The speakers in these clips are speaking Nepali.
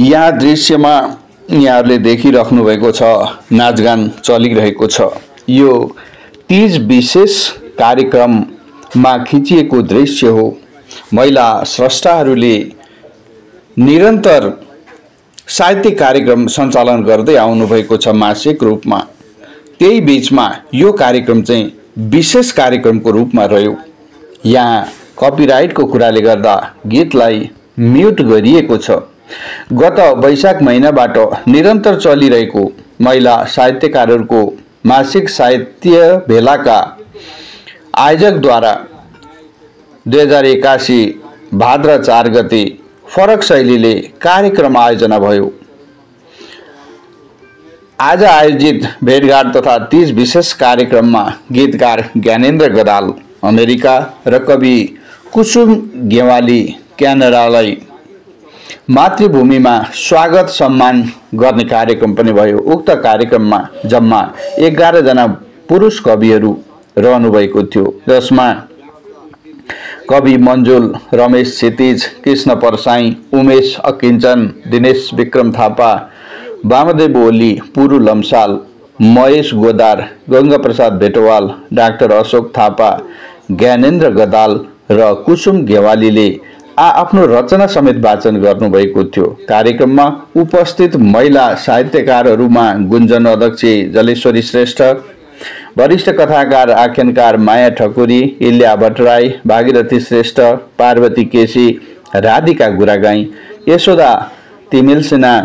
यहाँ दृश्यमा यहाँहरूले देखिराख्नु भएको छ नाचगान चलिरहेको छ। यो तिज विशेष कार्यक्रममा खिचिएको दृश्य हो। महिला स्रष्टाहरूले निरन्तर साहित्यिक कार्यक्रम सञ्चालन गर्दै आउनुभएको छ मासिक रूपमा। त्यही बिचमा यो कार्यक्रम चाहिँ विशेष कार्यक्रमको रूपमा रह्यो। यहाँ कपिराइटको कुराले गर्दा गीतलाई म्युट गरिएको छ। गत वैशाख महिनाबाट निरन्तर चलिरहेको महिला साहित्यकारहरूको मासिक साहित्य भेलाका आयोजकद्वारा दुई हजार एकासी भाद्र चार गते फरक शैलीले कार्यक्रम आयोजना भयो। आज आयोजित भेटघाट तथा तिज विशेष कार्यक्रममा गीतकार ज्ञानेन्द्र गदाल अमेरिका र कवि कुसुम गेवाली क्यानाडालाई मातृभूमिमा स्वागत सम्मान गर्ने कार्यक्रम पनि भयो। उक्त कार्यक्रममा जम्मा एघारजना पुरुष कविहरू रहनुभएको थियो। जसमा कवि मन्जुल रमेश क्षितिज कृष्ण परसाई उमेश अकिञ्चन दिनेश विक्रम थापा वामदेव ओली पुरु लम्साल महेश गोदार गङ्गाप्रसाद भेटवाल डाक्टर अशोक थापा ज्ञानेन्द्र गदाल र कुसुम घेवालीले आ आफ्नो रचना समेत वाचन गर्नुभएको थियो। कार्यक्रममा उपस्थित महिला साहित्यकारहरूमा गुन्जन अध्यक्ष जलेश्वरी श्रेष्ठ वरिष्ठ कथाकार आख्यानकार माया ठकुरी इल्या भट्टराई भागीरथी श्रेष्ठ पार्वती केसी राधिका गुरागाई यशोदा तिमिल सिन्हा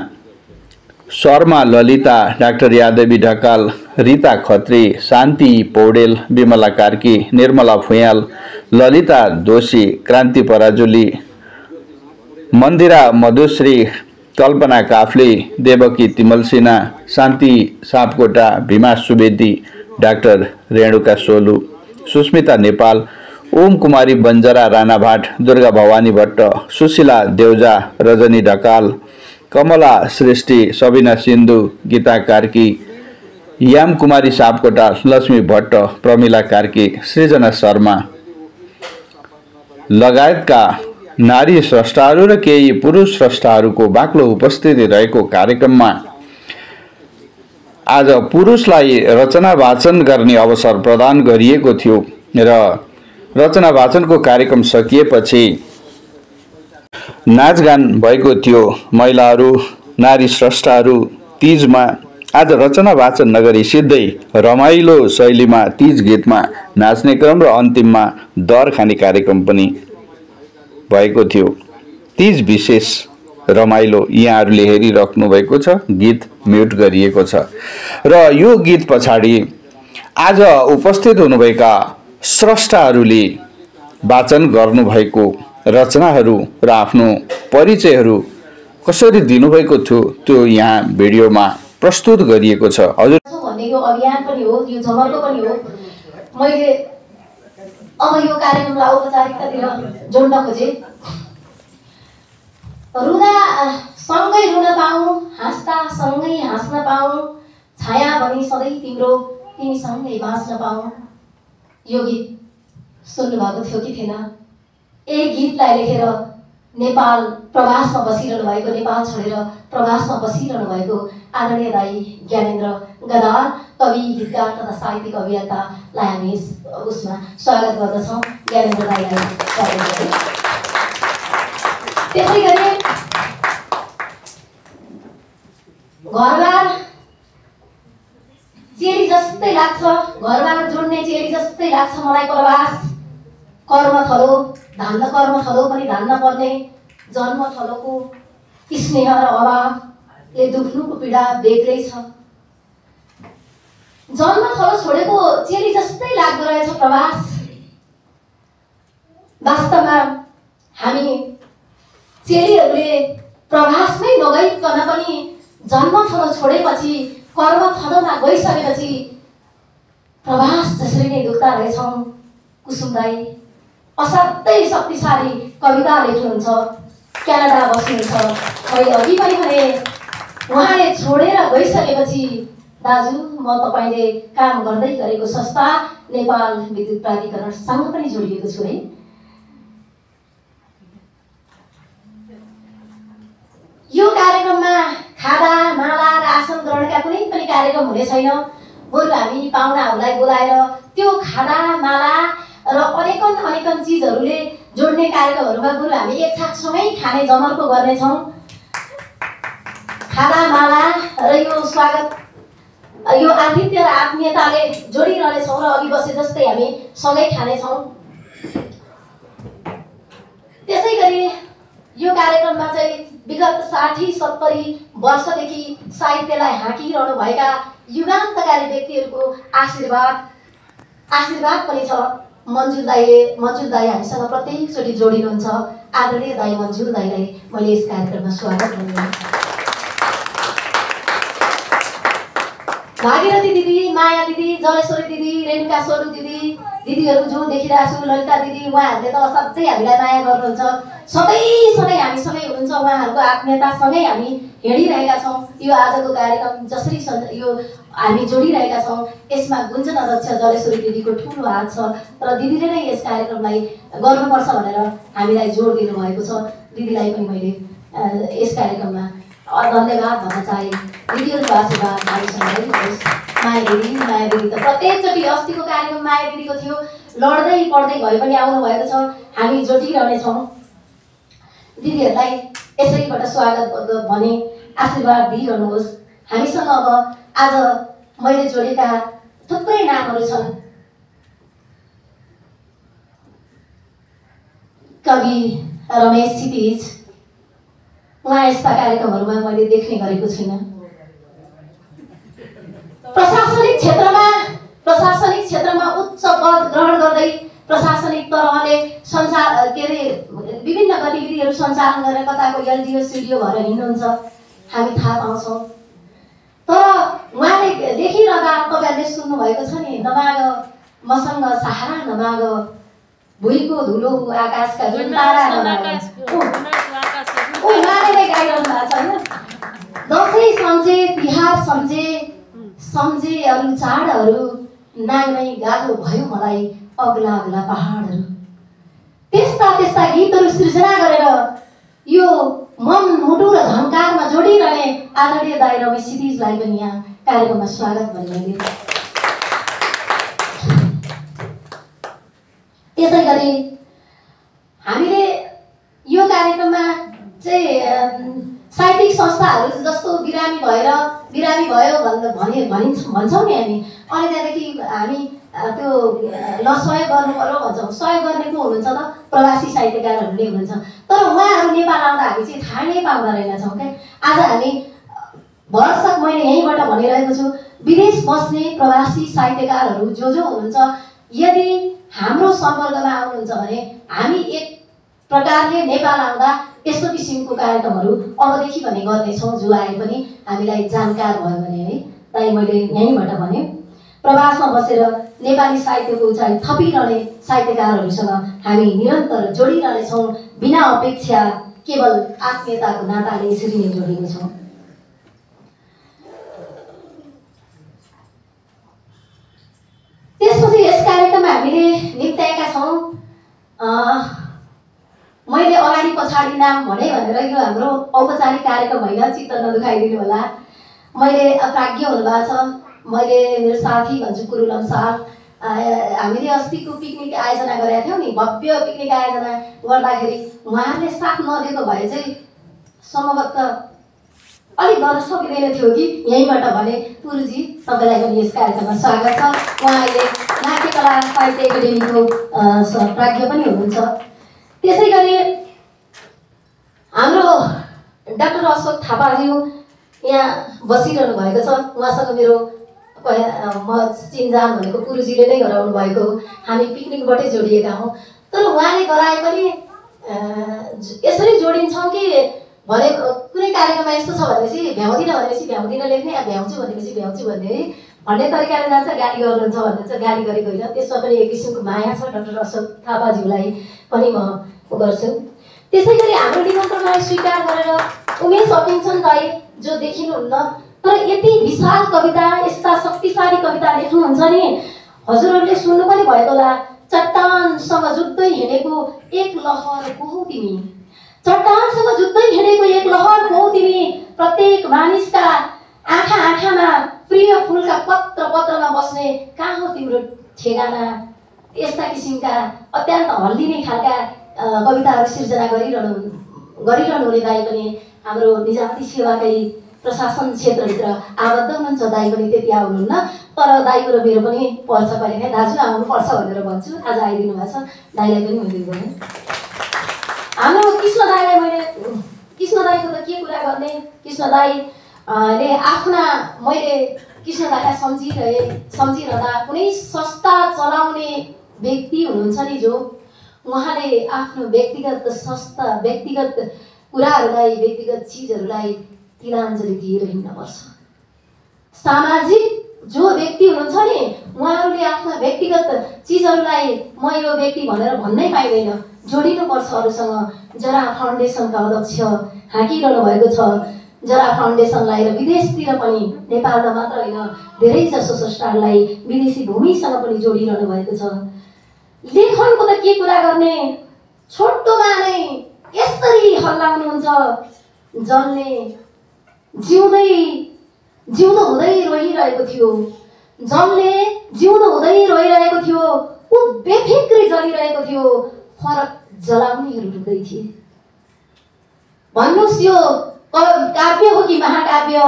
शर्मा ललिता डाक्टर यादवी ढकाल रिता खत्री शान्ति पौडेल विमला कार्की निर्मला फुयाल ललिता दोषी क्रान्ति पराजुली मन्दिरा मधुश्री कल्पना काफ्ले देवकी तिमल सिन्हा शान्ति सापकोटा भीमा सुवेदी डाक्टर रेणुका सोलु सुस्मिता नेपाल ओम कुमारी बन्जरा राणाभाट दुर्गा भवानी भट्ट सुशीला देउजा रजनी ढकाल कमला श्रेष्ठी सबिना सिन्धु गीता कार्की याम कुमारी सापकोटा लक्ष्मी भट्ट प्रमिला कार्की सृजना शर्मा। लगायतका नारी स्रष्टाहरू र केही पुरुष स्रष्टाहरूको बाक्लो उपस्थिति रहेको कार्यक्रममा आज पुरुषलाई रचना वाचन गर्ने अवसर प्रदान गरिएको थियो र रचना वाचनको कार्यक्रम सकिएपछि नाचगान भएको थियो। महिलाहरू नारी स्रष्टाहरू तिजमा आज रचना वाचन नगरी सिधै रमाइलो शैलीमा तिज गीतमा नाच्ने क्रम र अन्तिममा दर खाने कार्यक्रम पनि भएको थियो। तिज विशेष रमाइलो यहाँहरूले हेरिराख्नु भएको छ गीत म्युट गरिएको छ। र यो गीत पछाडि आज उपस्थित हुनुभएका स्रष्टाहरूले वाचन गर्नुभएको रचनाहरू र आफ्नो परिचयहरू कसरी दिनुभएको थियो त्यो यहाँ भिडियोमा प्रस्तुत गरिएको छ। हजुर। अब यो कार्यक्रमलाई औपचारिकतातिर जोड्न खोजेँ। रुँदा सँगै रुन पाऊँ हाँस्दा सँगै हाँस्न पाऊँ छाया भनी सधैँ तिम्रो तिमीसँगै बाँच्न पाऊँ। यो गीत सुन्नुभएको थियो कि थिएन? यही गीतलाई लेखेर नेपाल प्रवासमा बसिरहनु भएको नेपाल छोडेर प्रवासमा बसिरहनु भएको आदरणीय दाई ज्ञानेन्द्र गदार कवि गीतकार तथा साहित्यिक अभियन्तालाई हामी उसमा स्वागत गर्दछौँ। ज्ञानेन्द्र दाईलाई त्यसै गरी घरबार चेली जस्तै लाग्छ घरबार जोड्ने चेली जस्तै लाग्छ मलाई प्रवास। कर्म थलो धान्न कर्म थलो पनि धान्न पर्ने जन्म थलोको स्नेह र अभावले दुख्नुको पीडा बेग्लै छ। जन्म थलो छोडेको चेली जस्तै लाग्दो रहेछ प्रवास। वास्तवमा हामी चेलीहरूले प्रवासमै नगइकन पनि जन्म थलो छोडेपछि कर्म थलोमा गइसकेपछि प्रवास जसरी नै दुख्दा रहेछौँ। कुसुम दाई। असाध्यै शक्तिशाली कविता लेख्नुहुन्छ क्यानाडा बस्नुहुन्छ। मैले अघि पनि भने उहाँले छोडेर गइसकेपछि दाजु म तपाईँले काम गर्दै गरेको संस्था नेपाल विद्युत प्राधिकरणसँग पनि जोडिएको छु है। यो कार्यक्रममा खादा माला र आसन ग्रहणका कुनै पनि कार्यक्रम हुने छैन। बरु हामी पाहुनाहरूलाई बोलाएर त्यो खादा माला र अनेकन अनेकन चिजहरूले जोड्ने कार्यक्रमहरूमा बरु हामी एक छाकसँगै खाने जमर्को गर्नेछौँ। खाना माला र यो स्वागत यो आतिथ्य र आत्मीयताले जोडिरहनेछौँ र अघि बसे जस्तै हामी सँगै खानेछौँ। त्यसै गरी यो कार्यक्रममा चाहिँ विगत साठी सत्तरी वर्षदेखि साहित्यलाई हाँकिरहनुभएका युगान्तकारी व्यक्तिहरूको आशीर्वाद आशीर्वाद पनि छ। मन्जुर दाईले मन्जुर दाई हामीसँग प्रत्येकचोटि जोडिनुहुन्छ। आदरणीय दाई मन्जुर दाईलाई मैले यस कार्यक्रममा स्वागत गर्छु। भागीरथी दिदी माया दिदी जलेश्वरी दिदी रेणुका सोलु दिदी दिदीहरू जो देखिरहेको छु ललिता दिदी उहाँहरूले त असाध्यै हामीलाई माया गर्नुहुन्छ। सधैँ सधैँ हामीसँगै हुनुहुन्छ उहाँहरूको आत्मीयतासँगै हामी हिँडिरहेका छौँ। यो आजको कार्यक्रम जसरी यो हामी जोडिरहेका छौँ। यसमा गुन्जन अध्यक्ष जलेश्वरी दिदीको ठुलो हात छ र दिदीले नै यस कार्यक्रमलाई गर्नुपर्छ भनेर हामीलाई जोड दिनुभएको छ। दिदीलाई पनि मैले यस कार्यक्रममा धन्यवाद भन्न चाहे। दिदीहरूको आशीर्वाद हामीसँग होस् माया दिदी माया दिदी त प्रत्येकचोटि अस्तिको कार्यक्रम माया दिदीको थियो। लड्दै पढ्दै भए पनि आउनुभएको छ। हामी जोटिरहनेछौँ दिदीहरूलाई यसैबाट स्वागत भने आशीर्वाद दिइरहनुहोस्। हामीसँग अब आज मैले जोडेका थुप्रै नामहरू छन्। कवि रमेश क्षितिज उहाँ यस्ता कार्यक्रमहरूमा मैले देख्ने गरेको छुइनँ। प्रशासनिक क्षेत्रमा प्रशासनिक क्षेत्रमा उच्च पद ग्रहण गर्दै प्रशासनिक तरहले सञ्चार के अरे विभिन्न गतिविधिहरू सञ्चालन गरेर कताको एलडिओ सिडिओ भएर हिँड्नुहुन्छ। हामी थाहा पाउँछौँ। तर उहाँले देखिरहँदा तपाईँहरूले सुन्नुभएको छ नि नमाग मसँग सहारा नमाग भुइँको धुलो आकाशका जुन तारा उहाँले नै गाइरहनु भएको छ होइन। दसैँ सम्झे तिहार सम्झे सम्झे अरू चाडहरू नाग्नै गाह्रो भयो मलाई अग्ला अग्ला पहाडहरू। त्यस्ता त्यस्ता गीतहरू सृजना गरेर यो मन मुटु र झङ्कारमा जोडिरहने आदरणीय दाइ रवि क्षितिजलाई पनि यहाँ कार्यक्रममा स्वागत भन्ने त्यसै गरी हामीले यो कार्यक्रममा चाहिँ साहित्यिक संस्थाहरू जस्तो बिरामी भएर बिरामी भयो भन् भने भनिन्छ भन्छौँ नि हामी। अनि त्यहाँदेखि हामी त्यो ल सहयोग गर्नु पऱ्यो भन्छौँ। सहयोग गर्ने को हुनुहुन्छ त? प्रवासी साहित्यकारहरूले हुनुहुन्छ। तर उहाँहरू नेपाल आउँदा हामी चाहिँ थाहा नै पाउँदो रहेनछौँ क्या। आज हामी भरसक मैले यहीँबाट भनिरहेको छु विदेश बस्ने प्रवासी साहित्यकारहरू जो जो हुनुहुन्छ यदि हाम्रो सम्पर्कमा आउनुहुन्छ भने हामी एक प्रकारले नेपाल आउँदा यस्तो किसिमको कार्यक्रमहरू अबदेखि भने गर्नेछौँ। जो आए पनि हामीलाई जानकार भयो भने है। ताई मैले यहीँबाट भने। प्रवासमा बसेर नेपाली साहित्यको उचाइ थपिरहने साहित्यकारहरूसँग हामी निरन्तर जोडिरहनेछौँ। बिना अपेक्षा केवल आत्मीयताको नाताले यसरी नै जोडिनेछौँ त्यसपछि यस कार्यक्रममा हामीले निम्त्याएका छौँ। मैले अगाडि पछाडि नाम भने भनेर यो हाम्रो औपचारिक कार्यक्रम होइन चित्त नदुखाइदिनु होला मैले प्राज्ञ हुनुभएको छ। मैले मेरो साथी भन्छु कुरुलम साल हामीले अस्तिको पिकनिक आयोजना गरेका थियौँ नि भव्य पिकनिक आयोजना गर्दाखेरि उहाँहरूले साथ नदिएको भए चाहिँ सम्भवतः अलिक गर्न सकिँदैन थियो कि यहीँबाट भने पुरुजी तपाईँलाई पनि यस कार्यक्रममा स्वागत छ। उहाँ अहिले नाट्यकला साहित्य एकाडेमीको प्राज्ञ पनि हुनुहुन्छ। त्यसै गरी हाम्रो डाक्टर अशोक थापाज्यू यहाँ बसिरहनु भएको छ। उहाँसँग मेरो म चिनजान भनेको गुरुजीले नै गराउनु भएको हामी पिकनिकबाटै जोडिएका हौँ। तर उहाँले गराए पनि यसरी जोडिन्छौँ कि भने कुनै कार्यक्रममा यस्तो छ भनेपछि भ्याउँदिनँ भनेपछि भ्याउँदिनँ लेख्ने भ्याउँछु भनेपछि भ्याउँछु भन्ने है। भन्ने तरिकाले जान्छ गाली गर्नुहुन्छ भन्नुहुन्छ गाली गरेको होइन। त्यसमा पनि एक किसिमको माया छ डाक्टर अशोक थापाज्यूलाई पनि म गर्छु। त्यसै गरी हाम्रो निमन्त्रणालाई स्वीकार गरेर उमेश सकिन्छन् दाई जो देखिनुहुन्न तर यति विशाल कविता यस्ता शक्तिशाली कविता लेख्नुहुन्छ नि। हजुरहरूले सुन्नु पनि भएको होला चट्टानसँग जुत्दै हिँडेको एक लहर को तिमी? चट्टानसँग जुत्दै हिँडेको एक लहर को तिमी? प्रत्येक मानिसका आँखा आँखामा प्रिय कहाँ हो तिम्रो ठेगाना? यस्ता किसिमका अत्यन्त हल्लिने खालका कविताहरू सिर्जना गरिरहनु गरिरहनु हुने दाई पनि हाम्रो निजामती सेवाकै प्रशासन क्षेत्रभित्र आबद्ध हुनुहुन्छ दाई पनि त्यति आउनुहुन्न। तर दाईको र मेरो पनि पर्छ कहिले दाजु आउनुपर्छ भनेर भन्छु। आज आइदिनु भएको छ। दाईलाई पनि मैले भने हाम्रो कृष्ण दाईलाई मैले कृष्ण दाईको त के कुरा गर्ने? कृष्ण दाई अ, ले आफ्ना मैले कृष्ण दाईलाई सम्झिरहे सम्झिरहँदा कुनै संस्था चलाउने व्यक्ति हुनुहुन्छ नि जो? उहाँले आफ्नो व्यक्तिगत संस्था व्यक्तिगत कुराहरूलाई व्यक्तिगत चिजहरूलाई तिलाञ्जली दिएर हिँड्नुपर्छ सामाजिक जो व्यक्ति हुनुहुन्छ नि उहाँहरूले आफ्ना व्यक्तिगत चिजहरूलाई म यो व्यक्ति भनेर भन्नै पाइँदैन। जोडिनुपर्छ अरूसँग। जरा फाउन्डेसनका अध्यक्ष हाँकिरहनु भएको छ। जरा फाउन्डेसनलाई र विदेशतिर पनि नेपालमा मात्र होइन धेरै जसो संस्थाहरूलाई विदेशी भूमिसँग पनि जोडिरहनु भएको छ। लेखनको त के कुरा गर्ने? छोटोमा नै यसरी हल्लाउनुहुन्छ। जसले जिउँदै जिउनु हुँदै रोइरहेको थियो जसले जिउनु हुँदै रोइरहेको थियो ऊ बेफिक्री जलिरहेको थियो फरक जलाउनेहरू रुँदै थिए भन्नुहोस् यो काव्य हो कि महाकाव्य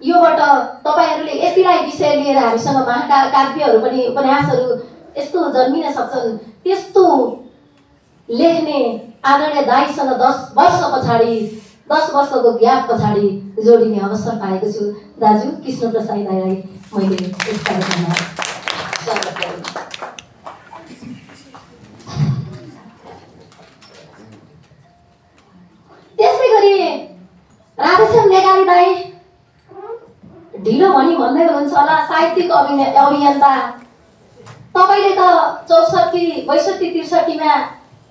योबाट तपाईँहरूले यतिलाई विषय लिएर हामीसँग महाका काव्यहरू पनि उपन्यासहरू यस्तो जन्मिन सक्छन् त्यस्तो लेख्ने आदरणीय दाईसँग दस वर्ष पछाडि दस वर्षको ग्याप पछाडि जोडिने अवसर पाएको छु। दाजु कृष्ण प्रसाद दाईलाई मैले स्वागत त्यसै गरी राधेश्याम नेपाली दाई ढिलो भनी भन्दै हुनुहुन्छ होला साहित्यिक अभिनय अभियन्ता। तपाईँले त चौसठी बैसठी त्रिसठीमा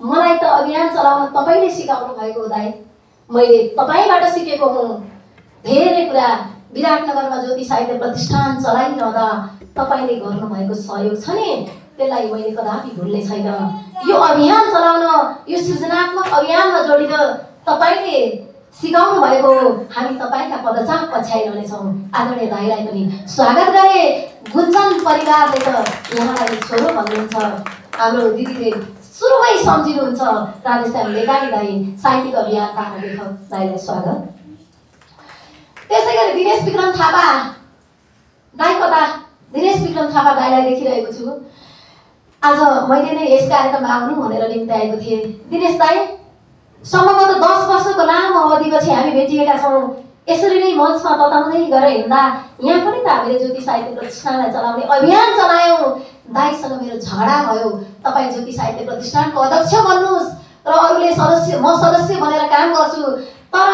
मलाई त अभियान चलाउन तपाईँले सिकाउनु भएको हो दाई। मैले तपाईँबाट सिकेको हुँ। धेरै कुरा विराटनगरमा ज्योति साहित्य प्रतिष्ठान चलाइरहँदा तपाईँले गर्नुभएको सहयोग छ नि? त्यसलाई मैले कदापि भुल्ने छैन। यो अभियान चलाउन यो सृजनात्मक अभियानमा जोडिन तपाईँले सिकाउनु भएको। हामी तपाईँका पदचाप पछ्याइरहनेछौँ। आदरणीय दाईलाई पनि स्वागत गरे। गुन्जन परिवारले त यहाँलाई छोरो भन्नुहुन्छ। हाम्रो दिदीले सुरुमै सम्झिनुहुन्छ राधेश्याम दाई साहित्यिक अभियन्ता लेखक दाईलाई स्वागत त्यसै गरी दिनेश विक्रम थापा दाई कता दिनेश विक्रम थापा दाईलाई देखिरहेको छु आज मैले नै यस कार्यक्रममा आउनु भनेर निम्ति आएको थिएँ दिनेश दाई सम्भवतः दस वर्षको लामो अवधिपछि हामी भेटिएका छौँ यसरी नै मञ्चमा तताउँदै गएर हिँड्दा यहाँ पनि त हामीले ज्योति साहित्य प्रतिष्ठानलाई चलाउने अभियान चलायौँ दाईसँग मेरो झगडा भयो। तपाईँ ज्योति साहित्य प्रतिष्ठानको अध्यक्ष बन्नुहोस् र अरूले सदस्य म सदस्य बनेर काम गर्छु। तर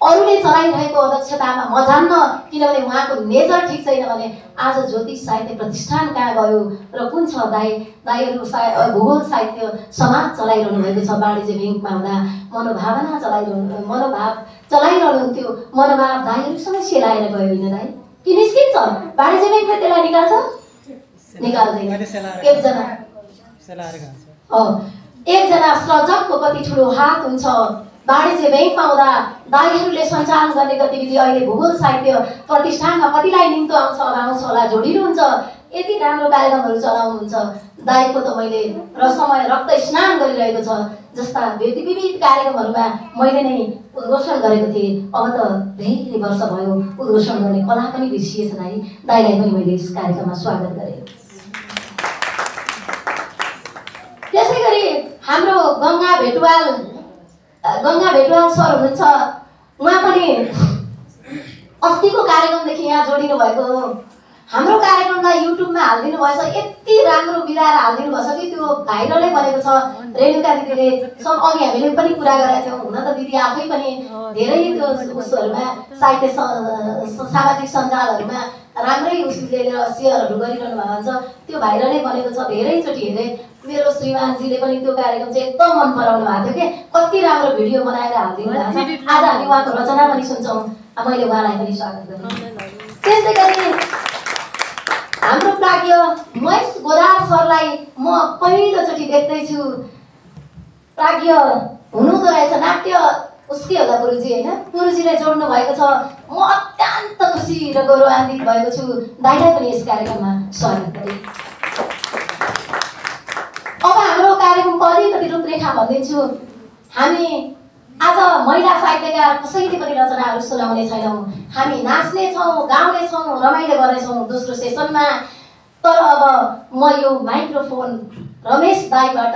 अरूले चलाइरहेको अध्यक्षतामा म जान्न किनभने उहाँको नेचर ठिक छैन भने आज ज्योतिष साहित्य प्रतिष्ठान कहाँ गयो र कुन छ दाई? दाईहरू सा भूगोल साहित्य समाज चलाइरहनु भएको छ वाणिज्य ब्याङ्कमा हुँदा। मनोभावना चलाइरहनु मनोभाव चलाइरहनुहुन्थ्यो मनोभाव दाईहरूसँग सेलाएर गयो होइन दाई? कि निस्किन्छ? वाणिज्य ब्याङ्कले त्यसलाई निकाल्छ? निकाल्दैन एकजना। सजगको कति ठुलो हात हुन्छ। वाणिज्य ब्याङ्कमा हुँदा दाईहरूले सञ्चालन गर्ने गतिविधि अहिले भूगोल साहित्य प्रतिष्ठानमा कतिलाई निम्तो आउँछ होला आउँछ होला जोडिनुहुन्छ। यति राम्रो कार्यक्रमहरू चलाउनुहुन्छ। दाईको त मैले र समय रक्त स्नान गरिरहेको छ जस्ता व्यक्ति विविध कार्यक्रमहरूमा मैले नै उद्घोषण गरेको थिएँ। अब त धेरै वर्ष भयो उद्घोषण गर्ने कला पनि बिर्सिएछ दाई दाईलाई पनि मैले यस कार्यक्रममा स्वागत गरेँ त्यसै गरी हाम्रो गङ्गा भेटवाल गङ्गा भेटवाल सर हुनुहुन्छ। उहाँ पनि अस्तिको कार्यक्रमदेखि यहाँ जोडिनु भएको हो। हाम्रो कार्यक्रमलाई युट्युबमा हालिदिनु भएछ यति राम्रो मिलाएर हालिदिनु भएछ कि त्यो भाइरलै बनेको छ। रेणुका दिदीले सब अघि हामीले पनि कुरा गरेका थियौँ। हुन त दिदी आफै पनि धेरै त्यो उसहरूमा साहित्य सामाजिक सञ्जालहरूमा राम्रै उसले लिएर सेयरहरू गरिरहनु भएको हुन्छ त्यो भाइरलै बनेको छ धेरैचोटि हेरेँ मेरो श्रीमानजीले पनि त्यो कार्यक्रम चाहिँ एकदम मन पराउनु भएको थियो कि? कति राम्रो भिडियो बनाएर हालिदिनु भएको छ। आज हामी उहाँको रचना पनि सुन्छौँ। मैले उहाँलाई पनि स्वागत गरेँ त्यस्तै गरी हाम्रो प्राज्ञ महेश गोदार सरलाई म पहिलोचोटि देख्दैछु। प्राज्ञ हुनुहुँदो रहेछ नाट्य उसकै होला गुरुजी होइन? गुरुजीले जोड्नु भएको छ। म अत्यन्त खुसी र गौरवान्वित भएको छु। दाइलाई पनि यस कार्यक्रममा स्वागत गरेँ अब हाम्रो कार्यक्रमको अलिकति रूपरेखा भनिदिन्छु हामी आज महिला साहित्यकार कसैले पनि रचनाहरू सुनाउने छैनौँ। हामी नाच्नेछौँ गाउनेछौँ रमाइलो गर्नेछौँ दोस्रो सेसनमा। तर अब म यो माइक्रोफोन रमेश दाईबाट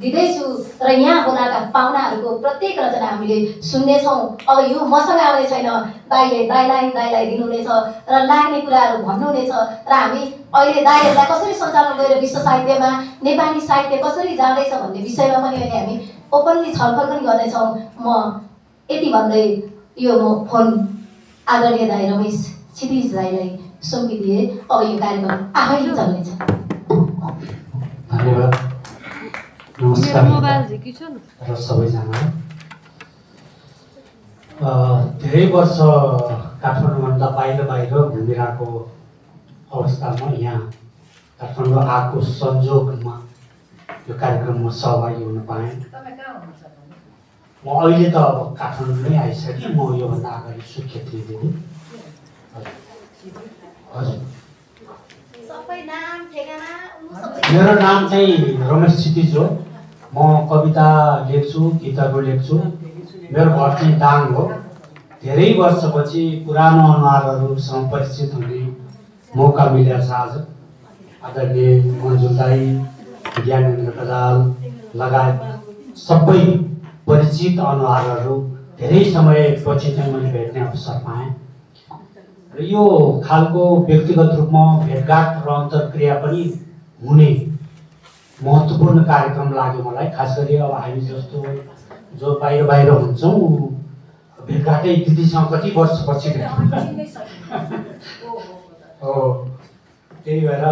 दिँदैछु। र यहाँ बोलाएका पाहुनाहरूको प्रत्येक रचना हामीले सुन्नेछौँ। अब यो मसँग आउने छैन। दाईले दाईलाई दाईलाई दिनुहुनेछ र लाग्ने कुराहरू भन्नुहुनेछ र हामी अहिले दाईहरूलाई कसरी सञ्चालन गरेर विश्व साहित्यमा नेपाली साहित्य कसरी जाँदैछ भन्ने विषयमा पनि अहिले हामी ओपनली छलफल पनि गर्नेछौँ। म यति भन्दै यो म फोन आदरणीय दाई रमेश क्षितिज दाईलाई सुम्पिदिए अब यो कार्यक्रम आफैले चल्नेछ। धन्यवाद। नमस्कार र सबैजना अ, धेरै वर्ष काठमाडौँभन्दा बाहिर बाहिर घुमिरहेको अवस्थामा यहाँ काठमाडौँ आएको संयोगमा यो कार्यक्रममा सहभागी हुन पाएँ। म अहिले त अब काठमाडौँ नै आइसकेँ। म योभन्दा अगाडि सुर्खेत थिएँ दिदी हजुर। सबै नाम ठेगाना मेरो नाम चाहिँ रमेश क्षितिज हो। म कविता लेख्छु गीतहरू लेख्छु। मेरो चाहिँ दाङ हो। धेरै वर्षपछि पुरानो अनुहारहरूसँग परिचित हुने मौका मिलेको छ आज। आदरणीय मन्जु दाई ज्ञानेन्द्र प्रधान लगायत सबै परिचित अनुहारहरू धेरै समयपछि चाहिँ मैले भेट्ने अवसर पाएँ। र यो खालको व्यक्तिगत रूपमा भेटघाट र अन्तर्क्रिया पनि हुने महत्त्वपूर्ण कार्यक्रम लाग्यो मलाई खास गरी अब हामी जस्तो जो बाहिर बाहिर हुन्छौँ भेटघाटै दिदीसँग कति वर्षपछि भेट्यौँ हो त्यही भएर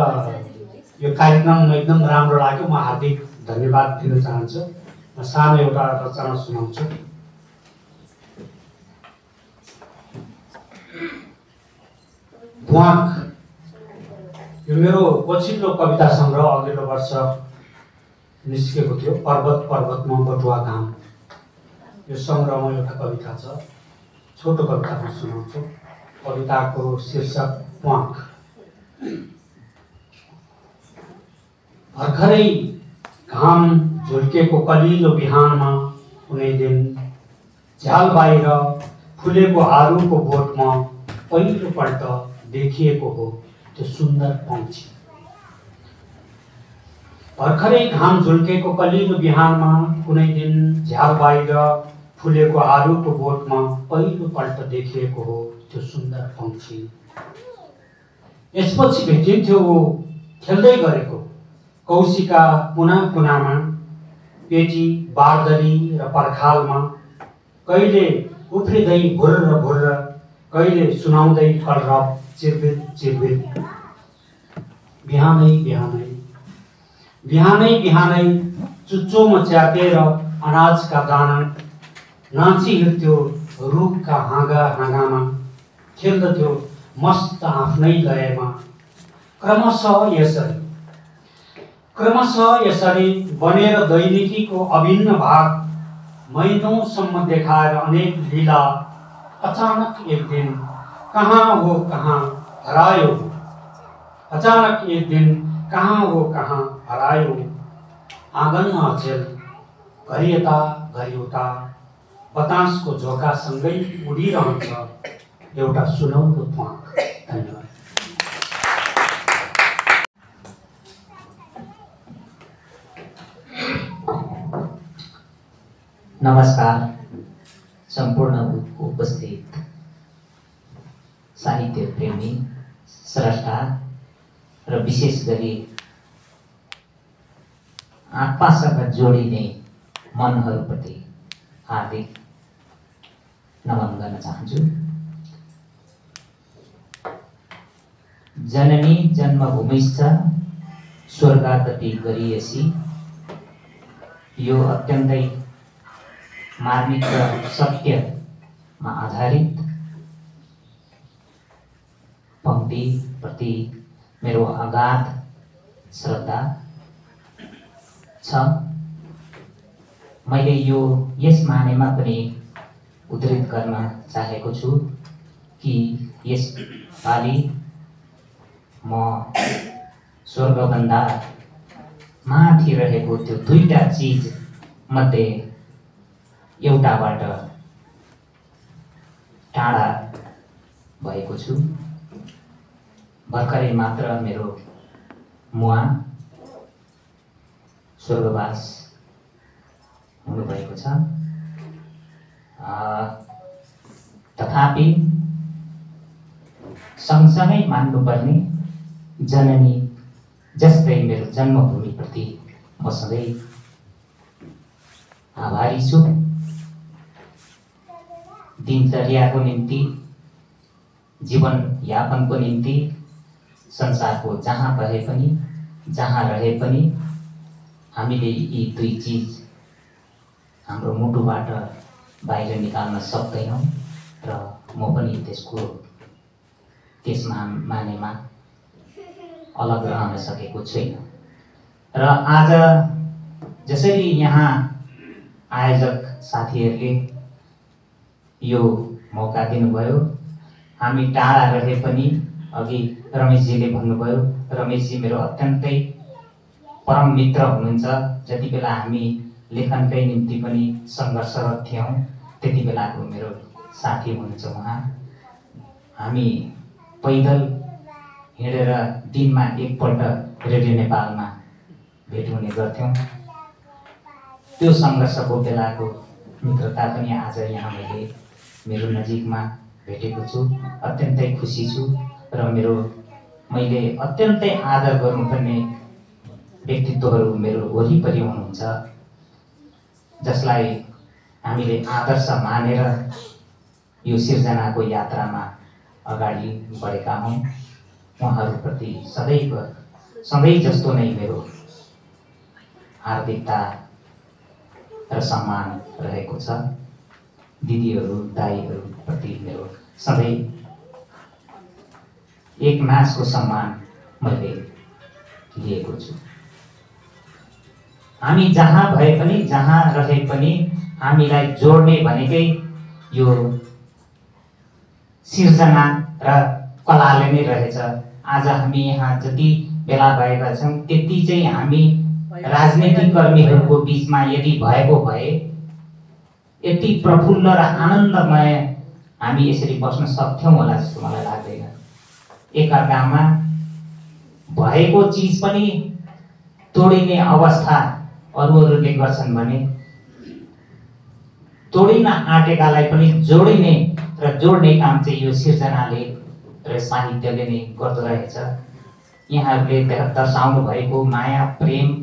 यो कार्यक्रम एकदम राम्रो लाग्यो। म हार्दिक धन्यवाद दिन चाहन्छु। म सानो एउटा रचना सुनाउँछु। यो मेरो पछिल्लो कविता सङ्ग्रह अघिल्लो वर्ष निस्केको थियो पर्वत पर्वतमा बटुवा घाम यो सङ्ग्रहमा एउटा कविता छ छोटो कविता म सुनाउँछु। कविताको शीर्षक प्वाक भर्खरै घाम झुल्केको कलिलो बिहानमा कुनै दिन झ्याल बाहिर फुलेको आरुको बोटमा पहिलोपल्ट देखिएको हो त्यो सुन्दर पंक्षी भर्खरै घाम झुल्केको कलिलो बिहानमा कुनै दिन झ्याल बाहिर फुलेको आरुको बोटमा पहिलोपल्ट देखिएको हो त्यो सुन्दर पंक्षी। यसपछि भेटिन्थ्यो ऊ खेल्दै गरेको। कौशिका कुना कुनामा पेटी बारदरी र पर्खालमा कहिले उफ्रिँदै भुर्र भुर्र कहिले सुनाउँदै कलरब चिरबिर चिरबिर। बिहानै बिहानै बिहानै बिहानै चुच्चोमा च्यापेर अनाजका दाना नाची हिँड्थ्यो रुखका हाँगा हाँगामा खेल्दथ्यो मस्त आफ्नै लयमा। क्रमशः यसरी क्रमशः यसरी बनेर दैनिकीको अभिन्न भाग महिनौसम्म देखाएर अनेक लीला अचानक एक दिन कहाँ हो कहाँ हरायो। अचानक एक दिन कहाँ हो कहाँ अचेल घरि यता घरि उता बतासको झोकासँगै उडिरहन्छ। एउटा सुनौलो प्वाक धन्यवाद। नमस्कार। सम्पूर्ण उ- उपस्थित साहित्य प्रेमी स्रष्टा र विशेष गरी आत्मासँग जोडिने मनहरूप्रति हार्दिक नमन गर्न चाहन्छु। जननी जन्मभूमिश्च स्वर्गादपि गरियसी यो अत्यन्तै मार्मिक र सत्यमा आधारित पङ्क्तिप्रति मेरो अगाध श्रद्धा। छ। मैले यो यस मानेमा पनि उद्धृत गर्न चाहेको छु कि यसपालि म स्वर्गभन्दा माथि रहेको त्यो दुईवटा चिज मध्ये एउटाबाट टाढा भएको छु। भर्खरै मात्र मेरो मुवा स्वर्गवास हुनुभएको छ। तथापि सँगसँगै मान्नुपर्ने जननी जस्तै मेरो जन्मभूमिप्रति म सधैँ आभारी छु। दिनचर्याको निम्ति जीवनयापनको निम्ति संसारको जहाँ भए पनि जहाँ रहे पनि हामीले यी दुई चिज हाम्रो मुटुबाट बाहिर निकाल्न सक्दैनौँ र म पनि त्यसको त्यसमा मानेमा अलग रहन सकेको छैन। र आज जसरी यहाँ आयोजक साथीहरूले यो मौका दिनुभयो हामी टाढा रहे पनि अघि रमेशजीले भन्नुभयो रमेशजी मेरो अत्यन्तै परम मित्र हुनुहुन्छ। जति बेला हामी लेखनकै निम्ति पनि सङ्घर्षरत थियौँ त्यति बेलाको मेरो साथी हुनुहुन्छ उहाँ। हामी पैदल हिँडेर दिनमा एकपल्ट रेडियो नेपालमा भेट हुने गर्थ्यौँ। त्यो सङ्घर्षको बेलाको मित्रता पनि आज यहाँ मैले मेरो नजिकमा भेटेको छु। अत्यन्तै खुसी छु र मेरो मैले अत्यन्तै आदर गर्नुपर्ने व्यक्तित्वहरू मेरो वरिपरि हुनुहुन्छ जसलाई हामीले आदर्श मानेर यो सिर्जनाको यात्रामा अगाडि बढेका हौँ। उहाँहरूप्रति सदैव सधैँ जस्तो नै मेरो हार्दिकता र सम्मान रहेको छ। दिदीहरू दाईहरूप्रति मेरो सधैँ एक नाचको सम्मान मैले लिएको छु। हामी जहाँ भए पनि जहाँ रहे पनि हामीलाई जोड्ने भनेकै यो सिर्जना र कलाले नै रहेछ। आज हामी यहाँ जति भेला भएका छौँ त्यति चाहिँ हामी राजनैतिक कर्मीहरूको बिचमा यदि भएको भए यति प्रफुल्ल र आनन्दमय हामी यसरी बस्न सक्थ्यौँ होला जस्तो मलाई लाग्दैन। एकअर्कामा भएको चिज पनि तोडिने अवस्था अरू अरूले गर्छन् भने तोडिन आँटेकालाई पनि जोडिने र जोड्ने काम चाहिँ यो सिर्जनाले र साहित्यले नै गर्दो रहेछ। यहाँहरूले दर्शाउनु भएको माया प्रेम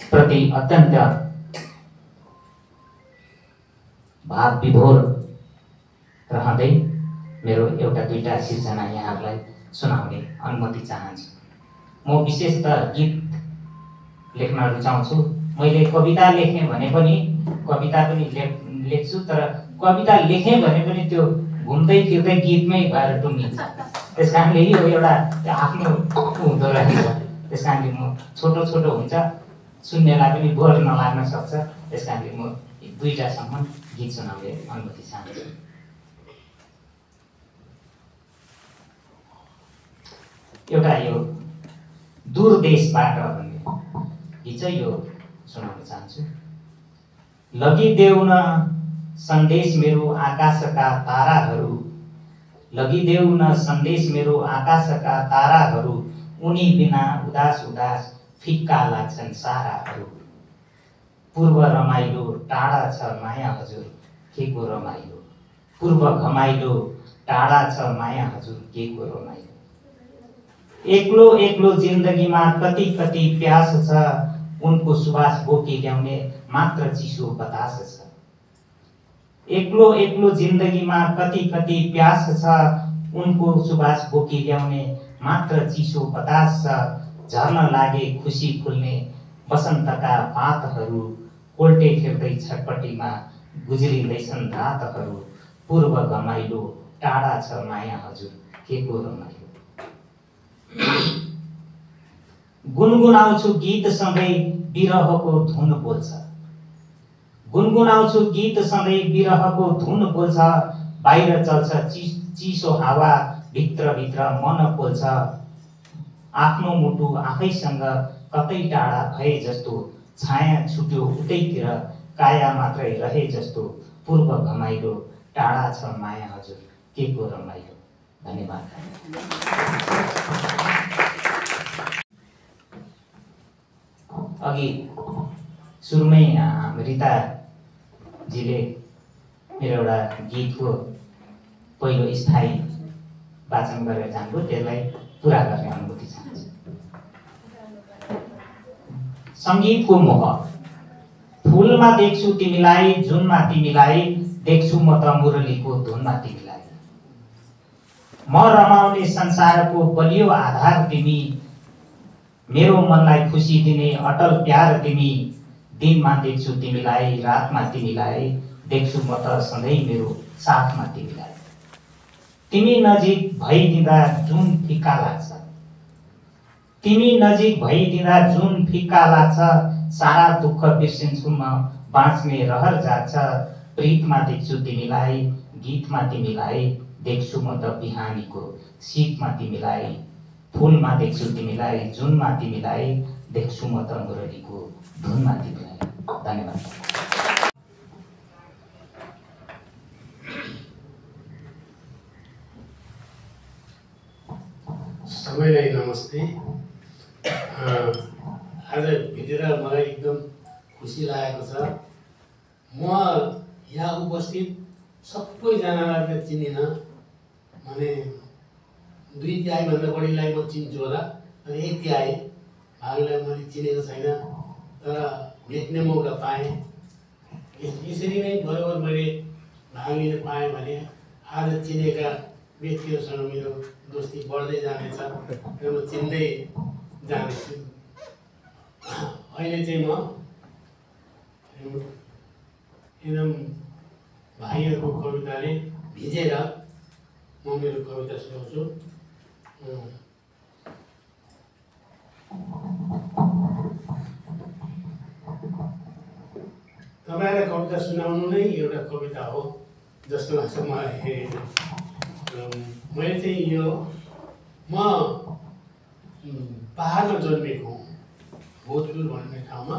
प्रति अत्यन्त भाव विभोर रहँदै मेरो एउटा दुईवटा सिर्जना यहाँहरूलाई सुनाउने अनुमति चाहन्छु। म विशेष त गीत लेख्न रुचाउँछु मैले कविता लेखेँ भने पनि कविता पनि लेख लेख्छु तर कविता लेखेँ भने पनि त्यो घुम्दै फिर्दै गीतमै भएर टुङ्गिन्छ। त्यस कारणले यो एउटा आफ्नो हुँदो रहेछ। त्यस कारणले म छोटो छोटो हुन्छ सुन्नेलाई पनि बोर नलाग्न सक्छ। त्यस कारणले म दुईवटासम्म गीत सुनाउने अनुमति चाहन्छु। एउटा यो दूर देशबाट भन्ने। गीत यो सुनाउन चाहन्छु। लगिदेऊ न सन्देश मेरो आकाशका ताराहरू। लगिदेऊ न सन्देश मेरो आकाशका ताराहरू। उनी बिना उदास उदास फिक्का लाग्छन् साराहरू। पूर्व रमाइलो टाढा छ माया हजुर के को रमाइलो? पूर्व घमाइलो टाढा छ माया हजुर के को रमाइलो? एक्लो एक्लो जिन्दगीमा कति कति प्यास छ उनको सुवास बोकी ल्याउने मात्र चिसो बतास छ। एक्लो एक्लो जिन्दगीमा कति कति प्यास छ उनको सुवास बोकी ल्याउने मात्र चिसो बतास छ। झर्न लागे खुसी फुल्ने वसन्तका पातहरू कोल्टे फेर्दै छटपट्टिमा गुज्रिँदैछन् रातहरू। पूर्व घमाइलो टाढा छ माया हजुर के को रमाइलो। गुनगुनाउँछु गीत सधैँ विरहको धुन बोल्छ। गुनगुनाउँछु गीत सधैँ विरहको धुन बोल्छ बाहिर चल्छ चिसो हावा भित्रभित्र मन पोल्छ आफ्नो मुटु आफैसँग कतै टाढा भए जस्तो छाया छुट्यो उतैतिर काया मात्रै रहे जस्तो पूर्व घमाइलो टाढा छ माया हजुर के को रमाइलो? धन्यवाद। अघि सुरुमै रिताजीले मेरो एउटा गीतको पहिलो स्थायी वाचन गरेर जानुभयो त्यसलाई पुरा गर्ने अनुभूति चाहन्छु सङ्गीतको मोह। फुलमा देख्छु तिमीलाई जुनमा तिमीलाई देख्छु म त मुरलीको धुनमा तिमीलाई। म रमाउने संसारको बलियो आधार तिमी मेरो मनलाई खुसी दिने अटल प्यार तिमी दिनमा देख्छु तिमीलाई रातमा तिमीलाई देख्छु म त सधैँ मेरो साथमा तिमीलाई। तिमी नजिक भइदिँदा जुन फिक्का लाग्छ। तिमी नजिक भइदिँदा जुन फिक्का लाग्छ सारा दुःख बिर्सिन्छु म बाँच्ने रहर जान्छ प्रीतमा देख्छु तिमीलाई गीतमा तिमीलाई देख्छु म त बिहानीको शीतमा तिमीलाई। फुलमा देख्छु तिमीलाई जुनमा तिमीलाई देख्छु म त मुरलीको धुनमा तिमीलाई। धन्यवाद। सबैलाई नमस्ते। आज भेटेर मलाई एकदम खुसी लागेको छ। म यहाँ उपस्थित सबैजनालाई त चिनिनँ। भने दुई तिहाईभन्दा बढीलाई म चिन्छु होला। अनि एक तिहाई भागलाई मैले चिनेको छैन तर भेट्ने मौका पाएँ। यस- यसरी नै बराबर मैले भाग लिन पाएँ भने आज चिनेका व्यक्तिहरूसँग मेरो दोस्ती बढ्दै जानेछ र म चिन्दै जानेछु। अहिले चाहिँ म एकदम भाइहरूको कविताले भिजेर म मेरो कविता सुनाउँछु। तपाईँलाई कविता सुनाउनु नै एउटा कविता हो जस्तो लाग्छ मलाई मैले चाहिँ यो म पाहाडमा जन्मेको हुँ। भोजपुर भन्ने ठाउँमा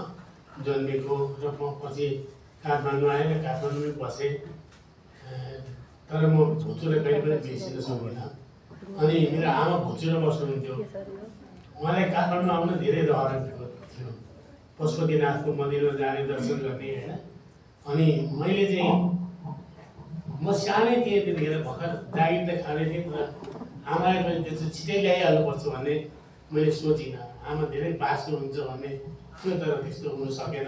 जन्मेको र म पछि काठमाडौँ आएँ र काठमाडौँमै बसेँ। तर म भुचुरो कहिले पनि बिर्सिन सक्दिनँ। अनि मेरो आमा भुचुरो बस्नुहुन्थ्यो उहाँलाई काठमाडौँ आउन धेरै रहर थियो। पशुपतिनाथको मन्दिरमा जाने दर्शन गर्ने होइन? अनि मैले चाहिँ म सानै थिएँ त्यतिखेर भर्खर जागिर त खाँदै थिएँ तर आमालाई मैले त्यस्तो छिटै ल्याइहाल्नुपर्छ भन्ने मैले सोचिनँ। आमा धेरै बाँच्नुहुन्छ भन्ने थियो तर त्यस्तो हुन सकेन।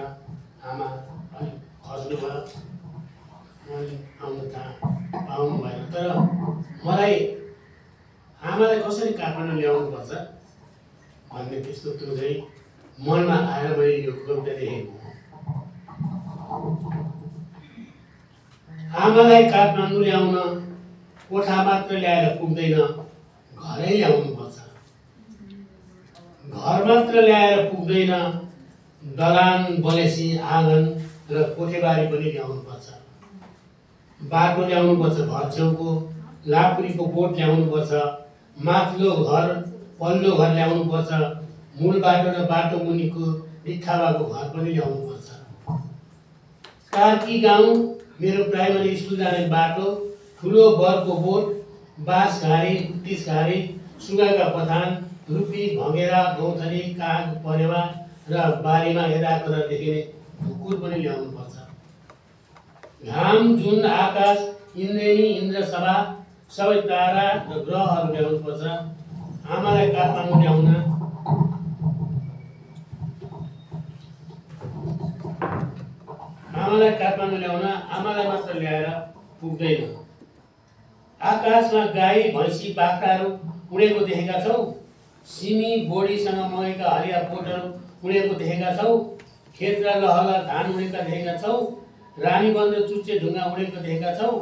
आमा अलिक खस्नु भयो मैले आउन कहाँ पाउनु भएन। तर मलाई आमालाई कसरी काठमाडौँ ल्याउनुपर्छ भन्ने त्यस्तो त्यो चाहिँ मनमा आएर मैले यो कविता लेखेको। आमालाई काठमाडौँ ल्याउन कोठा मात्र ल्याएर पुग्दैन घरै ल्याउनुपर्छ घर मात्र ल्याएर पुग्दैन दलान बलेसी आँगन र कोठेबारी पनि ल्याउनुपर्छ बाटो ल्याउनुपर्छ घर छेउको लाकुरीको बोट ल्याउनुपर्छ माथिल्लो घर पल्लो घर ल्याउनुपर्छ। मूल बाटो र बाटो मुनिको रिक्खाबाको घर पनि ल्याउनुपर्छ। कार्की गाउँ मेरो प्राइमरी स्कुल जाने बाटो ठुलो बरको बोट बाँस घारी तिस घारी सुगाका पठान रुपी भँगेरा गौथली काग परेवा र बारीमा हेराएको देखिने ढुकुर पनि ल्याउनुपर्छ। घाम जुन आकाश इन्द्रेणी इन्द्रसभा सबै तारा र ग्रहहरू ल्याउनुपर्छ आमालाई काठमाडौँ ल्याउन आमालाई काठमाडौँ ल्याउन आमालाई मात्र ल्याएर पुग्दैन। आकाशमा गाई भैँसी बाख्राहरू उडेको देखेका छौ। सिमी बोडीसँग मगेका हरिया बोटहरू उडेको देखेका छौ। खेत र लहला धान उडेका देखेका छौ। रानी बन्द चुच्चे ढुङ्गा उडेको देखेका छौ।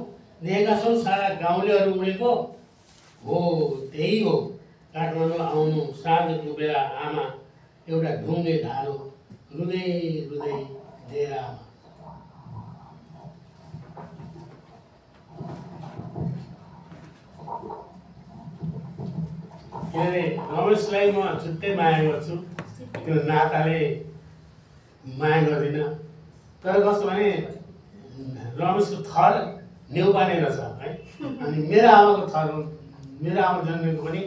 लिएका छौँ सारा गाउँलेहरू उडेको हो त्यही हो। काठमाडौँ आउनु साँझको बेला आमा एउटा ढुङ्गे धारो रुँदै रुँदै दिएर आमा। के अरे रमेशलाई म छुट्टै माया गर्छु। त्यो नाताले माया गर्दिनँ। तर कस्तो भने रमेशको थर नेउपाने रहेछ है? अनि मेरो आमाको थर मेरो आमा जन्मेको पनि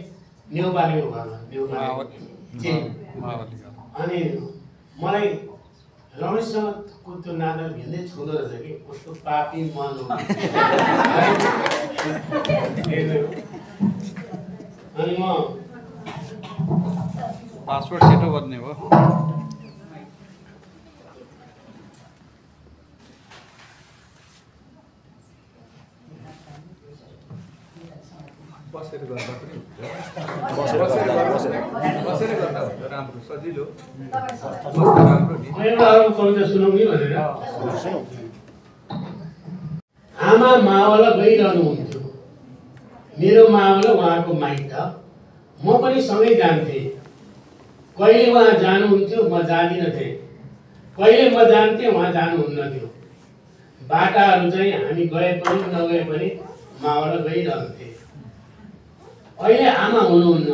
नेउपानेको घरमा नेउपाने अनि मलाई रमेशसँगको त्यो नाता भिन्दै छुँदो रहेछ कि कस्तो पापी मन। अनि म पासपोर्ट सेटो गर्ने हो। बसेर गर्दा पनि हुन्छ बसेर गर्दा हुन्छ राम्रो सजिलो आमा मावला गइरहनुहुन्थ्यो। मेरो मावला उहाँको माइत म पनि सँगै जान्थेँ। कहिले उहाँ जानुहुन्थ्यो म जाँदिनथेँ कहिले म जान्थेँ उहाँ जानुहुन्न थियो। बाटाहरू चाहिँ हामी गए पनि नगए पनि मावला गइरहन्थे अहिले आमा हुनुहुन्न।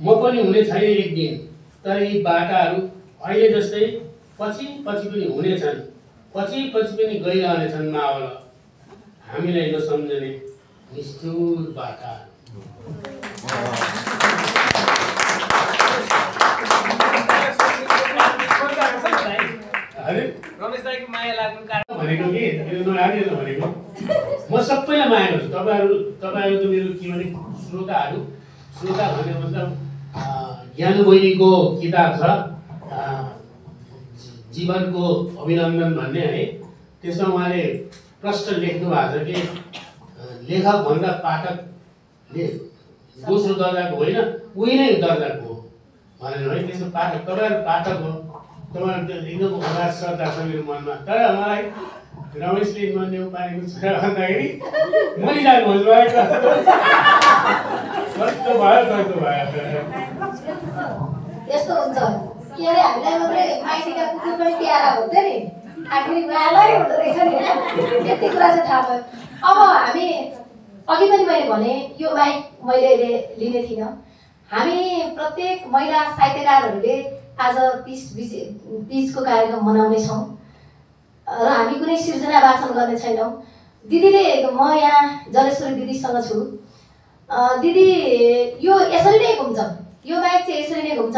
म पनि हुने छैन एक दिन तर यी बाटाहरू अहिले जस्तै पछि पछि पनि हुनेछन् पछि पछि पनि गइरहनेछन् मावल। हामीलाई नसम्झने निष्ठुर बाटाहरू अरे? रमेश दाईको माया लाग्नु कारण। भनेको कि? यो नराखेर भनेको। म सबैलाई माया गर्छु। तपाईँहरू तपाईँहरू त मेरो के भने? श्रोताहरू श्रोता भन्ने मतलब ज्ञानु बहिनीको किताब छ जीवनको अभिनन्दन भन्ने है। त्यसमा उहाँले प्रश्न लेख्नु भएको छ कि लेखकभन्दा पाठकले दोस्रो दर्जाको होइन उही नै दर्जाको हो भनेर है। त्यसो पाठक तपाईँहरू पाठक हो। तपाईँहरू एकदम उदास श्रद्धा छ मेरो मनमा। तर मलाई रमेशले म नेपालीको छोरा भन्दाखेरि मरिजानु खोज्नु भएको कस्तो भयो कस्तो भयो। यस्तो हुन्छ। के अरे हामीलाई मात्रै माइतीका कुकुर पनि प्यारा हुन्थ्यो नि। आखिरी मायालाई हुँदो रहेछ नि। त्यति कुरा चाहिँ थाहा भयो। अब हामी अघि पनि मैले भने यो बाइक मैले अहिले लिने थिइनँ। हामी प्रत्येक महिला साहित्यकारहरूले आज तिस बिस तिजको कार्यक्रम मनाउनेछौँ। र हामी कुनै सिर्जना वाचन गर्ने छैनौँ। दिदीले म यहाँ जलेश्वरी दिदीसँग छु। दिदी यो यसरी नै घुम्छ। यो बाइक चाहिँ यसरी नै घुम्छ।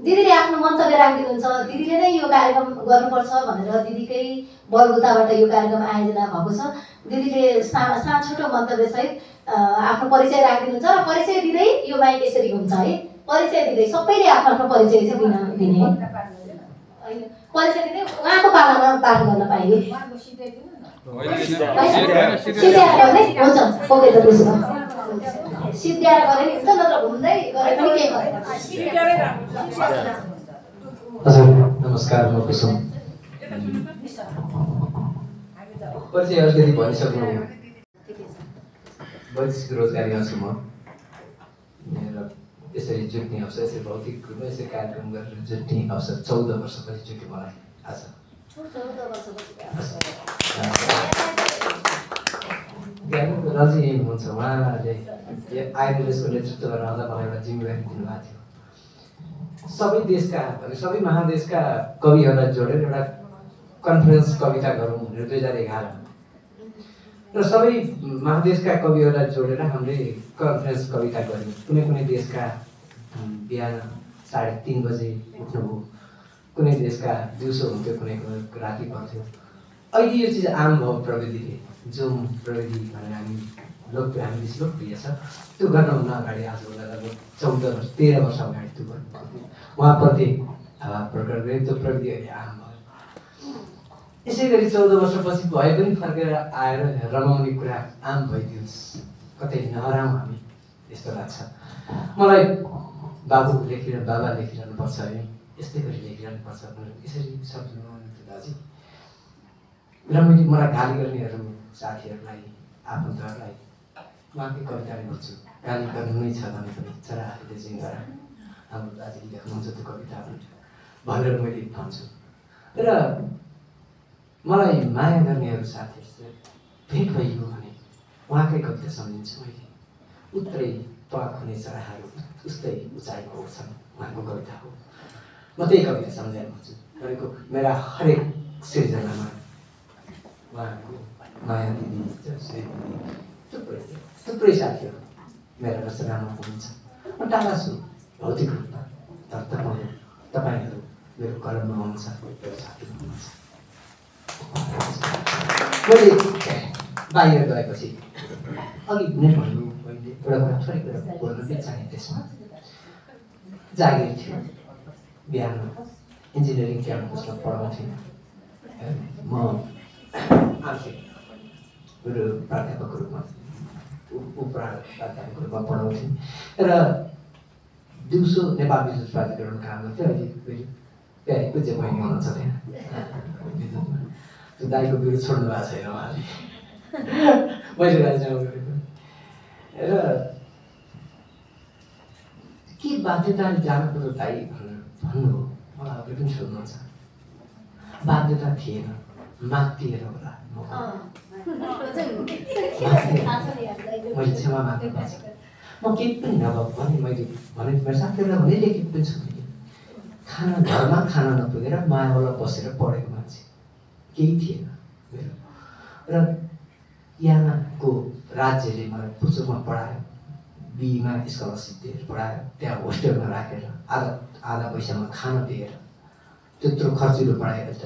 दिदीले आफ्नो मन्तव्य राखिदिनुहुन्छ। दिदीले नै यो कार्यक्रम गर्नुपर्छ भनेर दिदीकै बलबुताबाट यो कार्यक्रम आयोजना भएको छ। दिदीले सा सा छोटो मन्तव्यसहित आफ्नो परिचय राखिदिनुहुन्छ र परिचय दिँदै यो बाइक यसरी घुम्छ है। परिचय दिँदै सबैले आफ्नो आफ्नो परिचय चाहिँ दिन दिने। होइन। परिचय दिँदै उहाँको पालामा पाठ गर्न पाइए सिद्ध्याएर गर्ने हुन्छ ओके त त्यसो भए सिद्ध्याएर गरे नि हुन्छ नत्र घुम्दै गरे पनि केही गरेन हजुर नमस्कार म कुसुम परिचय अलिकति भनिसक्नु वैदेशिक रोजगारीमा छु म यसरी जुट्ने अवसर यसरी भौतिक रूपमा यसरी कार्यक्रम गरेर जुट्ने अवसर चौध वर्षपछि जुट्यो मलाई आज। ज्ञानेन्द्र दाजु यही हुनुहुन्छ उहाँले आइएलएसको नेतृत्व गरेर आउँदा मलाई एउटा जिम्मेवारी दिनुभएको थियो। सबै देशका सबै महादेशका कविहरूलाई जोडेर एउटा कन्फरेन्स कविता गरौँ भनेर दुई हजार एघार र सबै महादेशका कविहरूलाई जोडेर हामीले कन्फरेन्स कविता गऱ्यौँ। कुनै कुनै देशका बिहान साढे तिन बजे उठ्नुभयो। कुनै देशका दिउँसो हुन्थ्यो कुनै राति पर्थ्यो। अहिले यो चिज आम भयो प्रविधिले। जुम प्रविधि भनेर हामी लोक हामी बिच लोकप्रिय छ। त्यो गर्नुहुन्न अगाडि आजभन्दा लगभग चौध वर्ष तेह्र वर्ष अगाडि त्यो गर्नु उहाँप्रति प्रकट गरेँ त्यो प्रविधि अहिले आम यसै गरी चौध वर्षपछि भए पनि फर्केर आएर रमाउने कुरा आम भइदियोस्। कतै नहराउँ हामी यस्तो लाग्छ। मलाई बाबु लेखिरहनु बाबा लेखिरहनुपर्छ है। यस्तै गरी लेखिरहनुपर्छ भनेर यसरी सम्झिनु दाजु। र मैले मलाई गाली गर्नेहरू साथीहरूलाई आफन्तहरूलाई उहाँकै कविताले गर्छु गाली गर्नु नै छ भने पनि चरा आफूले चाहिँ गर हाम्रो दाजुले लेख्नुहुन्छ त्यो कविताहरू भनेर मैले भन्छु। र मलाई माया गर्नेहरू साथीहरू चाहिँ भेट भइगयो भने उहाँकै कविता सम्झिन्छु मैले। उत्तरै प्वाक हुने चराहरू उस्तै उचाइको छन् उहाँको कविता हो। म त्यही कविता सम्झाइ भन्छु भनेको मेरा हरेक सिर्जनामा उहाँको माया दिदी थुप्रै थुप्रै साथीहरू मेरा रचनामा हुनुहुन्छ। म टाढा छु भौतिक रूपमा तर तपाईँहरू तपाईँहरू मेरो कलममा हुनुहुन्छ मेरो साथी हुनुहुन्छ। मैले बाहिर गएपछि अघि नै भन्नु मैले एउटा थोरै कुरा बोल्न त्यसमा जागिर थियो बिहान इन्जिनियरिङ क्याम्पसमा पढाउँथेँ म प्राध्यापकको रूपमा प्राध्यापकको रूपमा पढाउँथेँ र दिउँसो नेपाल विद्युत प्राधिकरण काम गर्थेँ अहिले फेरि प्यारी पूज्य बहिनी हुनुहुन्छ त्यहाँ विद्युतमा त्यो दाईको बिरुद छोड्नु भएको छैन उहाँले मैले राजीनामा गरेको र के बाध्यताले जानु पर्यो दाई भनेर भन्नुभयो मलाई अरूले पनि सोध्नुहुन्छ बाध्यता थिएन मातिएर होला म मैले क्षमा माग्नु पर्छ म केही पनि नभए भने मैले भने मेरो साथीहरूलाई भने लेखेको पनि छु मैले खाना घरमा खाना नपुगेर मायावाला बसेर पढेको केही थिएन। र यहाँको राज्यले मलाई पुच्चोकमा पढायो। बीमा स्कलरसिप दिएर पढायो। त्यहाँ होस्टेलमा राखेर आधा आधा पैसामा खाना दिएर त्यत्रो खर्चिलो पढाएर त।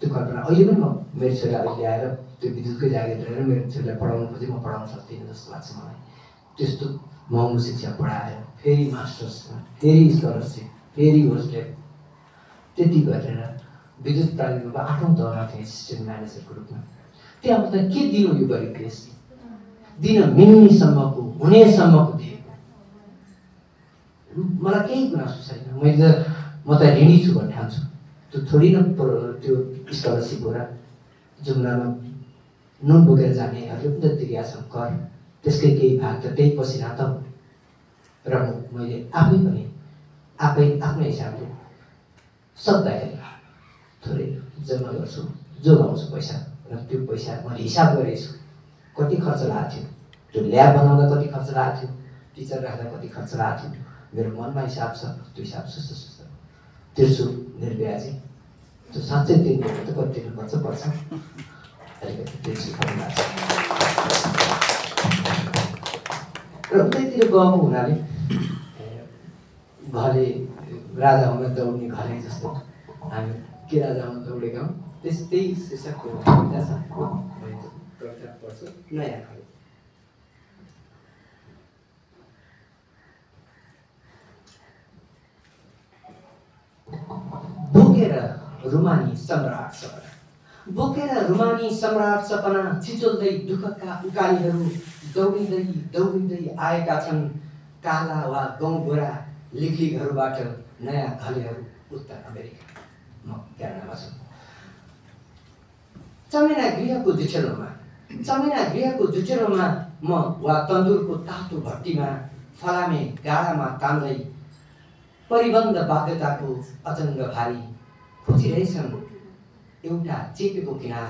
त्यो कल्पना अहिले पनि म मेरो छोरालाई ल्याएर त्यो विद्युतकै जागिर लिएर मेरो छोरीलाई पढाउनु खोजेँ। म पढाउन सक्दिनँ जस्तो लाग्छ मलाई। त्यस्तो महँगो शिक्षा पढाएर फेरि मास्टर्समा फेरि स्कलरसिप फेरि होस्टेल त्यति गरेर विद्युत प्राधिकरणको आठौँ तहमा थिएँ एसिस्टेन्ट म्यानेजरको रूपमा। त्यहाँ त के दियो यो गरिब देशले दिन मिल्नेसम्मको हुनेसम्मको दिएको। मलाई केही गुनासो छैन। मैले त म त ऋणी छु भन्ने ठान्छु त्यो थोरै न त्यो स्कलरसिप हो र जुम्लामा नुन बोकेर जानेहरूले पनि त तिरेका छन् कर। त्यसकै केही भाग त त्यही पसिना त। र म- मैले आफै पनि आफै आफ्नै हिसाबले सक्दाखेरि थोरै जम्मा गर्छु। जोगाउँछु पैसा र त्यो पैसा मैले हिसाब गरेको छु कति खर्च लागेको थियो त्यो ल्याब बनाउँदा कति खर्च लागेको थियो टिचर राख्दा कति खर्च लागेको थियो मेरो मनमा हिसाब छ त्यो हिसाब सुस्त सुस्त। तिर्छु निर्व्याजी त्यो साँच्चै तिर्नु त कति तिर्नुपर्छ पर्छ? अलिकति तिर्छु र उतैतिर गएको हुनाले घले राजा हुन दौड्ने घले जस्तो हामी के राजा हुन दौडेका हौँ त्यस्तै शीर्षकको कविता छ कविता पढ्छु नयाँ घले बोकेर रुमानी सम्राट सपना। बोकेर रुमानी सम्राट सपना छिचोल्दै दुःखका उकालीहरू दौडिँदै दौडिँदै आएका छन्। काला वा गौँ गोरा लिखलिकहरूबाट नयाँ घलेहरू उत्तर अमेरिका। म चमेना गृहको जुठेलोमा चमेना गृहको जुठेलोमा म वा तन्दुरको तातो भट्टीमा फलामे गाडामा तान्दै परिबन्ध बाध्यताको अचङ्ग भारी खोजिरहेछन् एउटा चेपेको किनार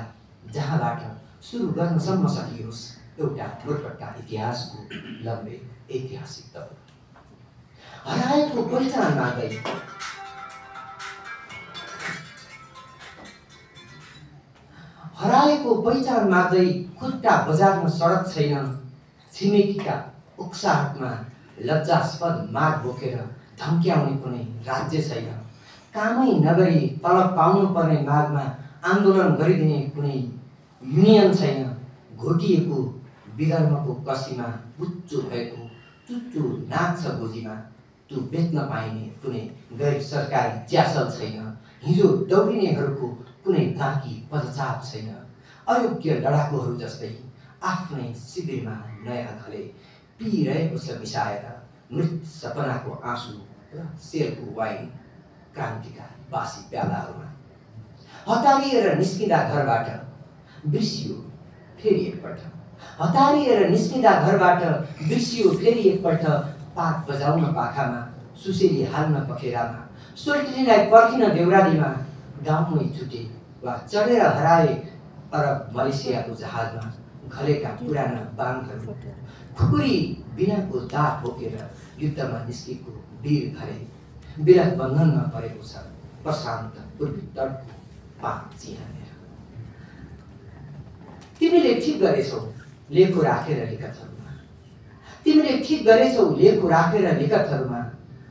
जहाँबाट सुरु गर्नसम्म सकियोस् एउटा मोटपट्टा इतिहासको लम्बे ऐतिहासिक दौड हराएको पहिचान माग्दै हराएको पहिचान माग्दै खुट्टा बजारमा सडक छैन छिमेकीका उक्साहटमा लज्जास्पद माग बोकेर धम्क्याउने कुनै राज्य छैन। कामै नगरी तलब पाउनुपर्ने मागमा आन्दोलन गरिदिने कुनै युनियन छैन। घोटिएको विधर्मको कसीमा बुच्चो भएको चुच्चो नाच्छ गोजीमा। त्यो बेच्न पाइने कुनै गैर सरकारी च्यासल छैन। हिजो दौडिनेहरूको कुनै बाँकी पदचाप छैन। अयोग्य लडाकुहरू जस्तै आफ्नै शिविरमा नयाँ घले पिइरहेको छ मिसाएर मृत सपनाको आँसु र शेरको वाइन क्रान्तिका बासी प्यालाहरूमा। हतारिएर निस्किँदा घरबाट बिर्सियो फेरि एकपल्ट। हतारिएर निस्किँदा घरबाट बिर्सियो फेरि एकपल्ट पाक बजाउन पाखामा सुसेली हाल्न पखेरामा सोल्टिनीलाई पर्खिन देउरालीमा गाउँमै छुटे वा चढेर हराए अरब मलेसियाको जहाजमा घलेका पुराना बाङहरू खुकुरी बिनाको दाग बोकेर युद्धमा निस्केको वीर घरे विरह बन्धनमा परेको छ। प्रशान्त पूर्वी तटको पाक चिहानेर तिमीले ठिक गरेछौ लेखो राखेर लिखतहरूमा तिमीले ठिक गरेछौ लेखो राखेर लिखतहरूमा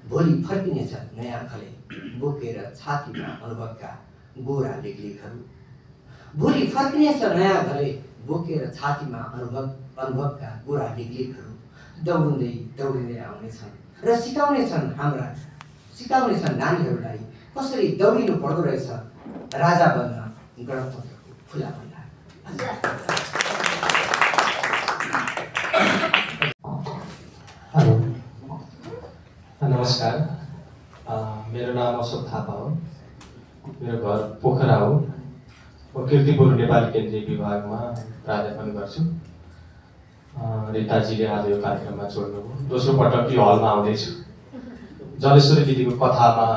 भोलि फर्किनेछ नयाँ खले बोकेर छातीमा अनुभवका गोरा लेखलेखहरू। भोलि फर्किनेछ नयाँ घले बोकेर छातीमा अनुभव अनुभवका गोरा लेखलेखहरू दौडिँदै दौडिँदै आउनेछन् र सिकाउनेछन् हाम्रा सिकाउनेछन् नानीहरूलाई कसरी दौडिनु पर्दो रहेछ राजा बन्न गणतन्त्रको खुला भण्डार। हेलो। नमस्कार। मेरो नाम अशोक थापा हो। मेरो घर पोखरा हो। म किर्तिपुर नेपाली केन्द्रीय विभागमा प्राध्यापन गर्छु। रिताजीले आज यो कार्यक्रममा जोड्नुभयो दोस्रो पटक यो हलमा आउँदैछु। जलेश्वरी दिदीको कथामा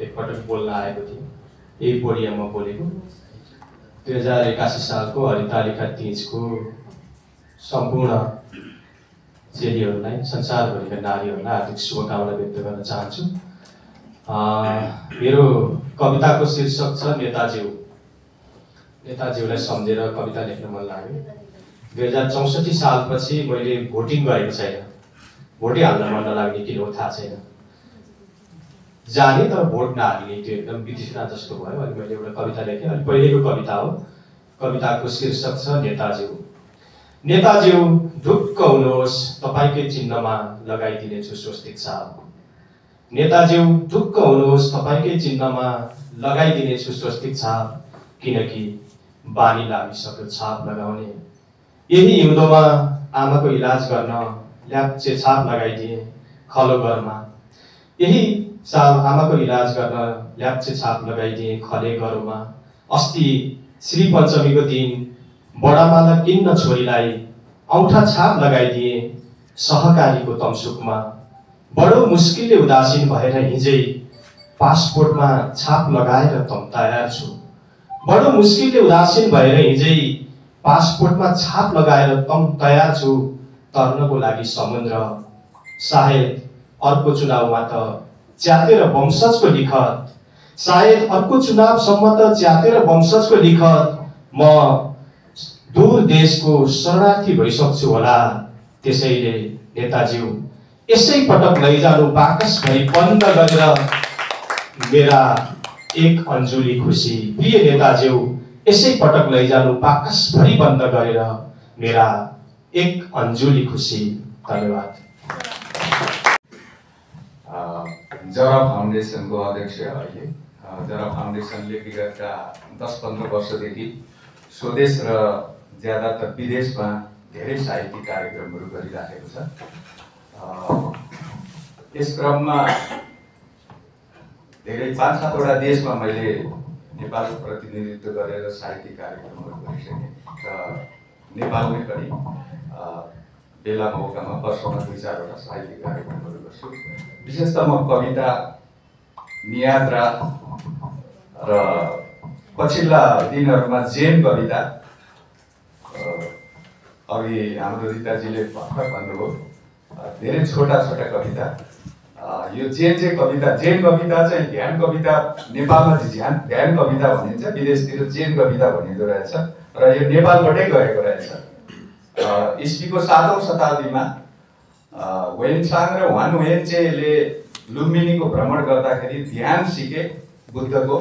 एकपटक बोल्न आएको थिएँ। यही पोडियममा बोलेको। दुई हजार एकासी सालको हरितालिका तिजको सम्पूर्ण चेलीहरूलाई संसारभरिका नारीहरूलाई हार्दिक शुभकामना व्यक्त गर्न चाहन्छु। मेरो कविताको शीर्षक छ नेताज्यू। नेताज्यूलाई सम्झेर कविता लेख्न मन लाग्यो। दुई हजार चौसठी सालपछि मैले भोटिङ गरेको छैन। भोटै हाल्न मन नलाग्ने किन हो थाहा छैन। जाने तर भोट नहाल्ने त्यो एकदम विधिना जस्तो भयो अनि मैले एउटा कविता लेखेँ। अनि पहिलेको कविता हो। कविताको शीर्षक छ नेताज्यू। नेताज्यू ढुक्क हुनुहोस् तपाईँकै चिन्हमा लगाइदिनेछु स्वस्तिक छाप नेताज्यू ढुक्क हुनुहोस् तपाईँकै चिन्हमा लगाइदिनेछु स्वस्तिक छाप किनकि बानी लागिसक्यो छाप लगाउने। यही हिउँदोमा आमाको इलाज गर्न ल्याप्चे छाप लगाइदिए खलो घरमा यही साल आमाको इलाज गर्न ल्याप्चे छाप लगाइदिए खले घरमा अस्ति श्री पञ्चमीको दिन बडामाला किन्न छोरीलाई औँठा छाप लगाइदिए सहकारीको तमसुकमा बडो मुस्किलले उदासीन भएर हिजै पासपोर्टमा छाप लगाएर तम तयार छु। बडो मुस्किलले उदासीन भएर हिजै पासपोर्टमा छाप लगाएर तम तयार छु तर्नको लागि समुद्र। सायद अर्को चुनावमा त च्यातेर वंशजको लिखत सायद अर्को चुनावसम्म त च्यातेर वंशजको लिखत म दूर देशको शरणार्थी भइसक्छु होला त्यसैले नेताज्यू। यसै पटक लैजानु बाकसभरि बन्द गरेर मेरा एक अन्जुली खुसी प्रिय नेताज्यू यसै पटक लैजानु बाकसभरि बन्द गरेर मेरा एक अन्जुली खुसी। धन्यवाद। जरा फाउन्डेसनको अध्यक्ष अहिले। जरा फाउन्डेसनले विगतका दस पन्ध्र वर्षदेखि स्वदेश र ज्यादातर विदेशमा धेरै साहित्यिक कार्यक्रमहरू गरिराखेको छ। यस क्रममा धेरै पाँच सातवटा देशमा मैले नेपालको प्रतिनिधित्व गरेर साहित्यिक कार्यक्रमहरू गरिसकेँ। र नेपालमै पनि बेला मौकामा वर्षमा दुई चारवटा साहित्यिक कार्यक्रमहरू गर्छु। विशेष त म कविता नियात्रा र पछिल्ला दिनहरूमा जेन कविता अघि हाम्रो रिताजीले भर्खर भन्नुभयो। धेरै छोटा छोटा कविता यो जेन चाहिँ कविता जेन कविता चाहिँ ध्यान कविता नेपालमा ध्यान ध्यान कविता भनिन्छ विदेशतिर जेन कविता भनिँदो रहेछ र यो नेपालबाटै गएको रहेछ। इस्वीको सातौँ शताब्दीमा वेन्साङ र वान वेन्चेले लुम्बिनीको भ्रमण गर्दाखेरि ध्यान सिके बुद्धको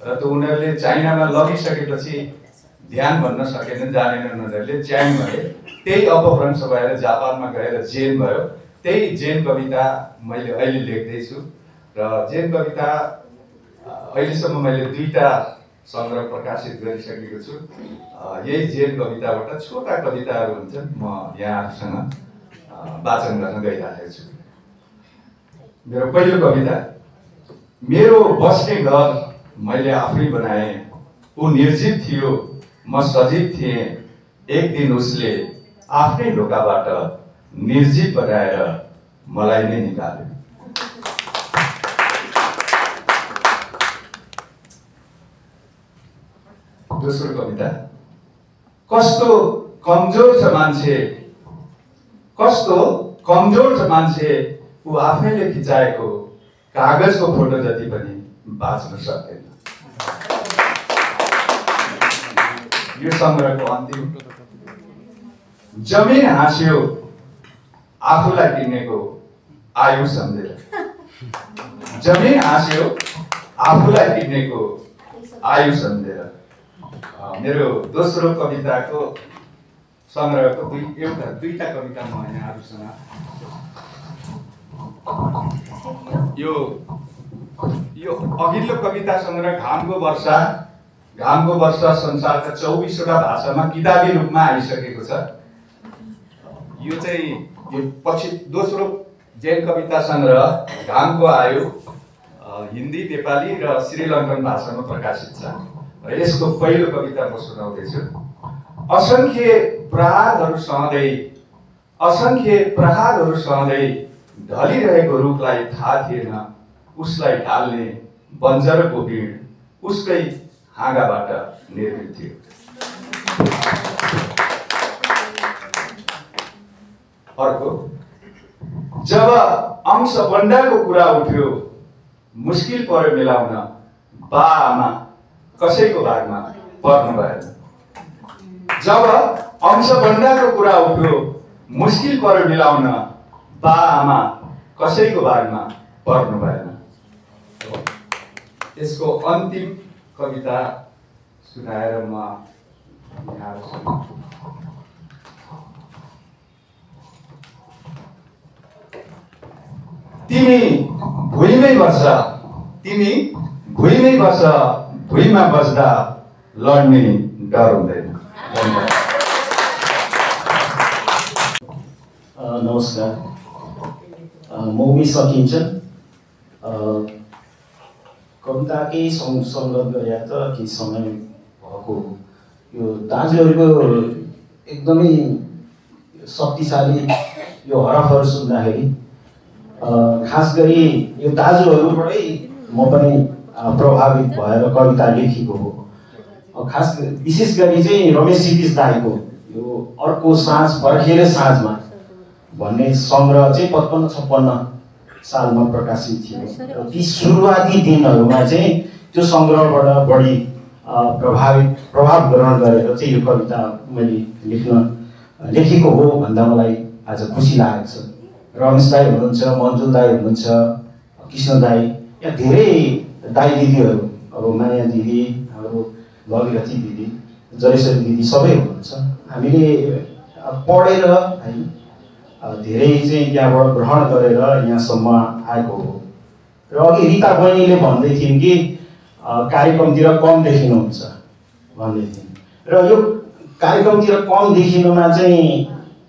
र त उनीहरूले चाइनामा लगिसकेपछि ध्यान भन्न सकेनन् जानेनन् उनीहरूले च्याङ भए। त्यही अपभ्रंश भएर जापानमा गएर जेन भयो। त्यही जेन कविता मैले अहिले लेख्दैछु। र जेन कविता अहिलेसम्म मैले दुईवटा सङ्ग्रह प्रकाशित गरिसकेको छु। यही जेन कविताबाट छोटा कविताहरू हुन्छन्। म यहाँहरूसँग वाचन गर्न गइरहेको छु। मेरो पहिलो कविता मेरो बस्ने घर मैले आफै बनाएँ। ऊ निर्जीव थियो। म सजीव थिएँ। एक दिन उसले आफ्नै ढोकाबाट निर्जीव बनाएर मलाई नै निकाल्यो। दोस्रो कविता। कस्तो कमजोर छ मान्छे। कस्तो कमजोर छ मान्छे ऊ आफैले खिचाएको कागजको फोटो जति पनि बाँच्न सक्दैन। यो सङ्ग्रहको अन्तिम। जमिन हाँस्यो आफूलाई किनेको आयु सम्झेर। जमिन हाँस्यो आफूलाई किनेको आयु सम्झेर। मेरो दोस्रो कविताको सङ्ग्रहको दुई एउटा दुईटा कविता म यहाँहरूसँग यो यो अघिल्लो कविता सङ्ग्रह घामको वर्षा। घामको वर्षा संसारका चौबिसवटा भाषामा किताबी रूपमा आइसकेको छ। यो चाहिँ यो पछि दोस्रो जैन कविता सङ्ग्रह घामको आयो हिन्दी नेपाली र श्रीलङ्कन भाषामा प्रकाशित छ। र यसको पहिलो कविता म सुनाउँदैछु। असङ्ख्य प्रहारहरू सहँदै असङ्ख्य प्रहारहरू सहँदै ढलिरहेको रुखलाई थाहा थिएन उसलाई ढाल्ने बन्जरको भिड उसकै हाँगाबाट निर्मित थियो। अर्को जब अंश बन्डाको कुरा उठ्यो मुस्किल पर्यो मिलाउन बा आमा कसैको भागमा पर्नु भएन। जब अंश बन्डाको कुरा उठ्यो मुस्किल पर्यो मिलाउन बा आमा कसैको भागमा पर्नु भएन। यसको अन्तिम कविता सुनाएर म तिमी भुइँमै बस्छ तिमी भुइँमै बस्छ भुइँमा बस्दा लड्ने डर हुँदैन। नमस्कार। मौमी सकिन्छ। कविताकै सङ् सङ्गत गरे त केही समय भएको। यो दाजुहरूको एकदमै शक्तिशाली यो हरफहरू सुन्दाखेरि खास गरी यो दाजुहरूबाटै म पनि प्रभावित भएर कविता लेखेको हो खास विशेष गरी चाहिँ रमेश सिद्धिस दाईको यो अर्को साँझ पर्खेर साँझमा भन्ने सङ्ग्रह चाहिँ पचपन्न छप्पन्न सालमा प्रकाशित थियो। र ती सुरुवाती दिनहरूमा चाहिँ त्यो सङ्ग्रहबाट बढी प्रभावित प्रभाव ग्रहण गरेर चाहिँ यो कविता मैले लेख्न लेखेको हो भन्दा मलाई आज खुसी लागेको छ। रमेश दाई हुनुहुन्छ मन्जुल दाई हुनुहुन्छ कृष्ण दाई या धेरै दाई दिदीहरू अब माया दिदी हाम्रो भगीरथी दिदी जलेश्वरी दिदी सबै हुनुहुन्छ। हामीले पढेर है धेरै चाहिँ त्यहाँबाट ग्रहण गरेर यहाँसम्म आएको हो। र अघि रिता बहिनीले भन्दै थिइन् कि कार्यक्रमतिर कम देखिनुहुन्छ भन्दै थिइन्। र यो कार्यक्रमतिर कम देखिनुमा चाहिँ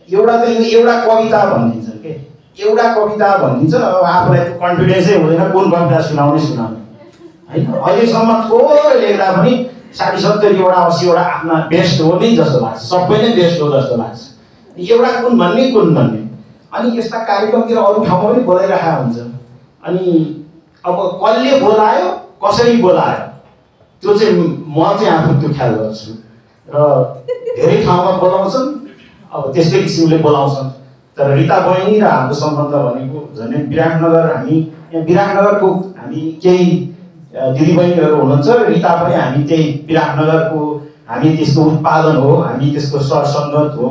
एउटा त एउटा कविता भनिदिन्छ के? एउटा कविता भनिदिन्छ अब आफूलाई कन्फिडेन्सै हुँदैन कुन कविता सुनाउने सुनाउने। होइन? अहिलेसम्म थोरै लेख्दा पनि साठी सत्तरीवटा असीवटा आफ्ना बेस्ट हो नै जस्तो लाग्छ। सबै नै बेस्ट हो जस्तो लाग्छ। एउटा कुन भन्ने कुन भन्ने। अनि यस्ता कार्यक्रमतिर अरू ठाउँमा पनि बोलाइरहेको हुन्छ। अनि अब कसले बोलायो कसरी बोलायो? त्यो चाहिँ म चाहिँ आफू त्यो ख्याल गर्छु। र धेरै ठाउँमा बोलाउँछन् अब त्यस्तै किसिमले बोलाउँछन्। तर रिता बहिनी र हाम्रो सम्बन्ध भनेको झन् विराटनगर हामी यहाँ विराटनगरको हामी केही दिदीबहिनीहरू हुनुहुन्छ। र रिता पनि हामी त्यही विराटनगरको हामी त्यसको उत्पादन हो हामी त्यसको सरसङ्गत हो।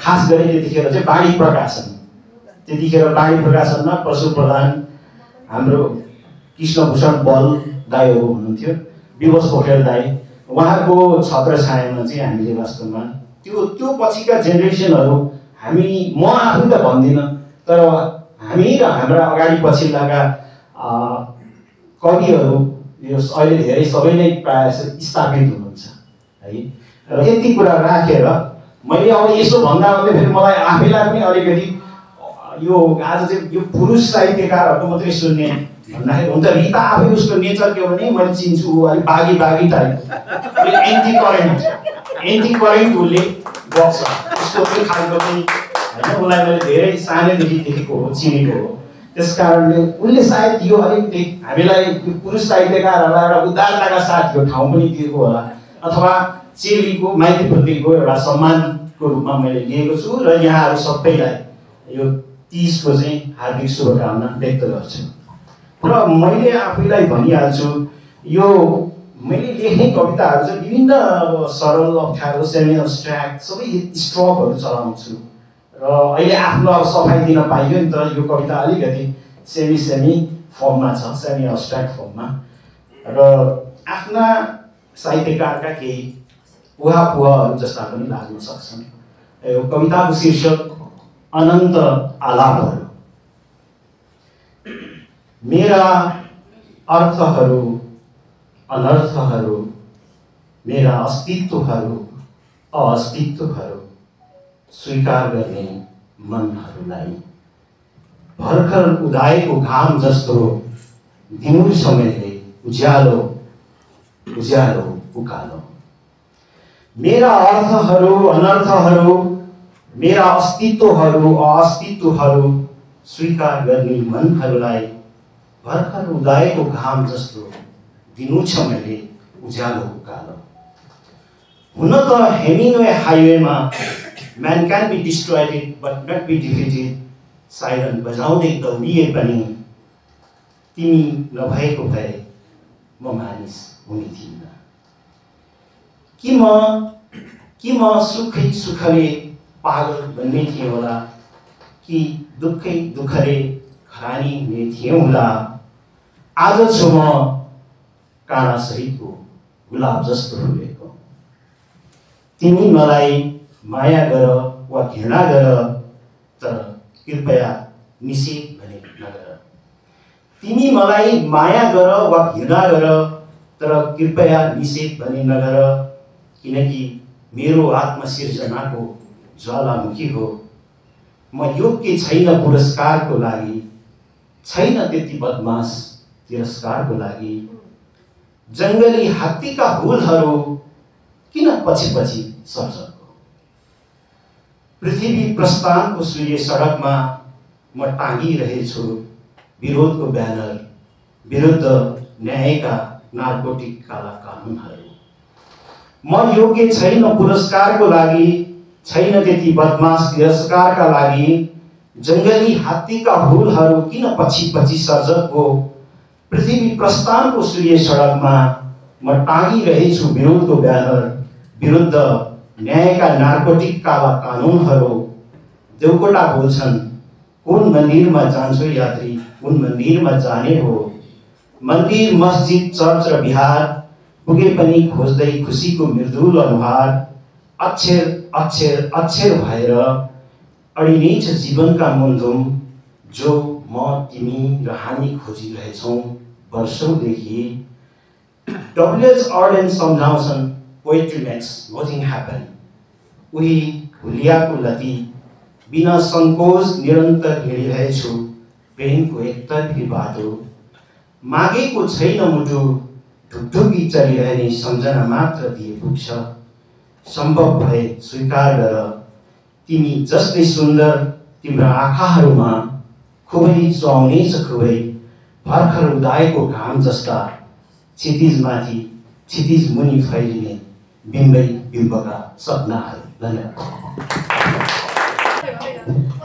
खास गरी त्यतिखेर चाहिँ बाणी प्रकाशन। त्यतिखेर बाणी प्रकाशनमा पशु प्रधान हाम्रो कृष्णभूषण बल दाईहरू हुनुहुन्थ्यो विवश पोखरेल दाई। उहाँको छत्र छायामा चाहिँ हामीले वास्तवमा त्यो त्यो पछिका जेनेरेसनहरू हामी म आफू त भन्दिनँ तर हामी र हाम्रा अगाडि पछिल्लाका कविहरू यो अहिले धेरै सबै नै प्रायः स्थापित हुनुहुन्छ है। र यति कुरा राखेर मैले अब यसो भन्दा भन्दै फेरि मलाई आफैलाई पनि अलिकति यो आज चाहिँ यो पुरुष साहित्यकारहरूको मात्रै सुन्ने भन्दाखेरि हुन्छ रिता आफै उसको नेचर के हो भने मैले चिन्छु अलिक बागी बागी type. Anti current anti current उसले बग्छ उसको त्यो खालको चाहिँ होइन उसलाई मैले धेरै सानैदेखि देखेको हो चिनेको हो। त्यस कारणले उसले सायद यो अलिकति हामीलाई यो पुरुष साहित्यकारहरूलाई एउटा उदारताका साथ यो ठाउँ पनि दिएको होला। अथवा चेलीको माइतीप्रतिको एउटा सम्मान को रूपमा मैले लिएको छु र यहाँहरू सबैलाई यो तिजको चाहिँ हार्दिक शुभकामना व्यक्त गर्छु। र मैले आफैलाई भनिहाल्छु यो मैले लेख्ने कविताहरू चाहिँ विभिन्न सरल अप्ठ्यारो सेमी स्ट्र्याक सबै स्ट्रकहरू चलाउँछु। र अहिले आफ्नो अब सफाइ दिन पाइयो नि त यो कविता अलिकति सेमी सेमी फर्ममा छ सेमी अब्स्ट्राक्ट फर्ममा र आफ्ना साहित्यकारका केही उहापुहाहरू जस्ता पनि लाग्न सक्छन्। यो कविताको शीर्षक अनन्त आलापहरू। मेरा अर्थहरू अनर्थहरू मेरा अस्तित्वहरू अस्तित्वहरू स्वीकार गर्ने मनहरूलाई भर्खर उदाएको घाम जस्तो दिनु समयले उज्यालो उज्यालो उकालो। मेरा अर्थहरू अनर्थहरू मेरा अस्तित्वहरू अस्तित्वहरू स्वीकार गर्ने मनहरूलाई भर्खर उदाएको घाम जस्तो दिनु छ मैले उज्यालो उकालो हुन त Hemingway हाइवेमा man can be destroyed but not be defeated siren बजाउँदै दौडिए पनि तिमी नभएको भए म मानिस हुने थिइनँ। कि म कि म सुखै सुखले पागल बन्ने थिएँ होला कि दुःखै दुःखले खरानी हुने थिएँ होला? आज छु म काँडा सहितको गुलाब जस्तो फुलेको तिमी मलाई माया गर वा घृणा गर तर कृपया निषेध भने नगर तिमी मलाई माया गर वा घृणा गर तर कृपया निषेध भने नगर। किनकि मेरो आत्मसिर्जनाको ज्वालामुखी हो म योग्य छैन पुरस्कारको लागि छैन त्यति बदमास तिरस्कारको लागि। जङ्गली हात्तीका हुलहरू किन पछि पछि सर्छको पृथ्वी प्रस्थानको सूर्य सडकमा म टाँगिरहेछु विरोधको ब्यानर विरुद्ध न्यायका नार्कोटिक काला कानुनहरू म योग्य छैन पुरस्कारको लागि छैन त्यति बदमास तिरस्कारका लागि जङ्गली हात्तीका हुलहरू किन पछि पछि सर्जकको पृथ्वी प्रस्थानको सूर्य सडकमा म टाँगिरहेछु विरोधको ब्यानर विरुद्ध न्यायका नार्कोटिक काला कानुनहरू। देउकोटा बोल्छन् कुन मन्दिरमा जान्छौ यात्री कुन मन्दिरमा जाने हो? मन्दिर मस्जिद चर्च र बिहार पुगे पनि खोज्दै खुसीको मृदुल अनुहार अक्षर अक्षर अक्षर भएर अडिनै छ जीवनका मुन्धुम जो म तिमी र हामी खोजिरहेछौँ वर्षौँदेखि डब्लुएच अर्डेन सम्झाउँछन् पोइट्री मेक्स नथिङ ह्यापन उही हुलियाको लती। बिना सङ्कोच निरन्तर हिँडिरहेछु प्रेमको एकतर्फी बाटो मागेको छैन मुटु ढुकढुकी चलिरहने सम्झना मात्र दिए पुग्छ। सम्भव भए स्वीकार गर। तिमी जस्तै सुन्दर तिम्रा आँखाहरूमा खुबै सुहाउनेछ खुबै। भर्खर उदाएको घाम जस्ता क्षितिजमाथि क्षितिज मुनि फैलिने बिम्बै बिम्बका सपनाहरू। धन्यवाद।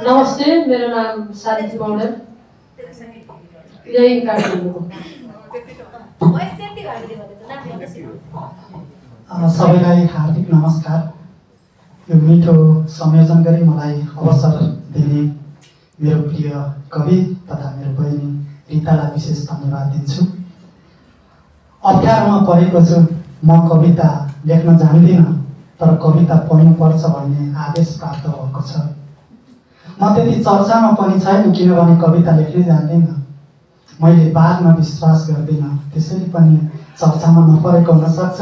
नमस्ते मेरो नाम सारिज मौडेल सबैलाई हार्दिक नमस्कार। यो मिठो संयोजन गरी मलाई अवसर दिने मेरो प्रिय कवि तथा मेरो बहिनी रितालाई विशेष धन्यवाद दिन्छु। अप्ठ्यारोमा परेको छु म कविता लेख्न जान्दिनँ तर कविता पढ्नुपर्छ भन्ने आदेश प्राप्त भएको छ। म त्यति चर्चामा पनि छैन किनभने कविता लेख्नै जान्दिनँ। मैले बादमा विश्वास गर्दिनँ। त्यसैले पनि चर्चामा नपरेको हुनसक्छ।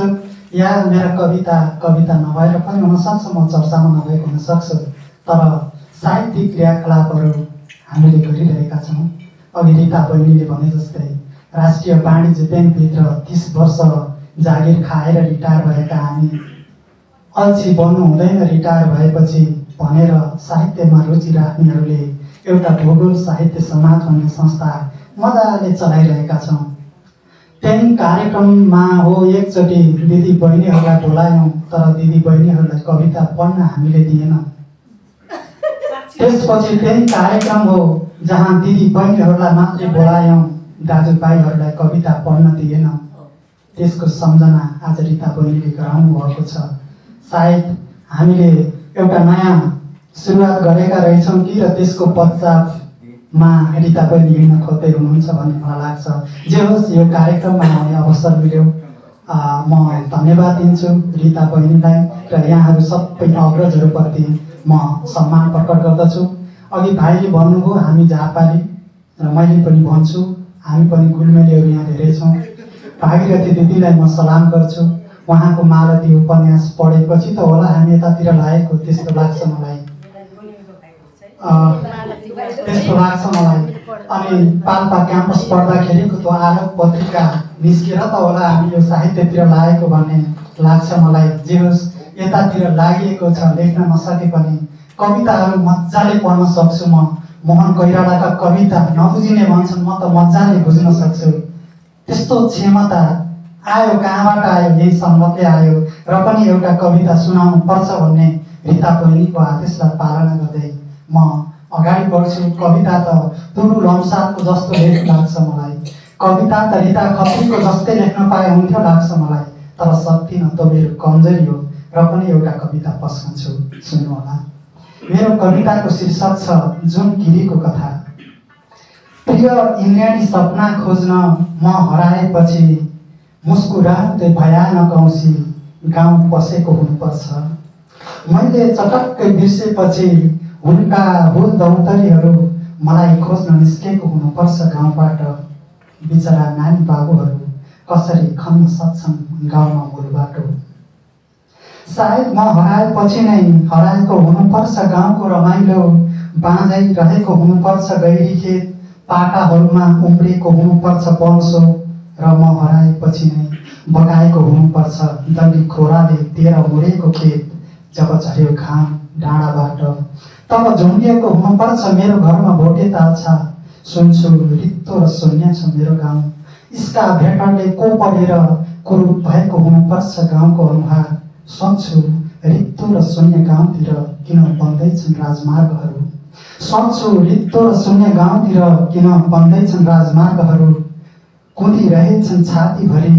या मेरा कविता कविता नभएर पनि हुनसक्छ म चर्चामा नभएको हुनसक्छ। तर साहित्यिक क्रियाकलापहरू हामीले गरिरहेका छौँ। अघि रिता बहिनीले भने जस्तै राष्ट्रिय वाणिज्य ब्याङ्कभित्र तिस वर्ष जागिर खाएर रिटायर भएका हामी। अल्छी बन्नु हुँदैन रिटायर भएपछि भनेर साहित्यमा रुचि राख्नेहरूले एउटा भूगोल साहित्य समाज भन्ने संस्था मजाले चलाइरहेका छौँ। त्यही कार्यक्रममा हो एकचोटि दिदी बहिनीहरूलाई बोलायौँ तर दिदी बहिनीहरूलाई कविता पढ्न हामीले दिएनौँ। त्यसपछि त्यही कार्यक्रम हो जहाँ दिदी बहिनीहरूलाई मात्रै बोलायौँ दाजुभाइहरूलाई कविता पढ्न दिएनौँ। त्यसको सम्झना आज रिता बहिनीले गराउनु भएको छ। सायद हामीले एउटा नयाँ सुरुवात गरेका रहेछौँ कि र त्यसको पश्चातमा रिता बहिनी हिँड्न खोज्दै हुनुहुन्छ भन्ने मलाई लाग्छ जे होस् यो कार्यक्रममा आउने अवसर मिल्यो। म धन्यवाद दिन्छु रिता बहिनीलाई र यहाँहरू सबै अग्रजहरूप्रति म सम्मान प्रकट गर्दछु। अघि भाइले भन्नुभयो हामी झापाली र मैले पनि भन्छु हामी पनि गुलमेलीहरू यहाँ धेरै छौँ। भागीरथी दिदीलाई म सलाम गर्छु। उहाँको मालती उपन्यास पढेपछि त होला हामी यतातिर लागेको त्यस्तो लाग्छ मलाई। त्यस्तो लाग्छ मलाई अनि पाल्पा क्याम्पस पढ्दाखेरिको त्यो आलोक पत्रिका निस्केर त होला हामी यो साहित्यतिर लागेको भन्ने लाग्छ मलाई जे होस् यतातिर लागिएको छ लेख्न नसके पनि कविताहरू मजाले पढ्न सक्छु म मोहन कोइरालाका कविता नबुझिने भन्छन् म त मजाले बुझ्न सक्छु त्यस्तो क्षमता आयो कहाँबाट आयो यही सम्बन्धले आयो र पनि एउटा कविता सुनाउनु पर्छ भन्ने रिता बहिनीको आदेशलाई पालना गर्दै। म अगाडि बढ्छु कविता त तुरु लम्साको जस्तो लेख लाग्छ मलाई। कविता त रिता खत्रीको जस्तै लेख्न पाए हुन्थ्यो लाग्छ मलाई तर सक्दिनँ त मेरो कमजोरी हो र पनि एउटा कविता पस्कन्छु सुन्नु होला। मेरो कविताको शीर्षक छ जुन गिरीको कथा। प्रिय इन्द्रियाणी सपना खोज्न म हराएपछि मुस्कुराउँदै भयानक औँसी गाउँ पसेको हुनुपर्छ। मैले चटक्कै बिर्सेपछि हुनका हुल दौतरीहरू मलाई खोज्न निस्केको हुनुपर्छ गाउँबाट। बिचरा नानी बाबुहरू कसरी खन्न सक्छन् गाउँमा मूल बाटो? सायद म हराएपछि नै हराएको हुनुपर्छ गाउँको रमाइलो। बाँझै रहेको हुनुपर्छ गैरी खेत। पाटाहरूमा उम्रेको हुनुपर्छ पल्सो र म हराएपछि नै बगाएको हुनुपर्छ दण्डी खोराले तेह्र मुरेको खेत। जब झऱ्यो घाम डाँडाबाट तब झुन्डिएको हुनुपर्छ मेरो घरमा भोटे ताल्छा सुन्छु रित्तो र शून्य छ मेरो गाउँ। इसका भेटरले को पढेर कुरूप भएको हुनुपर्छ गाउँको अनुहार। सोच्छु रित्तो र शून्य गाउँतिर किन बन्दैछन् राजमार्गहरू? सोच्छु रित्तो र शून्य गाउँतिर किन बन्दैछन् राजमार्गहरू? कुदिरहेछन् छातीभरि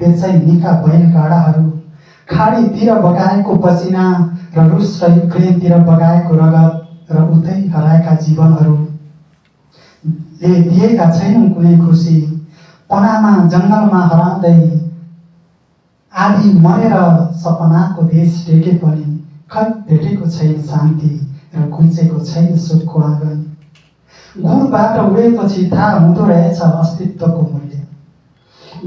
बेचैनीका बैलगाडाहरू? खाडीतिर बगाएको पसिना र रुस र युक्रेनतिर बगाएको रगत र उतै हराएका जीवनहरू। ले दिएका छैनन् कुनै खुसी। पनामा जङ्गलमा हराउँदै आदि मरेर सपनाको देश टेके पनि खै भेटेको छैन शान्ति र कुल्चेको छैन सुखको आँगन। गुणबाट उडेपछि थाहा हुँदो रहेछ अस्तित्वको मूल्य।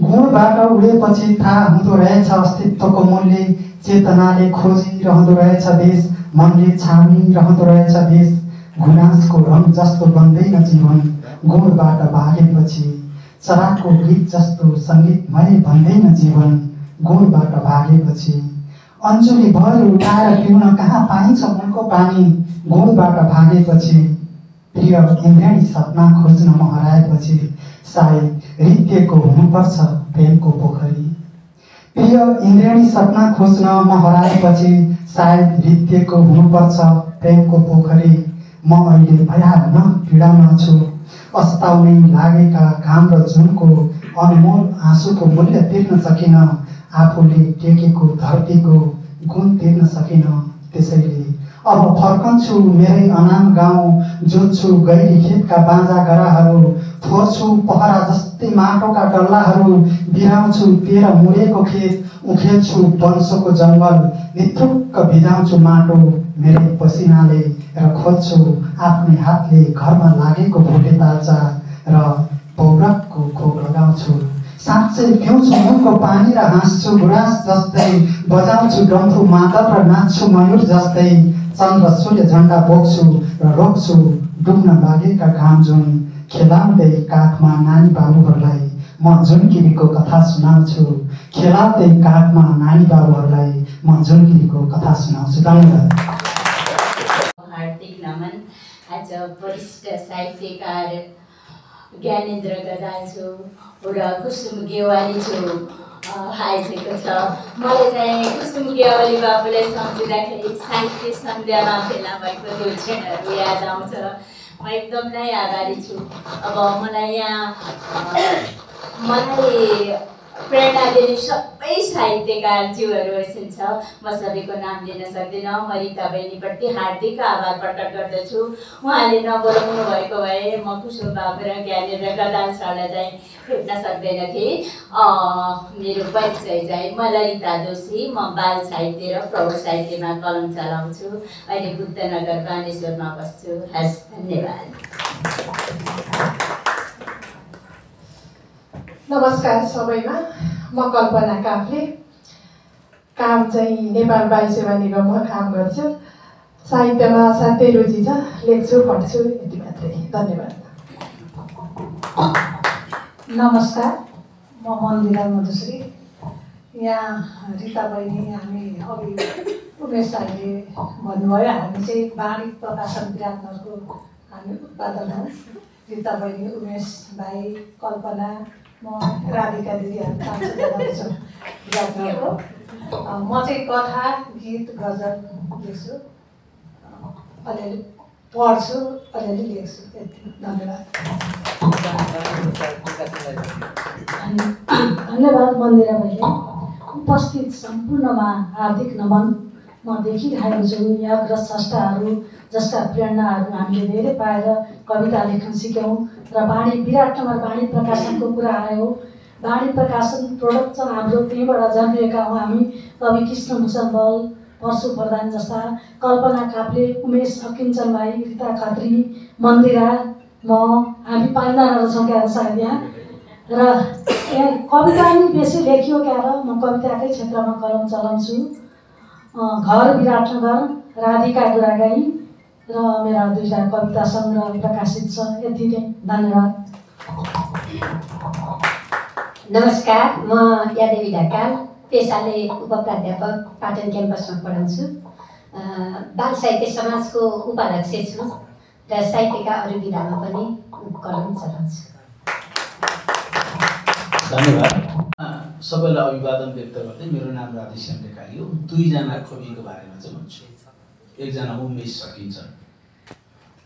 गुणबाट उडेपछि थाहा हुँदो रहेछ अस्तित्वको मूल्य चेतनाले खोजिरहँदो रहेछ देश मनले छानिरहँदो रहेछ देश। गुनासको रङ जस्तो बन्दैन जीवन गुणबाट भागेपछि चराको गीत जस्तो सङ्गीतमय भन्दैन जीवन गुणबाट भागेपछि अञ्जुली भर उठाएर पिउन कहाँ पाइन्छ उनको पानी गुणबाट भागेपछि प्रिय सपना खोज्न म हराएपछि सायद रित्तिएको हुनुपर्छ प्रेमको पोखरी। प्रिय इन्द्राणी सपना खोज्न म हराएपछि सायद रित्तिएको हुनुपर्छ प्रेमको पोखरी। म अहिले भयानक पीडामा छु। अस्ताउनै लागेका घाम र जुनको अनमोल आँसुको मूल्य तिर्न सकिन आफूले टेकेको धरतीको गुण तिर्न सकिन त्यसैले अब फर्कन्छु मेरै अनाम गाउँ जोत्छु गैरी खेतका बाँझा गराहरू फोर्छु पहरा जस्तै माटोका डल्लाहरू बिराउँछु तेह्र मुरेको खेत उखेल्छु वंशको जङ्गल निथुक्क भिजाउँछु माटो मेरै पसिनाले र खोज्छु आफ्नै हातले घरमा लागेको भोटे ताल्चा र खोप लगाउँछु साँच्चै पिउँछु पानी र हाँस्छु गुराँस जस्तै बजाउँछु डम्फु मादल र नाच्छु मयुर जस्तै चन्द्र सूर्य झन्डा बोक्छु र रोक्छु डुब्न लागेका घाम जुन खेलाउँदै काखमा नानी बाबुहरूलाई म जुनगिरीको कथा सुनाउँछु खेलाउँदै काखमा नानी बाबुहरूलाई म जुनगिरीको कथा सुनाउँछु। धन्यवाद। हार्दिक नमन। आज वरिष्ठ साहित्यकार ज्ञानेन्द्र छु र कुसुम गेवाली छु आइसकेको छ। मलाई चाहिँ कुसुम गेवाली बाबुलाई सम्झिँदाखेरि साहित्य सन्ध्यामा फेला भएको त्यो क्षणहरू याद आउँछ। म एकदम नै आभारी छु। अब मलाई यहाँ मलाई प्रेरणा दिने सबै साहित्यकारज्यूहरू छ। म सबैको नाम लिन सक्दिनँ। म रिता बहिनीप्रति हार्दिक आभार प्रकट गर्दछु। उहाँले नबोलाउनु भएको भए म कुसुम बाबु र ज्ञानेन्द्र गदाल सरलाई चाहिँ भेट्न सक्दैन थिएँ। मेरो परिचय चाहिँ म ललिता दोषी म बाल साहित्य र प्रौढ साहित्यमा कलम चलाउँछु। अहिले बुद्धनगर बानेश्वरमा बस्छु। हस् धन्यवाद। नमस्कार सबैमा। म कल्पना काफले काम चाहिँ नेपाल वायु सेवा निगममा काम गर्छु। साहित्यमा असाध्यै रुचि छ लेख्छु पढ्छु यति मात्रै। धन्यवाद। नमस्कार म मन्दिरा मधुश्री। यहाँ रिता बहिनी हामी अघि उमेश दाईले भन्नुभयो हामी चाहिँ बाणी प्रकाशन विराटनगरको हामी उत्पादन हौँ। रिता बहिनी उमेश भाइ कल्पना म राधिका दिदी अँ, म चाहिँ कथा गीत गजल लेख्छु। अलिअलि पढ्छु अलिअलि लेख्छु। धन्यवाद। धन्यवाद मन्दिरा बहिनी। उपस्थित सम्पूर्णमा हार्दिक नमन। म देखिरहेको छु। यहाँका स्रष्टाहरू जसका प्रेरणाहरू हामीले धेरै पाएर कविता लेख्न सिक्यौँ र बाणी विराटनगर बाणी प्रकाशनको कुरा आयो। बाणी प्रकाशन प्रोडक्ट चाहिँ हाम्रो त्यहीँबाट जन्मिएका हौँ हामी। कवि कृष्णभूषण बल परशु प्रधान जस्ता कल्पना काप्ले उमेश अकिञ्चन भाइ रिता खत्री मन्दिरा म हामी पाँचजना रहेछौँ क्या सायद यहाँ। र यहाँ कविता नि बेसी लेखियो क्या र म कविताकै क्षेत्रमा कलम चलाउँछु। घर विराटनगर राधिका गुरागाई र मेरा दुईवटा कविता सङ्ग्रह प्रकाशित छ। यति नै। धन्यवाद। नमस्कार। म यादेवी ढकाल पेसाले उपप्राध्यापक पाटन क्याम्पसमा पढाउँछु। बाल साहित्य समाजको उपाध्यक्ष छु र साहित्यका अरू विधामा पनि कलम चलाउँछु। धन्यवाद। सबैलाई अभिवादन व्यक्त गर्दै मेरो नाम राधेश्याम लेखाली हो। दुईजना कविको बारेमा चाहिँ भन्छु। एकजना उमेश सकिन्छ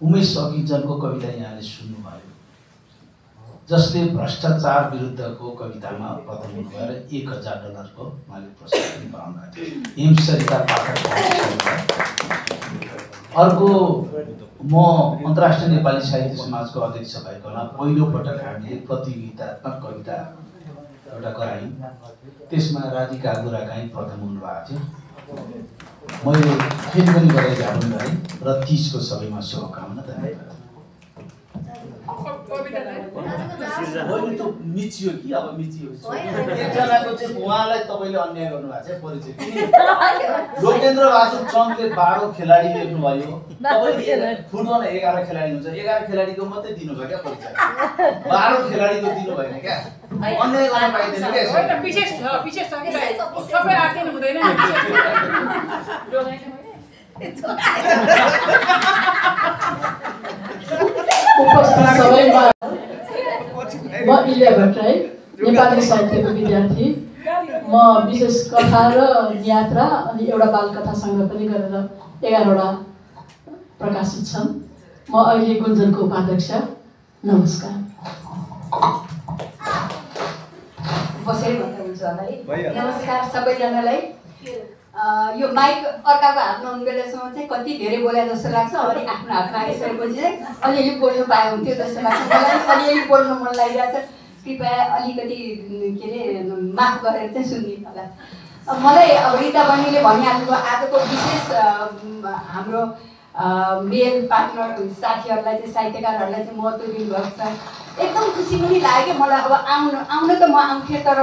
उमेश सकिन्छनको कविता यहाँले सुन्नुभयो। जसले भ्रष्टाचार विरुद्धको कवितामा प्रथम हुनुभयो र एक हजार डलरको उहाँले पुरस्कार पनि पाउनु भएको थियो। हिमसरिता पाठक अर्को म अन्तर्राष्ट्रिय नेपाली साहित्य समाजको अध्यक्ष भएकोमा पहिलोपटक हामीले प्रतियोगितात्मक कविता एउटा गरायौँ त्यसमा राधिका गुरागाई प्रथम हुनुभएको थियो। मैले फेरि पनि गरेर झाडुन गरेँ र तिसको सबैमा शुभकामना धन्यवाद। होइन। त्यो मिचियो कि? अब मिचियो एकजनाको चाहिँ उहाँलाई तपाईँले अन्याय गर्नुभएको छ परिचय। किन? लोकेन्द्र बहादुर चन्दले बाह्र खेलाडी लेख्नुभयो तपाईँले फुटबल एघार खेलाडी हुन्छ। एघार खेलाडीको मात्रै दिनुभयो क्या परिचय। बाह्र खेलाडीको दिनु भएन क्या? अन्याय गर्न पाइँदैन क्या होइन यसरी। विशेष छ विशेष छ। कि सबै हुँदैन म इल्या भट्टराई नेपाली साहित्यको विद्यार्थी म विशेष कथा र यात्रा अनि एउटा बाल कथा सङ्ग्रह पनि गरेर एघारवटा प्रकाशित छन् म अहिले गुन्जनको उपाध्यक्ष नमस्कार बसेर भन्दा हुन्छ होला है नमस्कार सबैजनालाई यो माइक अर्काको हातमा हुने चाहिँ कति धेरै बोला जस्तो लाग्छ अनि आफ्नो हातमा आइसकेपछि चाहिँ अलिअलि बोल्नु पाए हुन्थ्यो जस्तो लाग्छ। मलाई अलिअलि बोल्नु मन लागिरहेको छ। कृपया अलिकति के अरे माफ गरेर चाहिँ सुनिदिनु होला मलाई अब रिता बहिनीले भनिहाल्नुभयो आजको विशेष हाम्रो मेल पार्टनर साथीहरूलाई चाहिँ साहित्यकारहरूलाई चाहिँ महत्त्व दिनुभएको छ। एकदम खुसी पनि लाग्यो। मलाई अब आउनु आउनु त म आउँथेँ तर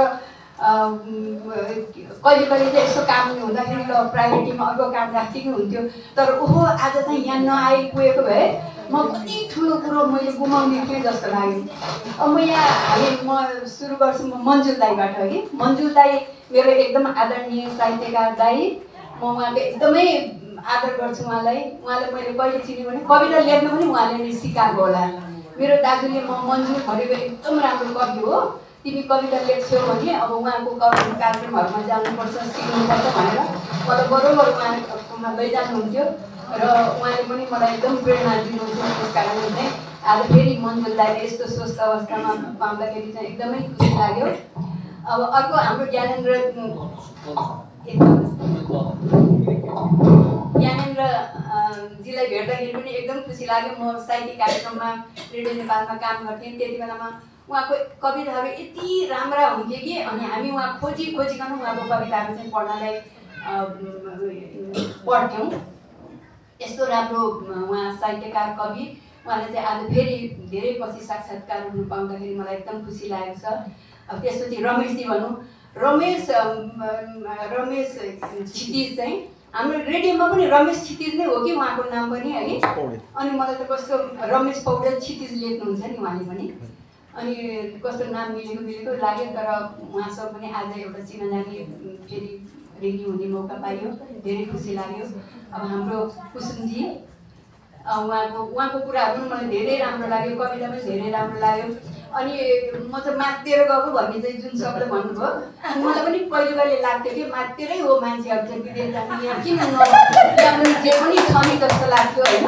कहिले कहिले चाहिँ यस्तो काम हुँदाखेरि ल प्राइभेटीमा अर्को काम राखिदिनु हुन्थ्यो तर ओहो आज चाहिँ यहाँ नआइ पुगेको भए म कति ठुलो कुरो मैले गुमाउने थिएँ जस्तो लाग्यो अब म यहाँ हामी म सुरु गर्छु म मन्जुल दाईबाट कि मन्जुल दाई मेरो एकदम आदरणीय साहित्यकार दाई म उहाँको एकदमै आदर गर्छु उहाँलाई उहाँलाई मैले कहिले चिने भने कविता लेख्न पनि उहाँले नै सिकाएको होला मेरो दाजुले म मन्जुर भनेको एकदम राम्रो कवि हो तिमी कविता लेख्छौ भने अब उहाँको कार्यक्रमहरूमा जानुपर्छ सिक्नुपर्छ भनेर मलाई बरोबर उहाँकोमा लैजानुहुन्थ्यो र उहाँले पनि मलाई एकदम प्रेरणा दिनुहुन्थ्यो त्यस कारणले चाहिँ आज फेरि दाइले यस्तो स्वस्थ अवस्थामा पाउँदाखेरि चाहिँ एकदमै खुसी लाग्यो। अब अर्को हाम्रो ज्ञानेन्द्र ज्ञानेन्द्र जीलाई भेट्दाखेरि पनि एकदम खुसी लाग्यो। म साहित्यिक कार्यक्रममा रेडियो नेपालमा काम गर्थेँ। त्यति बेलामा उहाँको कविताहरू यति राम्रा हुन्थे कि अनि हामी उहाँ खोजी खोजिकन उहाँको कविताहरू चाहिँ पढ्नलाई पढ्थ्यौँ। यस्तो राम्रो उहाँ साहित्यकार कवि उहाँले चाहिँ आज फेरि धेरै पछि साक्षात्कार हुनु पाउँदाखेरि मलाई एकदम खुसी लागेको छ। अब त्यसपछि रमेशजी भनौँ। रमेश रमेश क्षितिज चाहिँ हाम्रो रेडियोमा पनि रमेश क्षितिज नै हो कि उहाँको नाम पनि है? अनि मलाई त कस्तो रमेश पौडेल क्षितिज लेख्नुहुन्छ नि उहाँले पनि। अनि कस्तो नाम मिलेको मिलेको लाग्यो तर उहाँसँग पनि आज एउटा चिनाजानी फेरि रेडियो हुने मौका पाइयो धेरै खुसी लाग्यो। अब हाम्रो कुसुमजी उहाँको उहाँको कुराहरू पनि मलाई धेरै राम्रो लाग्यो कविता पनि धेरै राम्रो लाग्यो। अनि म चाहिँ मातेर गएको भन्ने चाहिँ जुन शब्द भन्नुभयो मलाई पनि कहिले कहिले लाग्थ्यो कि मातेरै हो मान्छेहरू चाहिँ विदेश जाने यहाँ किन जे पनि छ नि जस्तो लाग्थ्यो होइन?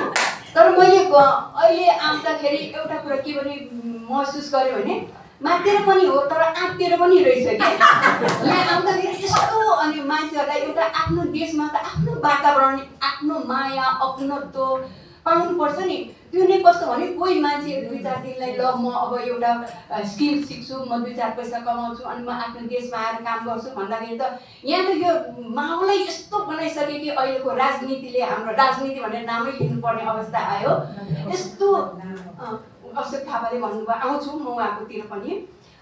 तर मैले अहिले आउँदाखेरि एउटा कुरा के भने महसुस गरेँ भने मातेर पनि हो तर आँतेर पनि रहेछ कि? यहाँ आउँदाखेरि यस्तो अनि मान्छेहरूलाई एउटा आफ्नो देशमा त आफ्नो वातावरण आफ्नो माया अपनत्व पाउनुपर्छ नि। त्यो नै कस्तो भने कोही मान्छे दुई चार दिनलाई ल म अब एउटा स्किल सिक्छु म दुई चार पैसा कमाउँछु अनि म आफ्नो देशमा आएर काम गर्छु भन्दाखेरि त यहाँ त यो माहौलै यस्तो बनाइसक्यो कि अहिलेको राजनीतिले हाम्रो राजनीति भनेर नामै लिनुपर्ने अवस्था आयो। यस्तो अशोक थापाले भन्नुभयो आउँछु म उहाँकोतिर पनि।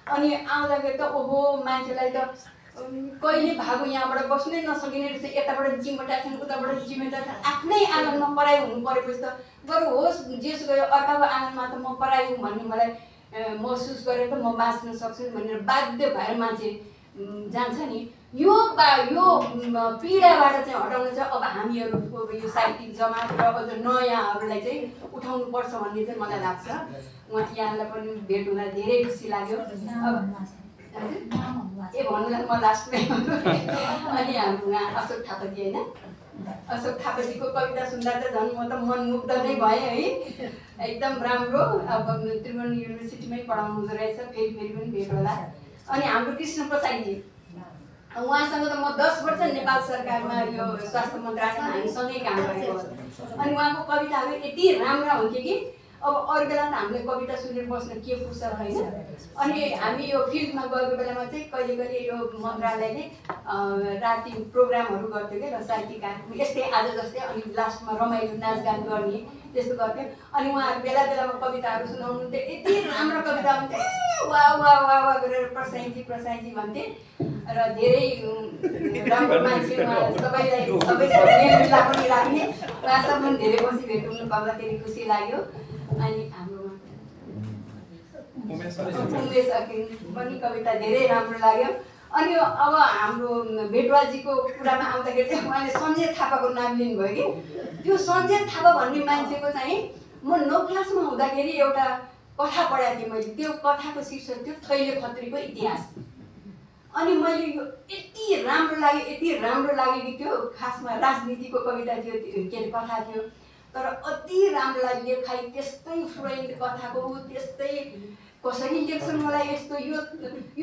अनि आउँदाखेरि त ओहो मान्छेलाई त कहिले भागो यहाँबाट बस्नै नसकिने रहेछ। यताबाट जिम्मेटा छन् उताबाट जिम्मेदार आफ्नै आँगनमा पढाइ हुनु परेपछि त बरु होस् जेस गयो अर्काको आँगनमा त म पढाइ हुँ भन्ने मलाई महसुस गरेर त म बाँच्न सक्छु भनेर बाध्य भएर मान्छे जान्छ नि। यो यो पीडाबाट चाहिँ हटाउन चाहिँ अब हामीहरूको यो साहित्यिक जमात र अझ नयाँहरूलाई चाहिँ उठाउनु पर्छ भन्ने चाहिँ मलाई लाग्छ। उहाँ यहाँलाई पनि भेट हुँदा धेरै खुसी लाग्यो। ए भन्नुलाई म लास्टमै अनि हाम्रो उहाँ अशोक थापाजी होइन? अशोक थापाजीको कविता सुन्दा त झन् म त मनमुग्ध नै भएँ है। एकदम राम्रो। अब त्रिभुवन युनिभर्सिटीमै पढाउनु हुँदो रहेछ फेरि फेरि पनि भेट होला। अनि हाम्रो कृष्ण प्रसादजी उहाँसँग त म दस वर्ष नेपाल सरकारमा यो स्वास्थ्य मन्त्रालयमा हामी सँगै काम गरेको अनि उहाँको कविताहरू यति राम्रा हुन्थ्यो कि अब अरू बेला त हामीले कविता सुनेर बस्न के फुर्सद होइन अनि हामी यो फिल्डमा गएको बेलामा चाहिँ कहिले कहिले यो मन्त्रालयले राति प्रोग्रामहरू गर्थ्यो क्या र साहित्यिक कार्यक्रम यस्तै आज जस्तै अनि लास्टमा रमाइलो नाचगान गर्ने त्यस्तो गर्थ्यो। अनि उहाँहरू बेला बेलामा कविताहरू सुनाउनुहुन्थ्यो। यति राम्रो कविता हुन्थ्यो। वा वा वा वा गरेर प्रसाईजी प्रसाईजी भन्थे। र धेरै राम्रो मान्छे सबैलाई सबैसँग पनि राख्ने। उहाँसँग पनि धेरै बसी भेट हुनु पाउँदाखेरि खुसी लाग्यो। अनि उमेश पनि कविता धेरै राम्रो लाग्यो। अनि अब हाम्रो भेटवाजीको कुरामा आउँदाखेरि चाहिँ उहाँले सञ्जय थापाको नाम लिनुभयो कि? त्यो सञ्जय थापा भन्ने मान्छेको चाहिँ म नौ क्लासमा हुँदाखेरि एउटा कथा पढाएको थिएँ मैले। त्यो कथाको शीर्षक थियो थैले खत्रीको इतिहास। अनि मैले यो यति राम्रो लाग्यो यति राम्रो लाग्यो कि त्यो खासमा राजनीतिको कविता थियो के अरे कथा थियो। तर अति राम्रो लाग्यो लेखाइ त्यस्तै फ्लुएन्ट कथाको त्यस्तै कसरी लेख्छन् मलाई यस्तो यो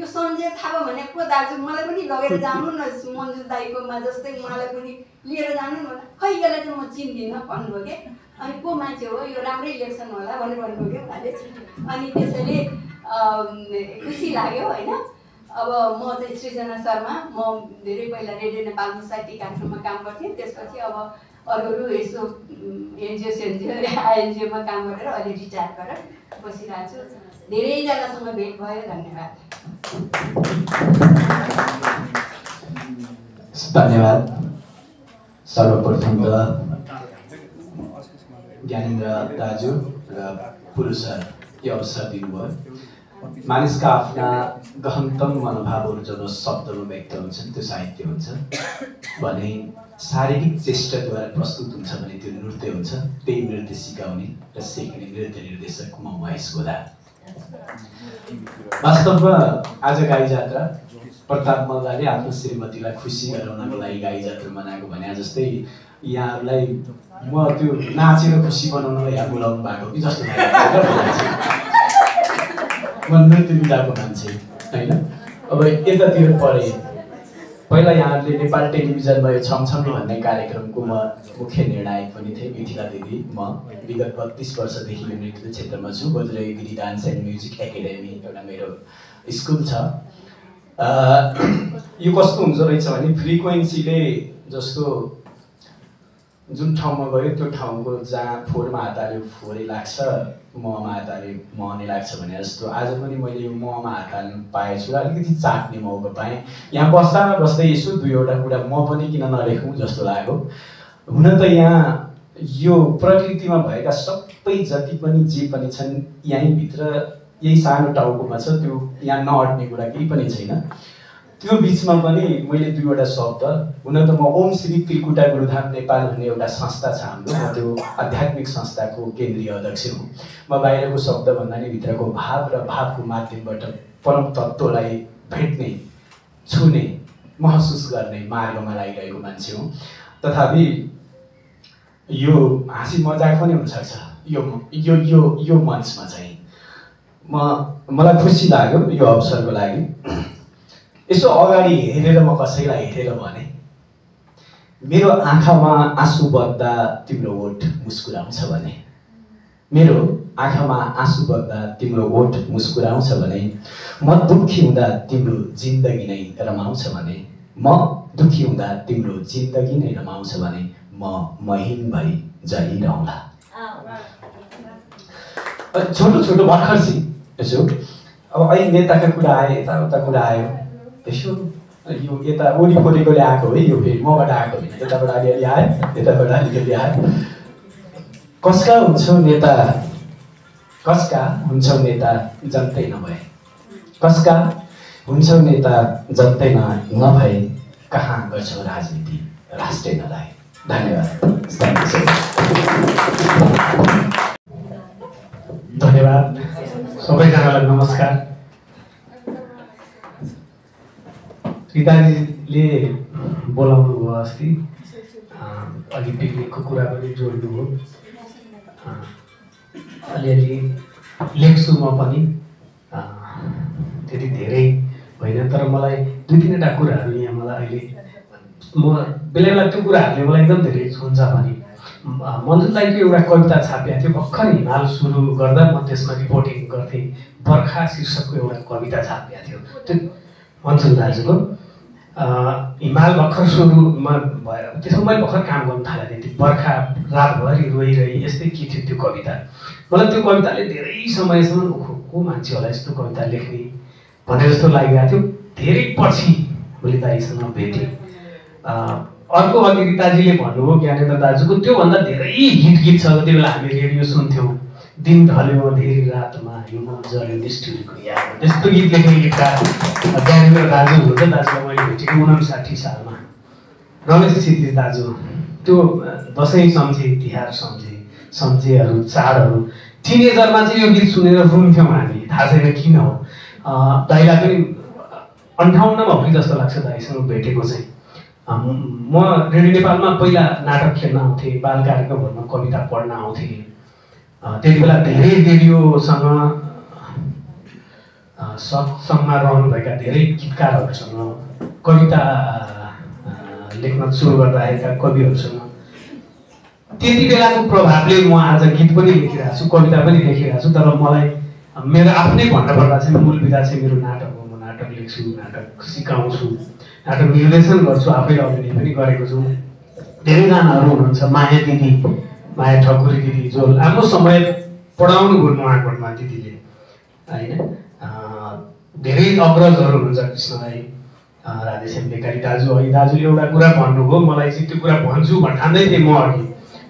यो सञ्जय थापा भनेको दाजु मलाई पनि लगेर जानु न मन्जु दाईकोमा जस्तै उहाँलाई पनि लिएर जानु न खै यसलाई चाहिँ म चिन्दिनँ भन्नुभयो कि? अनि को मान्छे हो? यो राम्रै लेख्छन् होला भनेर भन्नुभयो कि उहाँले अनि त्यसैले खुसी लाग्यो होइन। अब म चाहिँ सृजना शर्मा म धेरै पहिला रेडियो नेपालमा साहित्यिक कार्यक्रममा काम गर्थेँ त्यसपछि अब अरूहरू यसो एनजिओ सेनजिओ आइएनजिओमा काम गरेर अहिले रिटायर गरेर बसिरहेको छु धेरैजनासँग भेट भयो धन्यवाद। धन्यवाद। सर्वप्रथम त ज्ञानेन्द्र दाजु र पुरुष यो अवसर दिनुभयो? मानिसका आफ्ना गहनतम मनोभावहरू जब शब्दमा व्यक्त हुन्छन् त्यो साहित्य हुन्छ। भने शारीरिक चेष्टाद्वारा प्रस्तुत हुन्छ भने त्यो नृत्य हुन्छ। त्यही नृत्य सिकाउने र सिक्ने नृत्य निर्देशक म महेश गोदा। वास्तवमा आज गाई जात्रा प्रताप मल्लाले आफ्नो श्रीमतीलाई खुसी गराउनको लागि गाई जात्रा मनाएको भने जस्तै यहाँहरूलाई म त्यो नाचेर खुसी बनाउनलाई यहाँ बोलाउनु भएको कि जस्तो म नृत्य विधाको मान्छे होइन? अब यतातिर पढेँ। पहिला यहाँहरूले नेपाल टेलिभिजनमा यो छमछमी भन्ने कार्यक्रमको म मुख्य निर्णायक पनि थिएँ मिथिला दिदी म। विगत बत्तिस वर्षदेखि यो नृत्य क्षेत्रमा छु। Badragiri Giri dance and music academy एउटा मेरो स्कुल छ। यो कस्तो हुन्छ रहेछ भने फ्रिक्वेन्सीले जस्तो जुन ठाउँमा गयो त्यो ठाउँको जहाँ फोहोरमा हात हाल्यो फोहोरै लाग्छ महमा हात हाल्यो मह नै लाग्छ भने जस्तो आज पनि मैले यो महमा हात हाल्नु पाएछु र अलिकति चाट्ने मौका पाएँ यहाँ बस्दा बस्दै यसो दुईवटा कुरा म पनि किन नलेखौँ जस्तो लाग्यो हुन त यहाँ यो प्रकृतिमा भएका सबै जति पनि जे पनि छन् यहीँभित्र यही सानो टाउकोमा छ त्यो यहाँ नअट्ने कुरा केही पनि छैन त्यो बिचमा पनि मैले दुईवटा शब्द हुन त म ओम श्री त्रिकुटा गुरुधाम नेपाल भन्ने एउटा संस्था छ हाम्रो म त्यो आध्यात्मिक संस्थाको केन्द्रीय अध्यक्ष हुँ। म बाहिरको शब्द भन्दा नि भित्रको भाव र भावको माध्यमबाट परम तत्त्वलाई भेट्ने छुने महसुस गर्ने मार्गमा लागिरहेको मान्छे हुँ। तथापि यो हाँसी मजाक पनि हुनसक्छ। यो यो यो यो मञ्चमा चाहिँ। म मलाई खुसी लाग्यो यो अवसरको लागि। यसो अगाडि हेरेर म कसैलाई हेरेर भने मेरो आँखामा आँसु बग्दा तिम्रो ओठ मुस्कुराउँछ भने मेरो आँखामा आँसु बग्दा तिम्रो ओठ मुस्कुराउँछ भने म दुःखी हुँदा तिम्रो जिन्दगी नै रमाउँछ भने म दुःखी हुँदा तिम्रो जिन्दगी नै रमाउँछ भने म महिन भई जलिरहँला। छोटो छोटो भर्खर यसो। अब अहिले नेताका कुरा आयो यताउता कुरा आयो। यसो यो यता वरिपरिकोले आएको है यो फेरि मबाट आएको होइन यताबाट अलिअलि आयो यताबाट अलिअलि आयो कसका हुन्छौ नेता कसका हुन्छौ नेता जनतै नभए कसका हुन्छौ नेता जनतै नभए कहाँ गर्छौ राजनीति राष्ट्रै नलाए धन्यवाद धन्यवाद सबैजनालाई नमस्कार पिताजीले बोलाउनु भयो अस्ति। अघि पिकनिकको कुरा पनि जोड्नु हो। अलिअलि लेख्छु म पनि। त्यति धेरै होइन तर मलाई दुई तिनवटा कुराहरू यहाँ मलाई अहिले म बेला बेला त्यो कुराहरूले मलाई एकदम धेरै छुन्छ पनि मन्जुल दाईको एउटा कविता छापिएको थियो। भर्खर हिमाल सुरु गर्दा म त्यसमा रिपोर्टिङ गर्थेँ। बर्खा शीर्षकको एउटा कविता छापिएको थियो। त्यो मन्जुल दाजुको हिमाल भर्खर सुरुमा भएर त्यसमा मैले भर्खर काम गर्नु थालेको थिएँ बर्खा रातभरि रोइरही यस्तै के थियो त्यो कविता? मलाई त्यो कविताले धेरै समयसम्म ओखो को मान्छे होला यस्तो कविता लेख्ने भने जस्तो लागिरहेको थियो। धेरै पछि मैले दाईसँग भेटेँ। अर्को अघि रिताजीले भन्नुभयो ज्ञानेन्द्र दाजुको त्योभन्दा धेरै हिट गीत छ। जति बेला हामी रेडियो सुन्थ्यौँ। दिन ढल्यो धेरै रातमा हिउँ जल्यो निष्ठुरीको याद त्यस्तो गीत लेख्ने गीतकार ज्ञानेन्द्र दाजु हुनुहुन्छ दाजुलाई मैले भेटेको उनासाठी सालमा। रमेश क्षितिज दाजु त्यो दसैँ सम्झे तिहार सम्झे सम्झेहरू चाडहरू। टिनेजरमा चाहिँ यो गीत सुनेर रुन्थ्यौँ हामी थाहा छैन किन हो। दाइलाई पनि अन्ठाउन्नमा हो कि जस्तो लाग्छ दाइसँग भेटेको चाहिँ। म रेडियो नेपालमा पहिला नाटक खेल्न आउँथेँ बाल कार्यक्रमहरूमा कविता पढ्न आउँथेँ। त्यति बेला धेरै रेडियोसँग सत्सङ्गमा रहनुभएका धेरै गीतकारहरूसँग कविता लेख्न सुरु गर्दा आएका कविहरूसँग त्यति बेलाको प्रभावले म आज गीत पनि लेखिरहेको छु कविता पनि लेखिरहेको छु तर मलाई मेरो आफ्नै भन्नुपर्दा चाहिँ मूल विधा चाहिँ मेरो नाटक हो। म नाटक लेख्छु नाटक सिकाउँछु नाटक निर्देशन गर्छु आफै अभिनय पनि गरेको छु। धेरैजनाहरू हुनुहुन्छ माया दिदी माया ठकुरी दिदी जो लामो समय पढाउनु भयो नुहाकोटमा दिदीले होइन? धेरै अग्रजहरू हुनुहुन्छ कृष्ण राई राधेश्याम बेकारी दाजु अघि दाजुले एउटा कुरा भन्नुभयो मलाई चाहिँ त्यो कुरा भन्छु भन्ठान्दै थिएँ म अघि।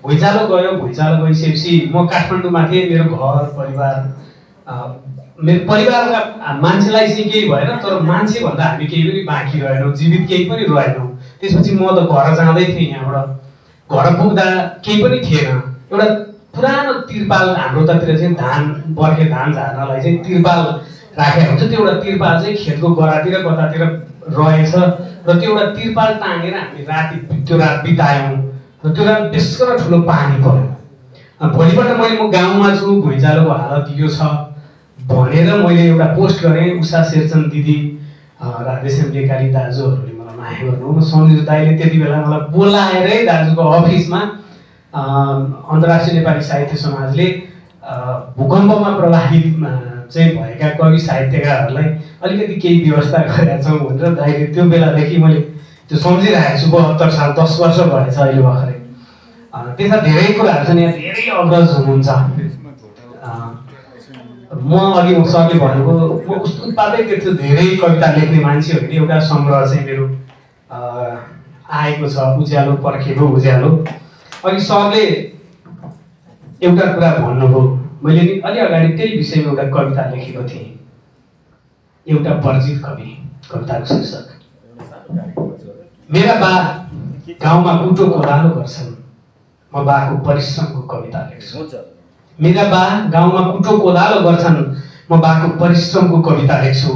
भुइँचालो गयो भुइँचालो गइसकेपछि म काठमाडौँमा थिएँ मेरो घर परिवार मेरो परिवारका मान्छेलाई चाहिँ केही भएन तर मान्छे भन्दा हामी केही पनि बाँकी रहेनौँ जीवित केही पनि रहेनौँ। त्यसपछि म त घर जाँदै थिएँ यहाँबाट। घर पुग्दा केही पनि थिएन। एउटा पुरानो तिरपाल हाम्रोतिर चाहिँ धान बर्खे धान झार्नलाई चाहिँ तिरपाल राखेको हुन्छ त्यो एउटा तिरपाल चाहिँ खेतको गरातिर कतातिर रहेछ र त्यो एउटा तिरपाल टाँगेर हामी राति त्यो रात बितायौँ र त्यो रात बेसर ठुलो पानी पऱ्यो। भोलिपल्ट मैले म गाउँमा छु भुइँचालोको हालत यो छ भनेर मैले एउटा पोस्ट गरेँ उषा शेरचन दिदी राधेश्याम लेकाली दाजुहरूले माया गर्नु सम्झिँछु दाइले त्यति बेला मलाई बोलाएरै दाजुको अफिसमा अन्तर्राष्ट्रिय नेपाली साहित्य समाजले भूकम्पमा प्रभावित चाहिँ भएका कवि साहित्यकारहरूलाई अलिकति केही व्यवस्था गरेका छौँ भनेर दाइले त्यो बेलादेखि मैले त्यो सम्झिरहेको छु बहत्तर साल दस वर्ष भएछ अहिले भर्खरै। अँ, त्यसमा धेरै कुराहरू छन् यहाँ धेरै अग्रज हुनुहुन्छ। म अघि सरले भन्नुभयो म उस्तो उत्पादै त्यस्तो धेरै कविता लेख्ने मान्छे एउटा सङ्ग्रह चाहिँ मेरो आएको छ उज्यालो पर्खेको उज्यालो अघि सरले एउटा कुरा भन्नुभयो। मैले नि अलि अगाडि त्यही विषयमा एउटा कविता लेखेको थिएँ। एउटा वर्जित कवि कविताको शीर्षक। मेरा बा गाउँमा कुटो कोदालो गर्छन्। म बाको परिश्रमको कविता लेख्छु। मेरा बा गाउँमा कुटो कोदालो गर्छन्। म बाको परिश्रमको कविता लेख्छु।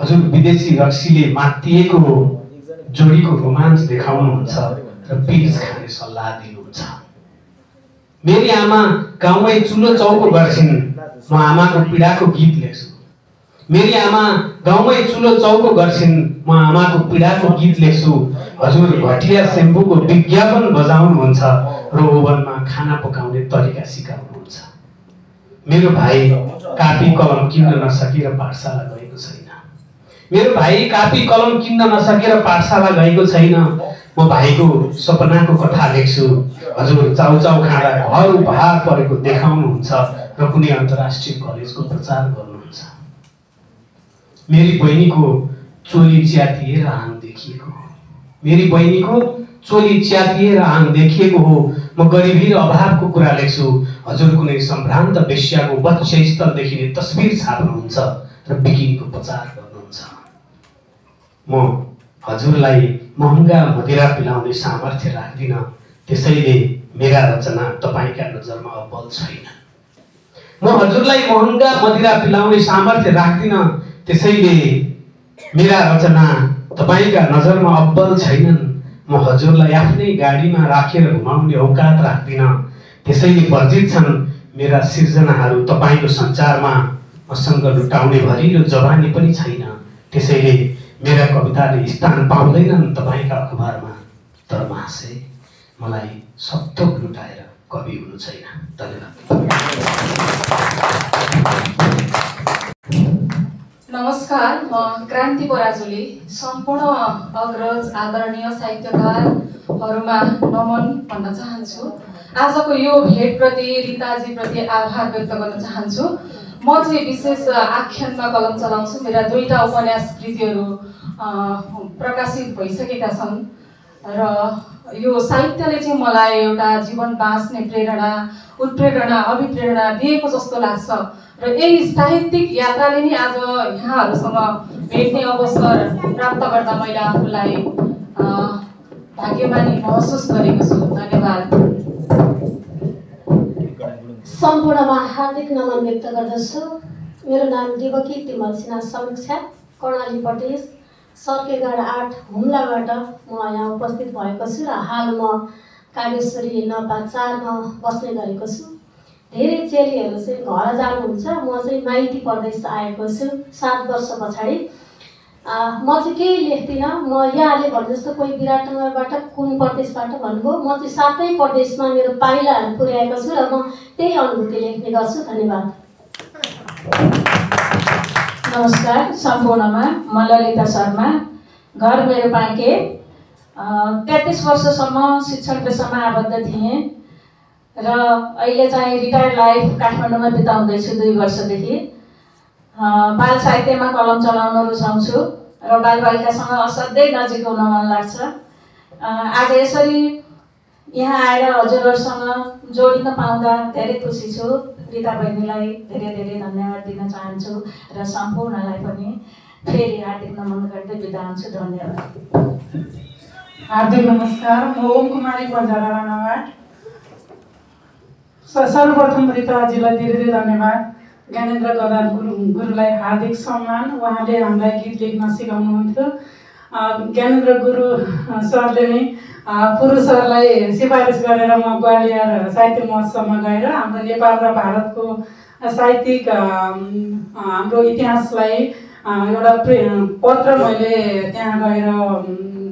हजुर विदेशी रक्सीले मातिएको जोडीको रोमान्स देखाउनुहुन्छ र पिज खाने सल्लाह दिनुहुन्छ। मेरी आमा गाउँमै चुलो चौको गर्छिन्। म आमाको पीडाको गीत लेख्छु। मेरी आमा गाउँमै चुलो चौको गर्छिन्। म आमाको पीडाको गीत लेख्छु। हजुर घटिया सेम्पूको विज्ञापन बजाउनुहुन्छ र ओभनमा खाना पकाउने तरिका सिकाउनुहुन्छ। मेरो भाइ कापी कलम किन्न नसकेर पाठशाला मेरो भाइ कापी कलम किन्न नसकेर पाठशाला गएको छैन। म भाइको सपनाको कथा लेख्छु। हजुर चाउचाउ खाँदा घर उपहार परेको देखाउनुहुन्छ र कुनै अन्तर्राष्ट्रिय कलेजको प्रचार गर्नुहुन्छ। मेरी बहिनीको चोली च्यातिएर आङ देखिएको मेरी बहिनीको चोली च्यातिएर आङ देखिएको हो। म गरिबी र अभावको कुरा लेख्छु। हजुर कुनै सम्भ्रान्त वेश्याको वक्षस्थल देखिने तस्बिर छाप्नुहुन्छ र बिकिनीको प्रचार गर्नुहुन्छ। म हजुरलाई महँगा मदिरा पिलाउने सामर्थ्य राख्दिनँ त्यसैले मेरा रचना तपाईँका नजरमा अब्बल छैन। म हजुरलाई महँगा मदिरा पिलाउने सामर्थ्य राख्दिनँ त्यसैले मेरा रचना तपाईँका नजरमा अब्बल छैनन्। म हजुरलाई आफ्नै गाडीमा राखेर घुमाउने औकात राख्दिनँ त्यसैले वर्जित छन् मेरा सिर्जनाहरू तपाईँको सञ्चारमा मसँग लुटाउने भरिलो जवानी पनि छैन। त्यसैले मेरा कविताले स्थान पाउँदैनन् तपाईँका अखबारमा तर महाशय मलाई सत्तोक लुटाएर कवि हुनु छैन। धन्यवाद। नमस्कार म क्रान्ति पराजुली सम्पूर्ण अग्रज आदरणीय साहित्यकारहरूमा नमन भन्न चाहन्छु। आजको यो भेटप्रति रिताजीप्रति आभार व्यक्त गर्न चाहन्छु। म चाहिँ विशेष आख्यानमा कलम चलाउँछु। मेरा दुईवटा उपन्यास कृतिहरू प्रकाशित भइसकेका छन्। र यो साहित्यले चाहिँ मलाई एउटा जीवन बाँच्ने प्रेरणा उत्प्रेरणा अभिप्रेरणा दिएको जस्तो लाग्छ। र यही साहित्यिक यात्राले नै आज यहाँहरूसँग भेट्ने अवसर प्राप्त गर्दा मैले आफूलाई भाग्यमानी महसुस गरेको छु। धन्यवाद। सम्पूर्णमा हार्दिक नमन व्यक्त गर्दछु। मेरो नाम देवकी तिमल सिन्हा समीक्षा कर्णाली प्रदेश सर्केगाड आठ हुम्लाबाट म यहाँ उपस्थित भएको छु र हाल म कागेश्वरी नपा चारमा बस्ने गरेको छु। धेरै चेलीहरू चाहिँ घर जानुहुन्छ म चाहिँ माइती प्रदेश आएको छु। सात वर्ष पछाडि म चाहिँ केही लेख्दिनँ। म यहाँले भने जस्तो कोही विराटनगरबाट कुन प्रदेशबाट भन्नुभयो म चाहिँ सातै प्रदेशमा मेरो पाइलाहरू पुर्याएको छु र म त्यही अनुभूति लेख्ने गर्छु। धन्यवाद। नमस्कार सम्पूर्णमा म ललिता शर्मा घर मेरो पाके। तेत्तिस वर्षसम्म शिक्षण पेसामा आबद्ध थिएँ र अहिले चाहिँ रिटायर्ड लाइफ काठमाडौँमा बिताउँदैछु दुई वर्षदेखि। बाल साहित्यमा कलम चलाउन रुचाउँछु र बालबालिकासँग असाध्यै नजिक हुन मन लाग्छ। आज यसरी यहाँ आएर हजुरहरूसँग जोडिन पाउँदा धेरै खुसी छु। रिता बहिनीलाई धेरै धेरै धन्यवाद दिन चाहन्छु र सम्पूर्णलाई पनि फेरि हार्दिक नमन गर्दै बिदा हुन्छु। धन्यवाद। हार्दिक नमस्कार। म ओम कुमारी बजारा राणाघाट स- सर्वप्रथम रिताजीलाई धेरै धेरै धन्यवाद। ज्ञानेन्द्र गदाल गुरु गुरुलाई हार्दिक सम्मान। उहाँले हामीलाई गीत लेख्न सिकाउनुहुन्थ्यो। ज्ञानेन्द्र गुरु सरले नै अ, पुरुष सरलाई सिफारिस गरेर म ग्वालियर साहित्य महोत्सवमा गएर हाम्रो नेपाल र भारतको साहित्यिक हाम्रो इतिहासलाई एउटा पत्र मैले त्यहाँ गएर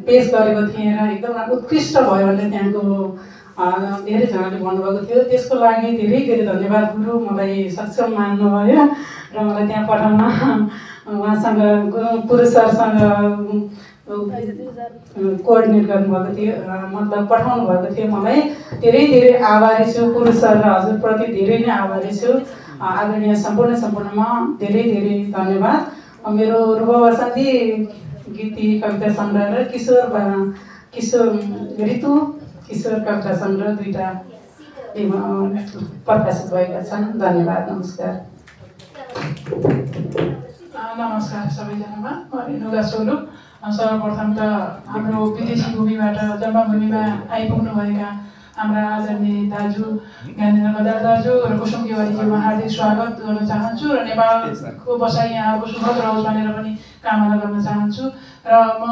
पेस गरेको थिएँ र एकदम उत्कृष्ट भयो भने त्यहाँको धेरैजनाले भन्नुभएको थियो त्यसको लागि धेरै धेरै धन्यवाद गुरु मलाई सक्षम मान्नुभयो र मलाई त्यहाँ पठाउन उहाँसँग पुरुष सरसँग कोअर्डिनेट गर्नुभएको थियो मतलब पठाउनु भएको थियो मलाई धेरै धेरै आभारी छु पुरुष सर र हजुरप्रति धेरै नै आभारी छु आदरणीय सम्पूर्ण सम्पूर्णमा धेरै धेरै धन्यवाद मेरो रुबा वसन्ती गीति कविता सङ्ग्रह र किशोर किशोर ऋतु किशोर कविता सङ्ग्रह दुईवटा प्रकाशित भएका छन्। धन्यवाद नमस्कार। नमस्कार सबैजनामा। म रेणुका सोलु। सर्वप्रथम त हाम्रो विदेशी भूमिबाट जन्मभूमिमा आइपुग्नुभएका हाम्रा आदरणीय दाजु ज्ञानेन्द्र दाजु र कुसुम गेवालीजीमा हार्दिक स्वागत गर्न चाहन्छु र नेपालको बसाइ यहाँको सुखद रहोस् भनेर पनि कामना गर्न चाहन्छु। र म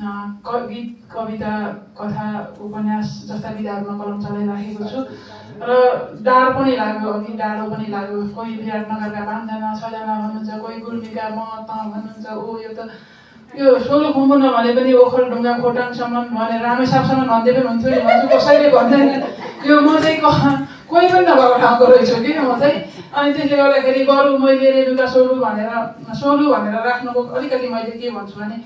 गीत कविता कथा उपन्यास जस्ता विधाहरूमा कलम चलाइराखेको छु र डाँडो पनि लाग्यो अघि डाँडो पनि लाग्यो कोही विराटनगरका पाँचजना छजना भन्नुहुन्छ कोही गुल्मीका म भन्नुहुन्छ ऊ यो त यो सोलो खुम्बु नभने पनि ओखलढुङ्गा खोटाङसम्म भने रामेसापसम्म भन्दै पनि हुन्थ्यो नि भन्छु कसैले भन्दैन यो म चाहिँ क- कोही पनि नभएको ठाउँको रहेछु कि म चाहिँ अनि त्यसले गर्दाखेरि बरु मैले रेणुका सोलु भनेर सोलु भनेर राख्नुको अलिकति मैले के भन्छु भने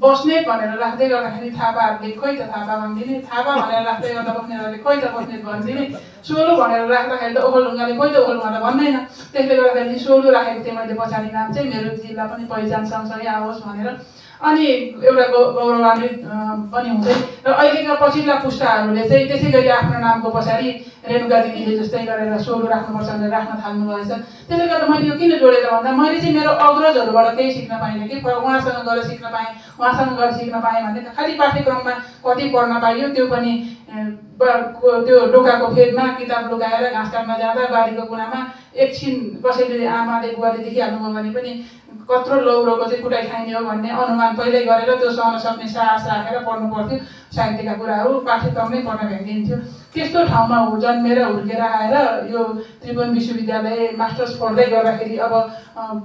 बस्नेत भनेर राख्दै गर्दाखेरि थापाहरूले खोइ त थापा भनिदिने थापा भनेर राख्दै गर्दा बस्नेतहरूले खोइ त बस्नेत भनिदिने सोलु भनेर राख्दाखेरि त ओखलढुङ्गाले खोइ त ओखलढुङ्गा त भन्दैन त्यसले गर्दाखेरि सोलु राखेको थिएँ मैले पछाडि नाम चाहिँ मेरो जिल्ला पनि पहिचान सँगसँगै आओस् भनेर अनि एउटा गौ गौरवान्वित पनि हुँदै र अहिलेका पछिल्ला पुस्ताहरूले चाहिँ त्यसै गरी आफ्नो नामको पछाडि रेणुका दिदीले जस्तै गरेर सोलु राख्नुपर्छ भनेर राख्न थाल्नु भएछ त्यसले गर्दा मैले यो किन जोडेर भन्दा मैले चाहिँ मेरो अग्रजहरूबाट केही सिक्न पाइनँ कि उहाँसँग गएर सिक्न पाएँ उहाँसँग गएर सिक्न पाएँ भने त खालि पाठ्यक्रममा कति पढ्न पाइयो त्यो पनि त्यो डोकाको फेदमा किताब लुकाएर घाँस काट्न जाँदा बारीको कुनामा एकछिन कसैले आमाले बुवाले देखिहाल्नुभयो भने पनि कत्रो लौरोको चाहिँ कुटाइ खाइने हो भन्ने अनुमान पहिल्यै गरेर त्यो सहन सक्ने साहस राखेर पढ्नु पर्थ्यो। साहित्यका कुराहरू पाठ्यक्रम नै पढ्न भ्याइदिन्थ्यो। त्यस्तो ठाउँमा हो जन्मेर हुर्केर आएर यो त्रिभुवन विश्वविद्यालय मास्टर्स पढ्दै गर्दाखेरि अब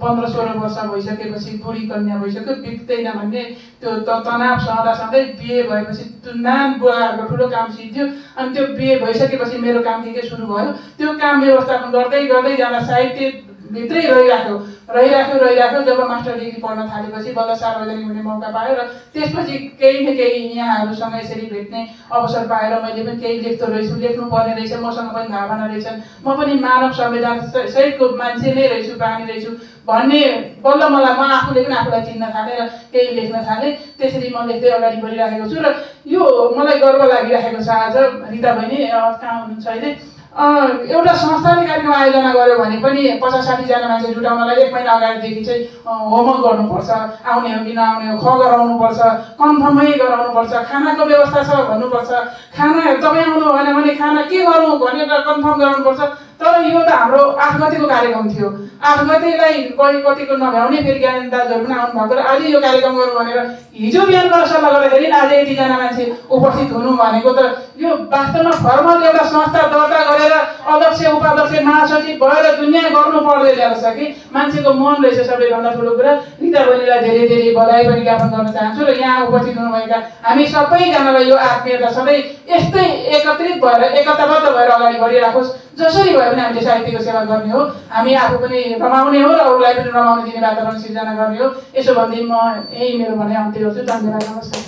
पन्ध्र सोह्र वर्ष भइसकेपछि बुढी कन्या भइसक्यो बित्दैन भन्ने त्यो त तनाव सहँदा सहँदै बिहे भएपछि नाम बुवाहरूको ठुलो काम सिद्धि अनि त्यो बिहे भइसकेपछि मेरो काम के के सुरु भयो? त्यो काम व्यवस्थापन गर्दै गर्दै जाँदा साहित्य भित्रै रहिराख्यो। रहिराख्यो रहिराख्यो जब मास्टर डिग्री पढ्न थालेपछि बल्ल सार्वजनिक हुने मौका पायो र त्यसपछि केही न केही यहाँहरूसँग यसरी भेट्ने अवसर पाएर मैले पनि केही लेख्दो रहेछु। लेख्नु पर्ने रहेछ मसँग पनि भावना रहेछन्। म पनि मानव संविधान सहितको मान्छे नै रहेछु प्राणी रहेछु भन्ने बल्ल मलाई म आफूले पनि आफूलाई चिन्न थालेँ र केही लेख्न थालेँ। त्यसरी म लेख्दै अगाडि बढिराखेको छु र यो मलाई गर्व लागिराखेको छ आज। रिता बहिनी कहाँ हुनुहुन्छ अहिले? एउटा संस्थाले कार्यक्रम आयोजना गर्यो भने पनि पचास साठीजना मान्छे जुटाउनलाई एक महिना अगाडिदेखि चाहिँ होमवर्क गर्नुपर्छ आउने हो कि नआउने हो ख गराउनुपर्छ कन्फर्मै गराउनुपर्छ खानाको व्यवस्था छ भन्नुपर्छ खाना तपाईँ आउनु भएन भने खाना के गरौँ भनेर कन्फर्म गराउनुपर्छ तर यो त हाम्रो गतिको कार्यक्रम थियो। आठ गतिलाई कोही कतिको नभ्याउने फेरि ज्ञान दाजुहरू पनि आउनु भएको र आज यो कार्यक्रम गरौँ भनेर हिजो बिहानबाट सल्लाह गर्दाखेरि आज यतिजना मान्छे उपस्थित हुनु भनेको त यो वास्तवमा फर्मल एउटा संस्था दर्ता गरेर अध्यक्ष उपाध्यक्ष महासचिव भएर दुनियाँ गर्नु पर्दैन रहेछ कि? मान्छेको मन रहेछ सबैभन्दा ठुलो कुरा। रिता बहिनीलाई धेरै धेरै बधाई पनि ज्ञापन गर्न चाहन्छु र यहाँ उपस्थित हुनुभएका हामी सबैजनालाई यो आत्मीयता सधैँ यस्तै एकत्रित भएर एकताबद्ध भएर अगाडि बढिराखोस्। जसरी भए पनि हामीले साहित्यको सेवा गर्ने हो। हामी आफू पनि रमाउने हो र अरूलाई पनि रमाउन दिने वातावरण सिर्जना गर्ने हो। यसो भन्दै म यही मेरो भनाइ अन्त्य गर्छु। धन्यवाद नमस्कार।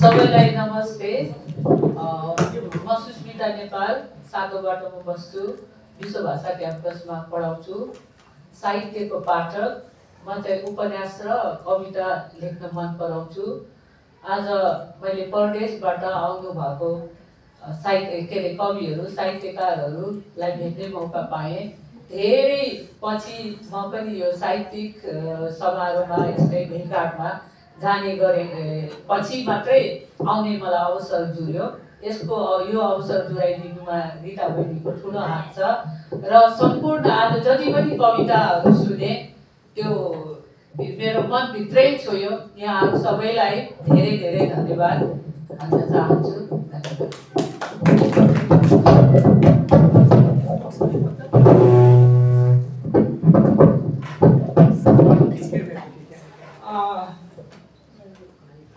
सबैलाई नमस्ते। म सुस्मिता नेपाल सागोबाट म बस्छु। विश्व भाषा क्याम्पसमा पढाउँछु। साहित्यको पाठक म चाहिँ उपन्यास र कविता लेख्न मन पराउँछु। आज मैले परदेशबाट आउनुभएको साहित्य के अरे कविहरू साहित्यकारहरूलाई भेट्ने मौका पाएँ। धेरै पछि म पनि यो साहित्यिक समारोहमा यस्तै भेटघाटमा जाने गरे पछि मात्रै आउने मलाई अवसर जुर्यो यसको यो अवसर जुराइदिनुमा रिता बहिनीको ठुलो हात छ। र सम्पूर्ण आज जति पनि कविताहरू सुने त्यो मेरो मनभित्रै छोयो। यहाँहरू सबैलाई धेरै धेरै धन्यवाद भन्न चाहन्छु।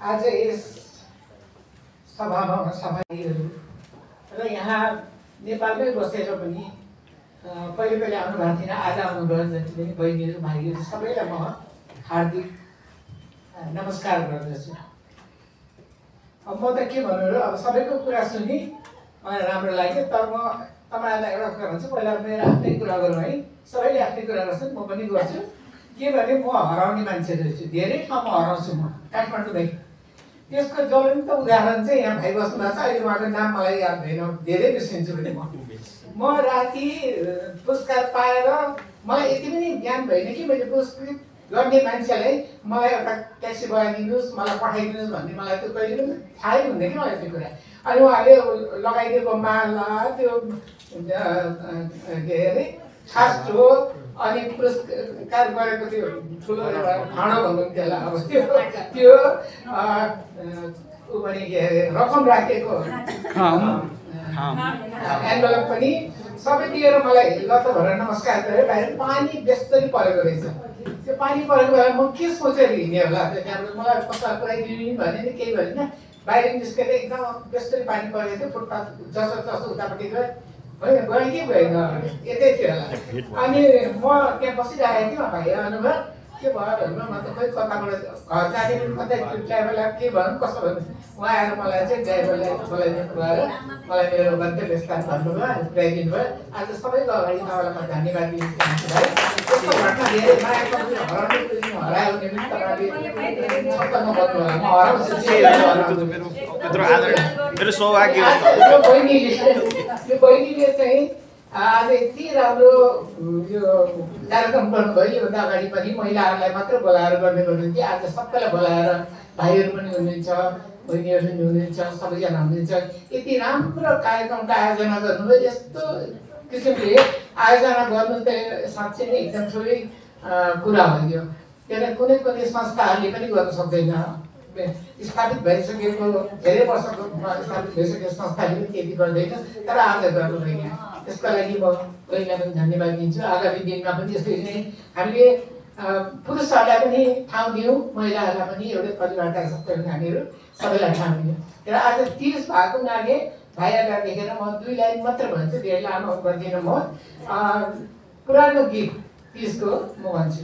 आज यस सभामा सभाहरू र यहाँ नेपालमै बसेर पनि पहिले पहिले आउनु भएको थिएन आज आउनुभयो जति पनि बहिनीहरू भाइहरू सबैलाई म हार्दिक नमस्कार गर्दछु। अब म त के भन्नु र अब सबैको कुरा सुनि मलाई राम्रो लाग्यो तर म तपाईँहरूलाई एउटा कुरा भन्छु पहिला मेरो आफ्नै कुरा गरौँ है। सबैले आफ्नै कुरा गर्छन् म पनि गर्छु। के भने म हराउने मान्छे रहेछु धेरै ठाउँमा हराउँछु म। काठमाडौँदेखि। त्यसको ज्वलन्त उदाहरण चाहिँ यहाँ भाइ बस्नु भएको छ। अहिले उहाँको नाम मलाई याद भएन। धेरै बिर्सिन्छु भने म म राति पुरस्कार पाएर मलाई यति पनि ज्ञान भएन कि मैले पुरस्कृत गर्ने मान्छेलाई मलाई एउटा ट्याक्सी बनाइदिनुहोस् मलाई पठाइदिनुहोस् भन्ने मलाई त्यो कहिले पनि थाहै हुँदैन कि मलाई त्यो कुरा। अनि उहाँले लगाइदिएको माला त्यो के अरे खास अनि पुरस्कार गरेको त्यो ठुलो एउटा भाँडो भनौँ त्यसलाई अब। त्यो के अरे रकम राखेको। एन्भलप पनि सबै दिएर मलाई ल त भनेर नमस्कार गरेँ बाहिर पानी बेस्तरी परेको रहेछ। त्यो पानी परेको बेला म के सोचेर हिँडेँ होला? त्यो त्यहाँबाट मलाई कसलाई पुऱ्याइदिनु भने नि केही भनेन बाहिर निस्केर एकदम बेस्तरी पानी परेको थियो। फुटपाथ जसो तसो उतापट्टि गएँ। होइन गएँ कि भएन यतै थियो होला अनि म त्यहाँ बसिरहेको थिएँ भाइ आउनुभयो के भयो भन्नु म त खोइ कताबाट घर जाने पनि कतै ड्राइभरलाई के भनौँ कसो भन्नु उहाँ आएर मलाई चाहिँ ड्राइभरलाई बोलाइदिनु भएर मलाई मेरो गन्तव्य स्थान भन्नुभयो पुऱ्याइदिनु भयो। आज सबैको अगाडि तपाईँलाई म धन्यवाद दिन चाहन्छु यस्तो घटना धेरै माया कति हराउने पनि हरायो भने पनि तपाईँले छक्क नबन्नु होला। म हराउँछु त्यत्रो आदर मेरो सौभाग्य हो। बहिनीले चाहिँ आज यति राम्रो यो कार्यक्रम गर्नुभयो योभन्दा अगाडि पनि महिलाहरूलाई मात्र बोलाएर गर्ने गर्नुहुन्थ्यो आज सबैलाई बोलाएर भाइहरू पनि हुनुहुन्छ बहिनीहरू पनि हुनुहुन्छ सबैजना हुनुहुन्छ। यति राम्रो कार्यक्रमको आयोजना गर्नुभयो। यस्तो किसिमले आयोजना गर्नु त साँच्चै नै एकदम ठुलै कुरा हो यो। किन कुनै कुनै संस्थाहरूले पनि गर्न सक्दैन। स्थापित भइसकेको धेरै वर्षको स्थापित भइसकेको संस्थाले पनि त्यति गर्दैन तर आज गर्नुभयो यहाँ त्यसको लागि म पहिला पनि धन्यवाद दिन्छु। आगामी दिनमा पनि यसरी नै हामीले पुरुषहरूलाई पनि ठाउँ दियौँ महिलाहरूलाई पनि एउटै परिवारका जस्तै हामीहरू सबैलाई ठाउँ दियौँ। र आज तिस भएको हुनाले भाइहरूलाई देखेर म दुई लाइन मात्र भन्छु धेरै लामो गर्दिनँ म पुरानो गीत तिसको म भन्छु।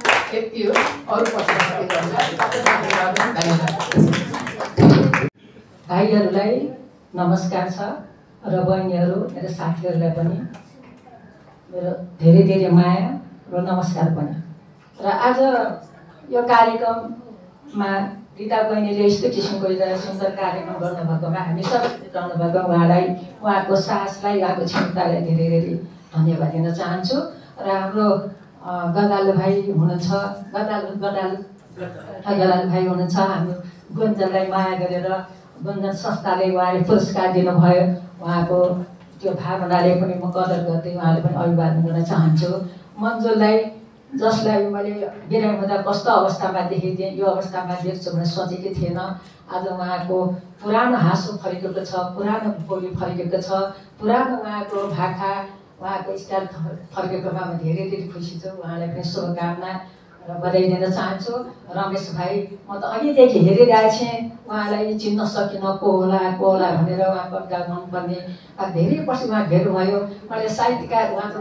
भाइहरूलाई नमस्कार छ र बहिनीहरू मेरो साथीहरूलाई पनि। मेरो धेरै धेरै माया र नमस्कार पनि। र आज यो कार्यक्रममा रिता बहिनीले यस्तो किसिमको एउटा सुन्दर कार्यक्रम गर्नुभएकोमा हामी सबै रहनुभएको उहाँलाई उहाँको साहसलाई उहाँको क्षमतालाई धेरै धेरै धन्यवाद दिन चाहन्छु। र हाम्रो गदालु भाइ हुनुहुन्छ गदालु गदालु गदालु भाइ हुनुहुन्छ। हाम्रो गुन्जनलाई माया गरेर गुन्जन संस्थाले उहाँले पुरस्कार दिनुभयो। उहाँको त्यो भावनाले पनि म कदर गर्दै उहाँले पनि अभिवादन गर्न चाहन्छु। मन्जुलाई जसलाई मैले बिरामी हुँदा कस्तो अवस्थामा देखेको थिएँ यो अवस्थामा देख्छु भने सोचेकै थिएन। आज उहाँको पुरानो हाँसो फर्केको छ पुरानो बोली फर्केको छ। पुरानो उहाँको भाषा उहाँको स्टाइल फर्केकोमा म धेरै धेरै खुसी छु। उहाँलाई पनि शुभकामना र बधाई दिन चाहन्छु। रमेश भाइ म त अघिदेखि हेरिरहेको थिएँ उहाँलाई चिन्न सकिनँ को होला को होला भनेर उहाँको मनपर्ने। धेरै पछि उहाँ भेट्नुभयो मैले साहित्यकार उहाँको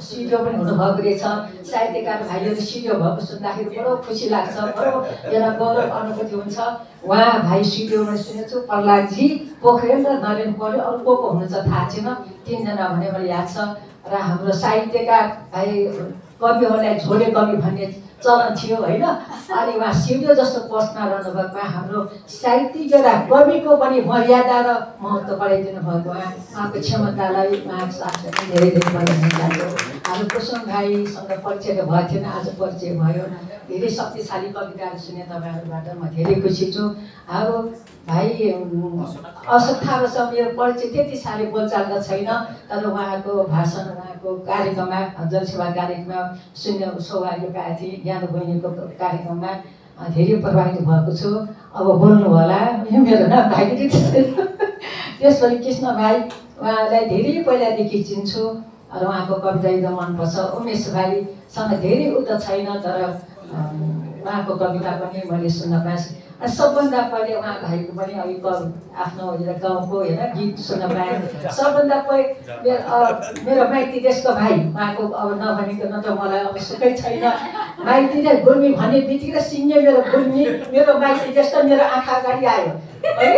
सिडिओ पनि हुनुभएको रहेछ साहित्यकार भाइहरू सिडिओ भएको सुन्दाखेरि बडो खुसी लाग्छ बडो एउटा गौरव अनुभूति हुन्छ। उहाँ भाइ सिडिओमा सुनेको प्रहलादजी पोखरेल र नरेन पौडेल अरू को को हुनुहुन्छ थाहा छैन। तिनजना भने मलाई याद छ। र हाम्रो साहित्यकार भाइ कविहरूलाई झोले कवि भन्ने चलन थियो होइन। अनि उहाँ सिडिओ जस्तो पोस्टमा रहनुभएकोमा हाम्रो साहित्यिक एउटा कविको पनि मर्यादा र महत्त्व बढाइदिनु भएको उहाँ। उहाँको क्षमतालाई उहाँको पनि धेरै धेरै बढाइदिनु लाग्यो हाम्रो कुसुम भाइसँग परिचय त भएको थिएन आज परिचय भयो धेरै शक्तिशाली कविताहरू सुने तपाईँहरूबाट म धेरै खुसी छु। हाम्रो भाइ अशोक थापासँग मेरो परिचय त्यति साह्रै बोलचाल त छैन तर उहाँको भाषण उहाँको कार्यक्रममा जनसेवा कार्यक्रममा सुन्ने सौभाग्य पाएको थिएँ ज्ञान बहिनीको कार्यक्रममा धेरै प्रभावित भएको छु। अब बोल्नु होला। मेरो न भाइ त्यसपछि कृष्ण भाइ उहाँलाई धेरै पहिलादेखि चिन्छु। र उहाँको कविता एकदम मनपर्छ। उमेश भाइसँग धेरै उ त छैन तर उहाँको कविता पनि मैले सुन्न पाएँ। सबभन्दा पहिले उहाँ भाइको पनि अघि कवि आफ्नो गाउँको होइन गीत सुन्न पाएँ। सबभन्दा पहिले मेरो माइती देशको भाइ उहाँको अब नभनेको न त मलाई अब सुखै छैन। माइती नै गुर्मी भन्ने बित्तिकै सिङ्गे मेरो गुर्मी मेरो माइती देश त मेरो आँखा अगाडि आयो। है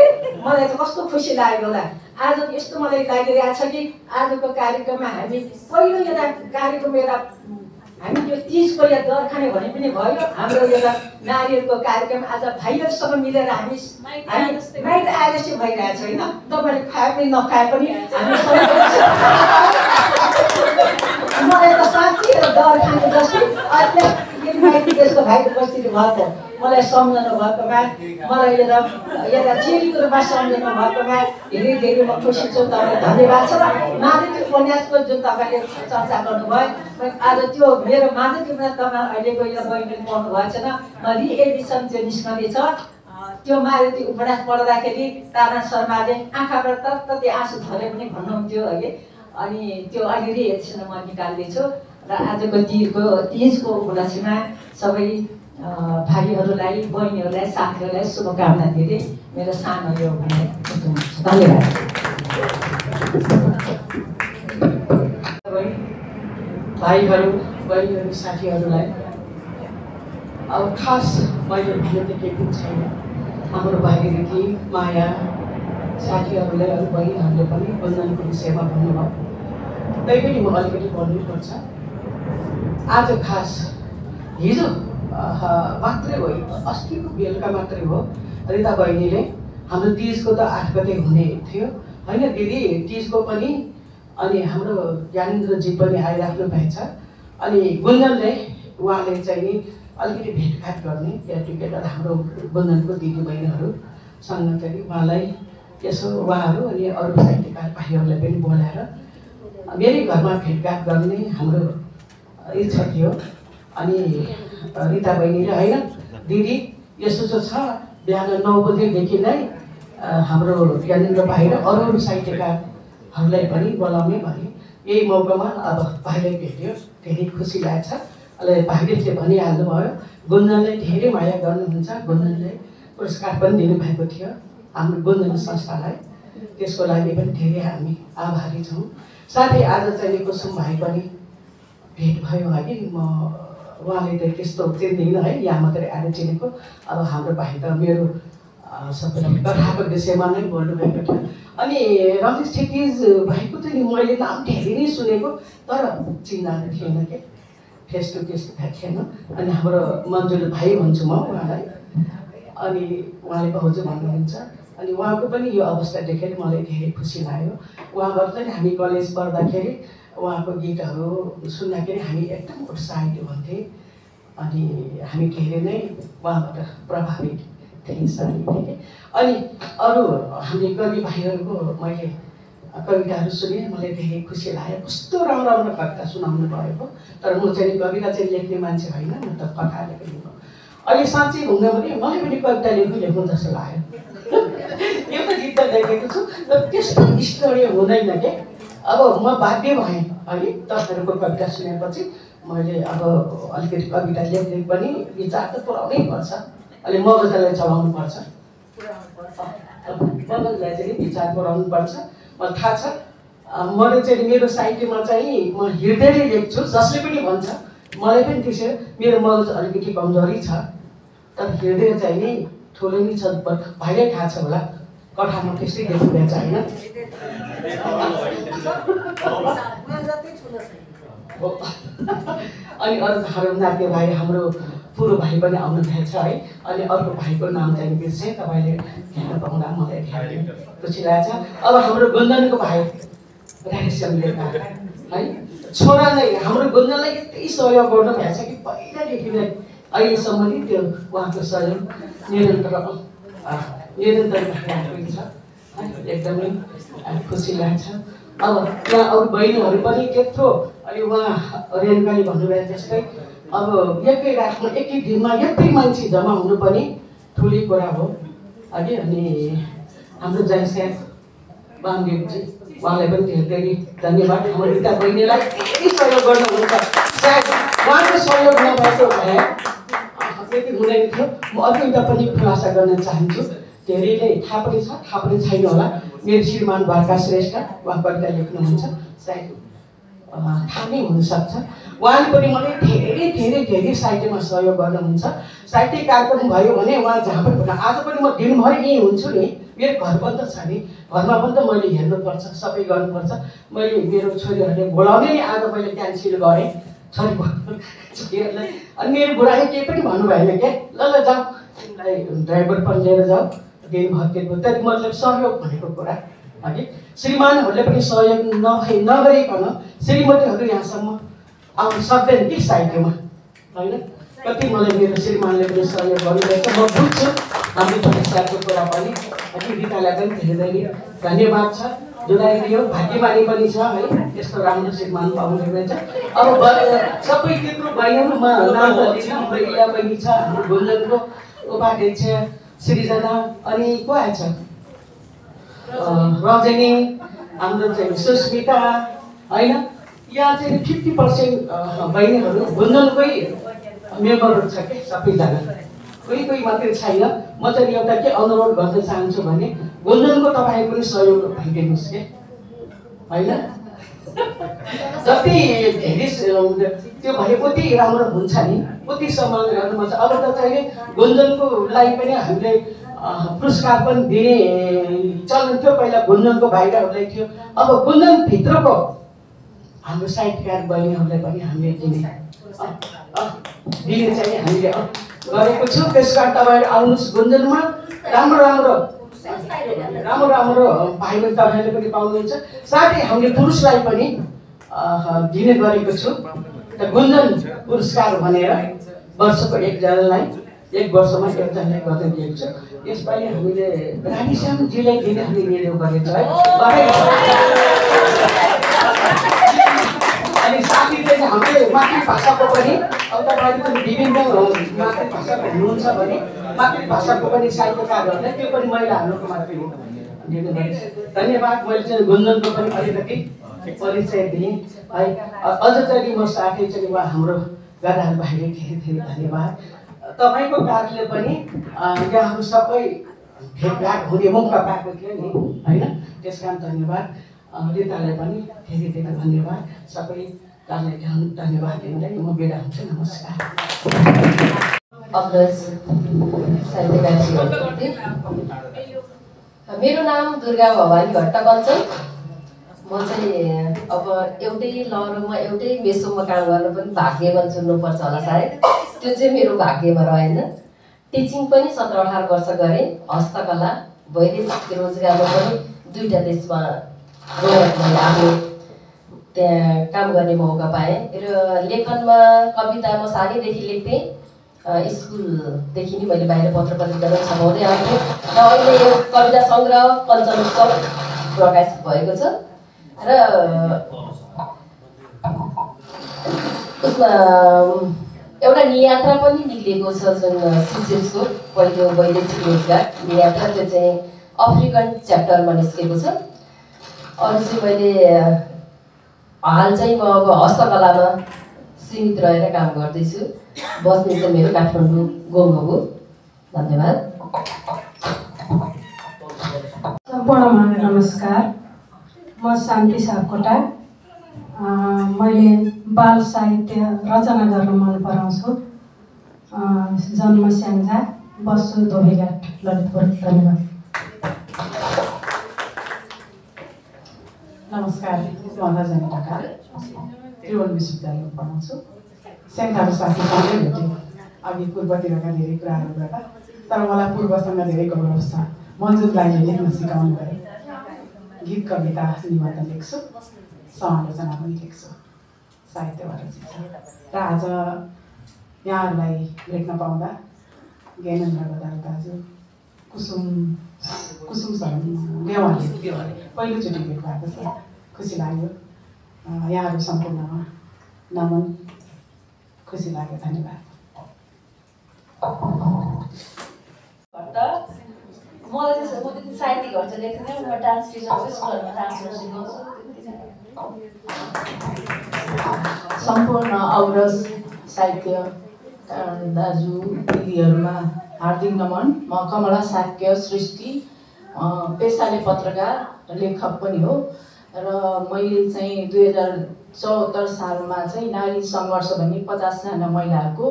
मलाई त कस्तो खुसी लाग्यो होला। आज यस्तो मलाई लागिरहेको छ कि आजको कार्यक्रममा हामी पहिलो एउटा कार्यक्रम एउटा हामी यो तिजको या दर खाने भने पनि भयो। हाम्रो एउटा नारीहरूको कार्यक्रम आज भाइहरूसँग मिलेर हामी हामी माइत आए जस्तै भइरहेको छ होइन? तपाईँले खाए पनि नखाए पनि हामी मलाई त साँच्चै एउटा दर खाने जस्तै। अहिले माइती देशको उपस्थिति भएको। मलाई सम्झनु भएकोमा मलाई एउटा एउटा चेलीको रूपमा सम्झनु भएकोमा धेरै धेरै म खुसी छु तपाईँलाई धन्यवाद छ र माधुरी उपन्यासको जुन तपाईँले चर्चा गर्नुभयो आज त्यो मेरो उपन्यास तपाईँ अहिलेको यो बहिनीले पढ्नु भएको छैन। रिएडिसन चाहिँ निस्कँदैछ त्यो मारुति उपन्यास पढ्दाखेरि तारा शर्माले आँखाबाट तत्तै आँसु झरे पनि भन्नुहुन्थ्यो है अनि त्यो अहिले रिएडिसन म निकाल्दैछु। र आजको तिजको तिजको उपलक्ष्यमा सबै भाइहरूलाई बहिनीहरूलाई साथीहरूलाई शुभकामना दिँदै मेरो सानो यो धन्यवाद। भाइहरू बहिनीहरू साथीहरूलाई अब खास मैले भन्ने त केही पनि छैन। हाम्रो भाइदेखि माया साथीहरूले अरू बहिनीहरूले पनि बन्धनको विषयमा भन्नुभयो तै पनि म अलिकति भन्नुपर्छ आज खास हिजो मात्रै हो अस्तिको बेलुका मात्रै हो। रिता बहिनीले हाम्रो तिजको त आठ गते हुने थियो। होइन दिदी तिजको पनि अनि हाम्रो ज्ञानेन्द्रजी पनि आइराख्नु भएछ। अनि गुन्जनले उहाँले चाहिँ नि अलिकति भेटघाट गर्ने या टुगेदर हाम्रो गुन्जनको दिदीबहिनीहरूसँग चाहिँ उहाँलाई यसो उहाँहरू अनि अरू साहित्यकार भाइहरूलाई पनि बोलाएर मेरै घरमा भेटघाट गर्ने हाम्रो इच्छा थियो। अनि रिता बहिनीले होइन दिदी यस्तो चाहिँ छ बिहान नौ बजेदेखि नै हाम्रो ज्ञानेन्द्र भाइ र अरू अरू साहित्यकारहरूलाई पनि बोलाउने भने यही मौकामा अब भाइलाई भेट्यो धेरै खुसी लागेको छ अहिले भाइले चाहिँ भनिहाल्नुभयो गुन्जनले धेरै माया गर्नुहुन्छ गुन्जनले पुरस्कार पनि दिनुभएको थियो हाम्रो गुन्जन संस्थालाई। त्यसको लागि पनि धेरै हामी आभारी छौँ। साथै आज चाहिँ कुसुम भाइ पनि भेट भयो है म उहाँले त त्यस्तो चिन्दिनँ है यहाँ मात्रै आएर चिनेको। अब हाम्रो भाइ त मेरो सबैलाई कथाको विषयमा नै बोल्नुभएको थियो। अनि रमेश छेत्रिज भाइको चाहिँ मैले नाम धेरै नै सुनेको तर चिन्जान थिएन के। फेस टु फेस थिएन। अनि हाम्रो मन्जुल भाइ भन्छु म उहाँलाई। अनि उहाँले भाउजू भन्नुहुन्छ। अनि उहाँको पनि यो अवस्था देखेर मलाई धेरै खुसी लाग्यो। उहाँबाट चाहिँ हामी कलेज पढ्दाखेरि उहाँको गीतहरू सुन्दाखेरि हामी एकदम उत्साहित हुन्थेँ। अनि हामी धेरै नै उहाँबाट प्रभावित थिएँ थिएँ अनि अरू हामी कवि भाइहरूको मैले कविताहरू सुने मलाई धेरै खुसी लाग्यो। कस्तो राम्रो राम्रो कविता सुनाउनु भएको। तर म चाहिँ कविता चाहिँ लेख्ने मान्छे होइन म त कथा लेख्ने हो। अहिले साँच्चै हुँदा पनि मलाई पनि कविता लेख्नु लेख्नु जस्तो लाग्यो। एउटा गीत त लेखेको छु। र त्यस्तो स्तरीय हुँदैन के? अब म बाध्य भएँ। है तपाईँहरूको कविता सुनेपछि मैले अब अलिकति कविता लेख्दै पनि विचार त पुऱ्याउनै पर्छ। अहिले मगजलाई चलाउनु पर्छ। मगजलाई चाहिँ विचार पुऱ्याउनु पर्छ। मलाई थाहा छ मैले चाहिँ मेरो साहित्यमा चाहिँ म हृदयले लेख्छु जसले पनि भन्छ। मलाई पनि त्यसो मेरो मगज अलिकति कमजोरी छ। तर हृदय चाहिँ नि ठुलो नै छ भाइलाई थाहा छ होला। कठामा त्यस्तै लेखिरहेछ होइन? अनि अरू हाम्रो नाते भाइ हाम्रो पुरो भाइ पनि आउनु भएछ है। अनि अर्को भाइको नाम चाहिँ बिर्सेँ तपाईँले ध्यान पाउँदा मलाई ध्यान खुसी लागेछ। अब हाम्रो गुन्दनको भाइ राखेश्यामले है? छोरा नै हाम्रो गुन्दनलाई यति सहयोग गर्नु भएको छ कि पहिलादेखि नै अहिलेसम्म नि त्यो उहाँको सहयोग निरन्तर निरन्तर भइरहेको है एकदमै खुसी लाग्छ। अब यहाँ अरू बहिनीहरू पनि त्यत्रो अनि उहाँ रेणुकाले भन्नुभयो जस्तै अब एकै रातमा एकै दिनमा यत्रै मान्छे जम्मा हुनु पनि ठुलै कुरा हो। हगि अनि हाम्रो जयसेफ वामदेवजी उहाँलाई पनि धेरै धेरै धन्यवाद। हाम्रो रिता बहिनीलाई धेरै सहयोग गर्नुहुन्छ। सायद उहाँको सहयोग नभएको भए त्यति हुँदैन थियो। म अझै एउटा पनि खुलासा गर्न चाहन्छु। धेरैले थाहा पनि छ थाहा पनि छैन होला। मेरो श्रीमान भर्का श्रेष्ठ उहाँ कविता लेख्नुहुन्छ सायद थाहा नै हुनसक्छ। उहाँले पनि मलाई धेरै धेरै धेरै साहित्यमा सहयोग गर्नुहुन्छ। साहित्य कार्यक्रम भयो भने उहाँ जहाँ पनि हुनु आज पनि म दिनभरि यहीँ हुन्छु नि। मेरो घर त छ नि। घरमा पनि त मैले हेर्नुपर्छ सबै गर्नुपर्छ। मैले मेरो छोरीहरूले बोलाउने नि आज मैले क्यान्सिल गरेँ। छोरी छोरीहरूलाई। अनि मेरो बुढाले केही पनि भन्नु भएन क्या। ल ल जाऊ। तिमीलाई ड्राइभर पनि लिएर जाऊ। दिनको त्यति मतलब सहयोग भनेको कुरा हगि श्रीमानहरूले पनि सहयोग नभए नगरिकन श्रीमतीहरू यहाँसम्म आउनु सक्दैन कि साहित्यमा होइन? कति मलाई मेरो श्रीमानले पनि सहयोग गर्नुहुँदैछ म बुझ्छु हाम्रो समस्याको कुरा पनि। अनि रितालाई पनि धेरै धेरै धन्यवाद छ। जुदाइदियो भाग्यमानी पनि छ है? यस्तो राम्रो श्रीमान पाउनु रहेछ। अब सबै त्यत्रो बहिनीहरूमा नाम बहिनी छ। हाम्रो गुन्जनको उपाध्यक्ष सृजना अनि को आएछ? रजनी हाम्रो चाहिँ सुस्मिता होइन? यहाँ चाहिँ फिफ्टी पर्सेन्ट बहिनीहरू गुन्जनकै मेम्बरहरू छ कि सबैजना? कोही कोही मात्रै छैन। म चाहिँ एउटा के अनुरोध गर्न चाहन्छु भने गुन्जनको तपाईँ पनि सहयोग भइदिनुहोस् कि? होइन? जति धेरै स- त्यो भने उति राम्रो हुन्छ नि उति सम्मान गर्नु मन छ अब त चाहिँ गुन्जनको लागि पनि हामीले पुरस्कार पनि दिने चलन थियो पहिला गुन्जनको भाइहरूलाई थियो अब गुन्जनभित्रको हाम्रो साहित्यकार बहिनीहरूलाई पनि हामीले दिने दिने चाहिँ हामीले गरेको छु त्यस कारण तपाईँहरू आउनुहोस् गुन्जनमा राम्रो राम्रो राम्रो राम्रो भाइ बहिनी तपाईँहरूले पनि पाउनुहुन्छ। साथै हामीले पुरुषलाई पनि दिने गरेको छु। गुन्जन पुरस्कार भनेर वर्षको एकजनालाई एक वर्षमा एकजनालाई गर्दै दिएको छु। यसपालि हामीले रानीश्यामजीलाई दिने हामीले निर्णय गरेको छ अनि साथी चाहिँ हामीले मातृभाषाको पनि अब तपाईँहरू विभिन्न मातृभाषाको हुनुहुन्छ भने मातृभाषाको पनि साहित्यकारहरूलाई त्यो पनि महिलाहरूको मात्रै हो। धन्यवाद मैले चाहिँ गुन्जनको पनि अलिकति परिचय दिएँ। है अझ चाहिँ म साथै चाहिँ उहाँ हाम्रो गदाल भाइले धेरै धेरै धन्यवाद। तपाईँको कारणले पनि यहाँहरू सबै भेटघाट हुने मौका पाएको थियो नि होइन? त्यस कारण धन्यवाद। रितालाई पनि धेरै धेरै धन्यवाद। धन्यवाद दिँदै म बिदा हुन्छु नमस्कार मेरो नाम दुर्गा भवानी भट्टकञ्चन म चाहिँ अब एउटै लहरोमा एउटै मेसोमा काम गर्न पनि भाग्यमा चुन्नुपर्छ होला सायद त्यो चाहिँ मेरो भाग्यमा रहेन टिचिङ पनि सत्र अठार वर्ष गरेँ हस्तकला वैदेशिक रोजगारमा पनि दुईवटा देशमा गएर मैले आफ्नो त्यहाँ काम गर्ने मौका पाएँ। र लेखनमा कविता म सानैदेखि लेख्थेँ। स्कुलदेखि नै मैले बाहिर पत्र पत्रिकामा छपाउँदै आउँथेँ र अहिले यो कविता सङ्ग्रह कञ्चन उत्सव प्रकाशित भएको छ। र उसमा एउटा नियात्रा पनि निक्लिएको छ जुन सिजेल्सको पहिलो वैदेशिक रोजगार। नियात्रा त्यो चाहिँ अफ्रिकन च्याप्टरमा निस्केको छ। अरू चाहिँ मैले हाल चाहिँ म अब हस्तकलामा सीमित रहेर काम गर्दैछु। बस्ने चाहिँ मेरो काठमाडौँ गाउँमा हो धन्यवाद सम्पूर्णमा नमस्कार। म शान्ति सापकोटा। मैले बाल साहित्य रचना गर्न मन पराउँछु। जन्म स्याङ्जा बस्छु धोबीघाट ललितपुर। धन्यवाद। नमस्कार। म रजनी ढकाल त्रिभुवन विश्वविद्यालयमा पढाउँछु सेन्टाको साथीसँगै भेटेँ अघि पूर्वतिरका धेरै कुराहरू गर्दा तर मलाई पूर्वसँग धेरै गौरव छ मन्जुर राईले लेख्न सिकाउनु भयो गीत कविता निबन्ध लेख्छु समालोचना पनि लेख्छु साहित्यबाट चाहिँ र आज यहाँहरूलाई भेट्न पाउँदा ज्ञानेन्द्र गदाल दाजु कुसुम कुसुम सर नेवाली पहिलोचोटि भेट भएको छ खुसी लाग्यो। यहाँहरू सम्पूर्णमा नमन खुसी लाग्यो। धन्यवाद। मलाई चाहिँ म त्यति साहित्यिक घर चाहिँ लेख्दैन म डान्स टिचर स्कुलहरूमा डान्सहरू सिकाउँछु सम्पूर्ण औरस साहित्य दाजु दिदीहरूमा हार्दिक नमन। म कमला साक्य सृष्टि पेसाले पत्रकार लेखक पनि हो। र मैले चाहिँ दुई हजार चौहत्तर सालमा चाहिँ नारी सङ्घर्ष भन्ने पचासजना महिलाहरूको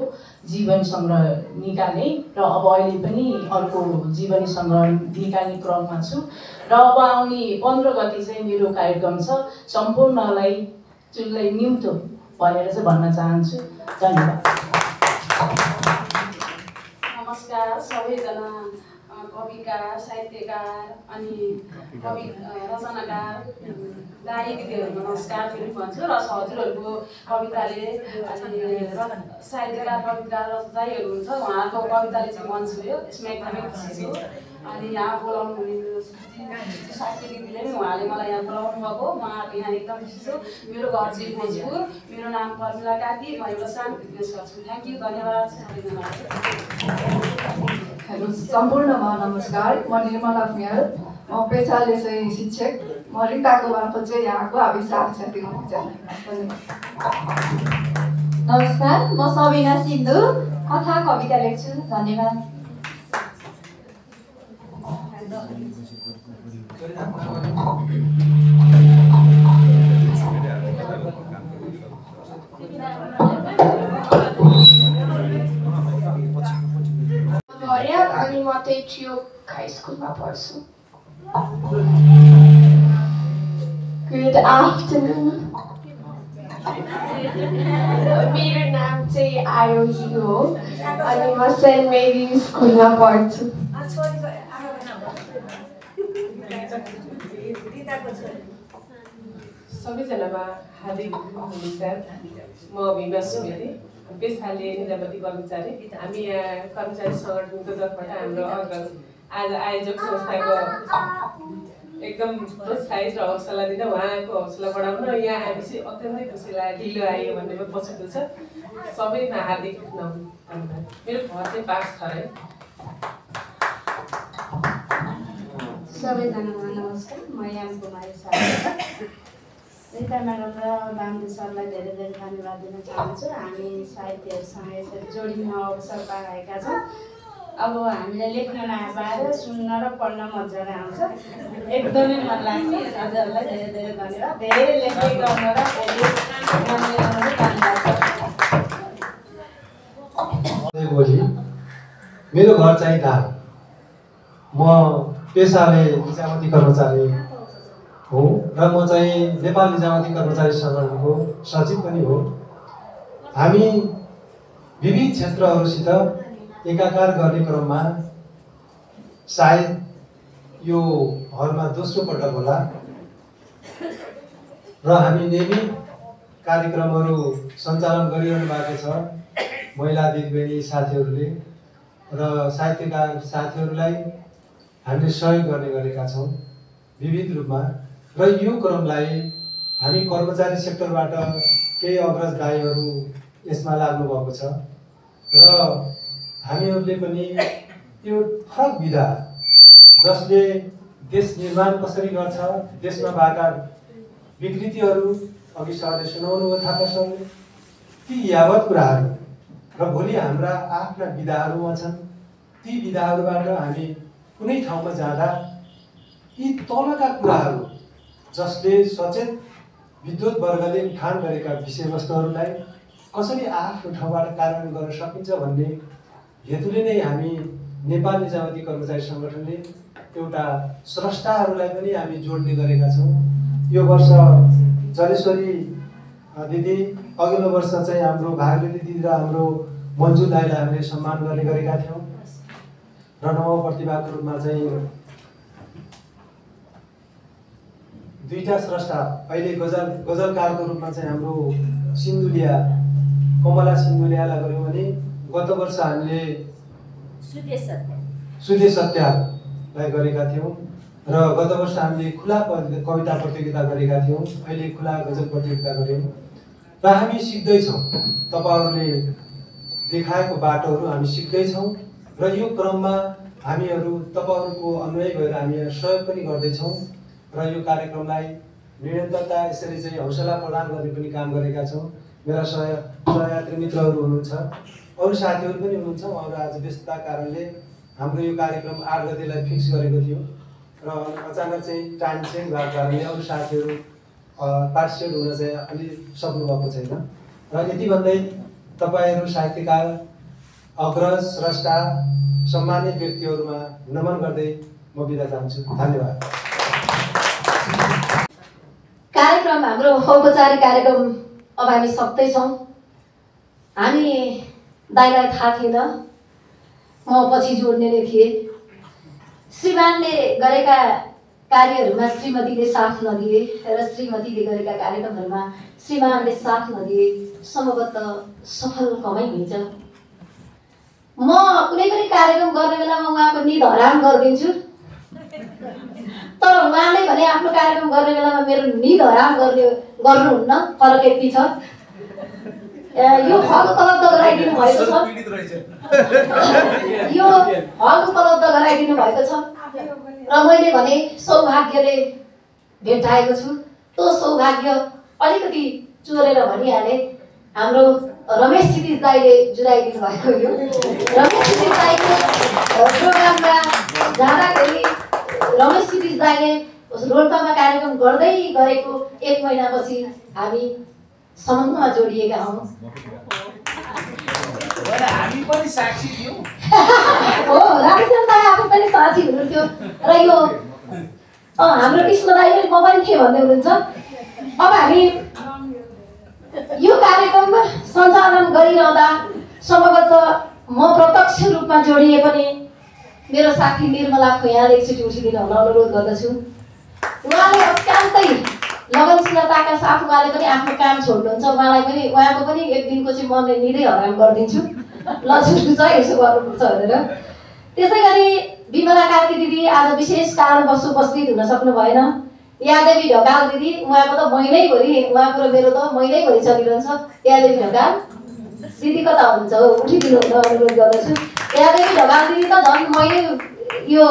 जीवन सङ्ग्रह निकालेँ र अब अहिले पनि अर्को जीवनी सङ्ग्रह निकाल्ने क्रममा छु। र अब आउने पन्ध्र गति चाहिँ मेरो कार्यक्रम छ। सम्पूर्णलाई चुनलाई निम्तो भनेर चाहिँ भन्न चाहन्छु। धन्यवाद। नमस्कार सबैजना। कविकार साहित्यकार अनि कवि रचनाकार दाई नमस्कार फेरि भन्छु र हजुरहरूको कविताले अनि साहित्यकार कविकार दाईहरू हुन्छ उहाँहरूको कविताले चाहिँ मन छुयो यसमा एकदमै खुसी छु। अनि यहाँ बोलाउनु हुने साथी दिदीले पनि उहाँले मलाई यहाँ बोलाउनु भएको। उहाँहरूको यहाँ एकदम खुसी छु। मेरो घर चाहिँ भोजपुर। मेरो नाम पर्मिला कार्की म एउटा सानो बिजनेस गर्छु। थ्याङ्क यू धन्यवाद। हेलो सम्पूर्णमा नमस्कार। म निर्मला भुयाल म पेसाले चाहिँ शिक्षक। म रिताको मार्फत चाहिँ यहाँको हामी साथी नमस्कार म सबिना सिन्धु कथा कविता लेख्छु। धन्यवाद। ट्रियोक स्कुलमा पढ्छु। गुड आफ्टरनुन मेरो नाम चाहिँ आयोही हो। अनि म सेन्ट मेरी स्कुलमा पढ्छु। सबैजनामा हार्दिक म भीमा सुवेदी पेसाले निजामती कर्मचारी। हामी यहाँ कर्मचारी सङ्गठनको तर्फबाट हाम्रो अग्रज आज आयोजक संस्थाको एकदम प्रोत्साहित र हौसला दिन उहाँको हौसला बढाउन यहाँ आएपछि अत्यन्तै खुसी लाग्यो ढिलो आयो भन्नेमा पछुतो छ। सबैमा हार्दिक धन्यवाद मेरो घर चाहिँ पाँच थर है। सबैजनालाई नमस्कार। म याम कुमारी रिता म्याडम र बामदु सरलाई धेरै धेरै धन्यवाद दिन चाहन्छु। हामी साहित्यहरूसँग यसरी जोडिन अवसर पाएका छौँ। अब हामीलाई लेख्न नपाएर सुन्न र पढ्न मजाले आउँछ। एकदमै मन लाग्छ। हजुरहरूलाई धेरै धेरै धन्यवाद। धेरै लेख्दै गर्न र धेरै मेरो घर चाहिँ दाङ म पेसाले निजामती कर्मचारी। हो। र म चाहिँ नेपाल निजामती कर्मचारी सङ्गठनको सचिव पनि हो। हामी विविध क्षेत्रहरूसित एकाकार गर्ने क्रममा सायद यो हलमा दोस्रो पटक होला। र हामी नियमित कार्यक्रमहरू सञ्चालन गरिरहनु भएको छ महिला दिदीबहिनी साथीहरूले र साहित्यकार साथीहरूलाई हामीले सहयोग गर्ने गरेका छौँ। विविध रूपमा र यो क्रमलाई हामी कर्मचारी सेक्टरबाट केही अग्रज दाईहरू यसमा लाग्नु भएको छ। र हामीहरूले पनि यो फरक विधा जसले देश निर्माण कसरी गर्छ देशमा भएका विकृतिहरू अघि सरले सुनाउनु थापा सरले ती यावत कुराहरू र भोलि हाम्रा आफ्ना विधाहरूमा छन् ती विधाहरूबाट हामी कुनै ठाउँमा जाँदा यी तलका कुराहरू जसले सचेत विद्युत वर्गले उठान गरेका विषयवस्तुहरूलाई कसरी आफ्नो ठाउँबाट कार्यान्वयन गर्न सकिन्छ भन्ने हेतुले नै हामी नेपाल निजामती कर्मचारी सङ्गठनले एउटा स्रष्टाहरूलाई पनि हामी जोड्ने गरेका छौँ। यो वर्ष जलेश्वरी दिदी अघिल्लो वर्ष चाहिँ हाम्रो भागवती दिदी र हाम्रो मन्जु दाईलाई हामीले सम्मान गर्ने गरेका थियौँ। र नव प्रतिभाको रूपमा चाहिँ दुईवटा स्रष्टा। अहिले गजल गजलकारको रूपमा चाहिँ हाम्रो सिन्धुलिया कमला सिन्धुलियालाई गऱ्यौँ भने गत वर्ष हामीले सुधे सत्यालाई गरेका थियौँ र गत वर्ष हामीले खुला कविता प्रतियोगिता गरेका थियौँ। अहिले खुला गजल प्रतियोगिता गऱ्यौँ। र हामी सिक्दैछौँ। तपाईँहरूले देखाएको बाटोहरू हामी सिक्दैछौँ र यो क्रममा हामीहरू तपाईँहरूको अनुयायी भएर हामी सहयोग पनि गर्दैछौँ। र यो कार्यक्रमलाई निरन्तरता यसरी चाहिँ हौसला प्रदान गर्ने पनि काम गरेका छौँ। मेरा सह सहयात्री मित्रहरू हुनुहुन्छ। अरू साथीहरू पनि हुनुहुन्छ। उहाँहरू आज व्यस्तता कारणले हाम्रो यो कार्यक्रम आठ गतिलाई फिक्स गरेको थियो। र अचानक चाहिँ टाइम चेन्ज भएको कारणले अरू साथीहरू पार्टिसिपेट हुन चाहिँ अलि सक्नु भएको छैन। र यति भन्दै तपाईँहरू साहित्यकार अग्रज स्रष्टा सम्मानित व्यक्तिहरूमा नमन गर्दै म बिदा चाहन्छु। धन्यवाद कार्यक्रम हाम्रो औपचारिक कार्यक्रम अब हामी सक्दैछौँ। हामी दाइलाई थाहा थिएन। म पछि जोड्ने नै थिएँ। श्रीमानले गरेका कार्यहरूमा श्रीमतीले साथ नदिए र श्रीमतीले गरेका कार्यक्रमहरूमा श्रीमानले साथ नदिए सम्भवतः सफल कमै हुन्छ। म कुनै पनि कार्यक्रम गर्ने बेलामा उहाँको निध हराम गरिदिन्छु। तर उहाँले भने आफ्नो कार्यक्रम गर्ने बेलामा मेरो निद हराम गर्ने गर्नुहुन्न फरक यति छ। यो हल उपलब्ध गराइदिनु भएको छ। यो हल उपलब्ध गराइदिनु भएको छ। र मैले भने सौभाग्यले भेटाएको छु। त्यो सौभाग्य अलिकति चोरेर भनिहाले। हाम्रो रमेश क्षितिज दाईले जुराइदिनु भएको यो। रमेश क्षितिज दाईको प्रोग्राममा जाँदाखेरि रमेश क्षितिज दाईले रोल्पामा कार्यक्रम गर्दै गरेको एक महिनापछि हामी सम्बन्धमा जोडिएका हौँ। साक्षी हो रामचन्द्र आफू पनि साथी हुनुहुन्थ्यो। र यो हाम्रो कृष्ण दाई पनि म पनि थिएँ भन्दै हुनुहुन्छ? अब हामी यो कार्यक्रम सञ्चालन गरिरहँदा सम्भवतः म प्रत्यक्ष रूपमा जोडिए पनि मेरो साथी निर्मला खोयाले एकचोटि उठिदिन हुन अनुरोध गर्दछु। उहाँले अत्यन्तै लगनशीलताका साथ उहाँले पनि आफ्नो काम छोड्नुहुन्छ। उहाँलाई पनि उहाँको पनि एक दिनको चाहिँ म निकै हराम गरिदिन्छु। ल छुट्टु छ यसो गर्नुपर्छ भनेर। त्यसै गरी विमला कार्की दिदी आज विशेष कारणवश उपस्थित हुन सक्नु भएन। यादेवी ढकाल दिदी उहाँको त महिनैभरि उहाँको र मेरो त महिनैभरि चलिरहन्छ। यादेवी ढकाल दिदी कता हुनुहुन्छ हो? उठिदिनु हुन अनुरोध गर्दछु। यादेवी ढकाल दिदी त झन् मैले यो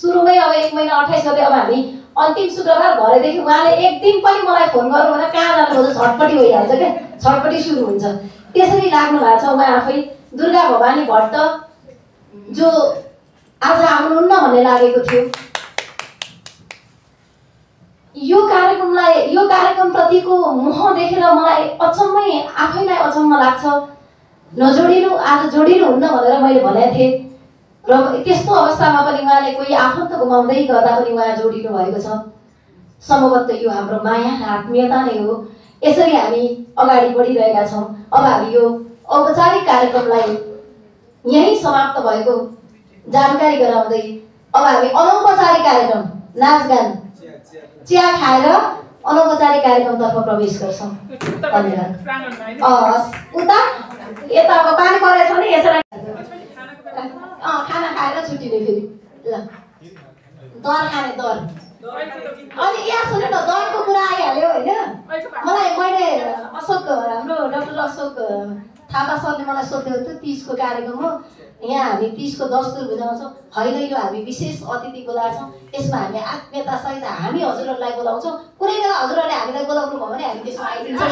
सुरुमै अब एक महिना अठाइस गते अब हामी अन्तिम शुक्रबार भरेदेखि उहाँले एक दिन पनि मलाई फोन गर्नु भने कहाँ जानुभयो छटपट्टि भइहाल्छ क्या? छटपट्टि सुरु हुन्छ। त्यसरी लाग्नु भएको छ उहाँ आफै। दुर्गा भवानी भट्ट जो आज आउनुहुन्न भन्ने लागेको थियो। यो कार्यक्रमलाई यो कार्यक्रमप्रतिको मोह देखेर मलाई अचम्मै आफैलाई अचम्म लाग्छ। नजोडिनु आज जोडिनु हुन्न भनेर मैले भनेको थिएँ। र त्यस्तो अवस्थामा पनि उहाँले कोही आफन्त गुमाउँदै गर्दा पनि उहाँ जोडिनु भएको छ। सम्भवतः यो हाम्रो माया र आत्मीयता नै हो। यसरी हामी अगाडि बढिरहेका छौँ। अब हामी यो औपचारिक कार्यक्रमलाई यहीँ समाप्त भएको जानकारी गराउँदै अब हामी अनौपचारिक कार्यक्रम नाचगान चिया खाएर अनौपचारिक कार्यक्रमतर्फ प्रवेश गर्छौँ। धन्यवाद। हस् उता यता अब पानी परेछ भने यसरी खाना खाएर छुट्टिने फेरि। ल। दर खाने दर। अनि यहाँ सुन्नु न दरको कुरा आइहाल्यो होइन? मलाई मैले अशोक हाम्रो डक्टर अशोक थापा सरले मलाई सोध्दै थियो तिजको कार्यक्रम हो। यहाँ हामी तिजको दस्तुर बुझाउँछौँ होइन यो हामी विशेष अतिथि बोलाएको छौँ। यसमा हामी आत्मीयतासहित हामी हजुरहरूलाई बोलाउँछौँ। कुनै बेला हजुरहरूले हामीलाई बोलाउनु भयो भने हामी त्यसमा आइदिन्छौँ।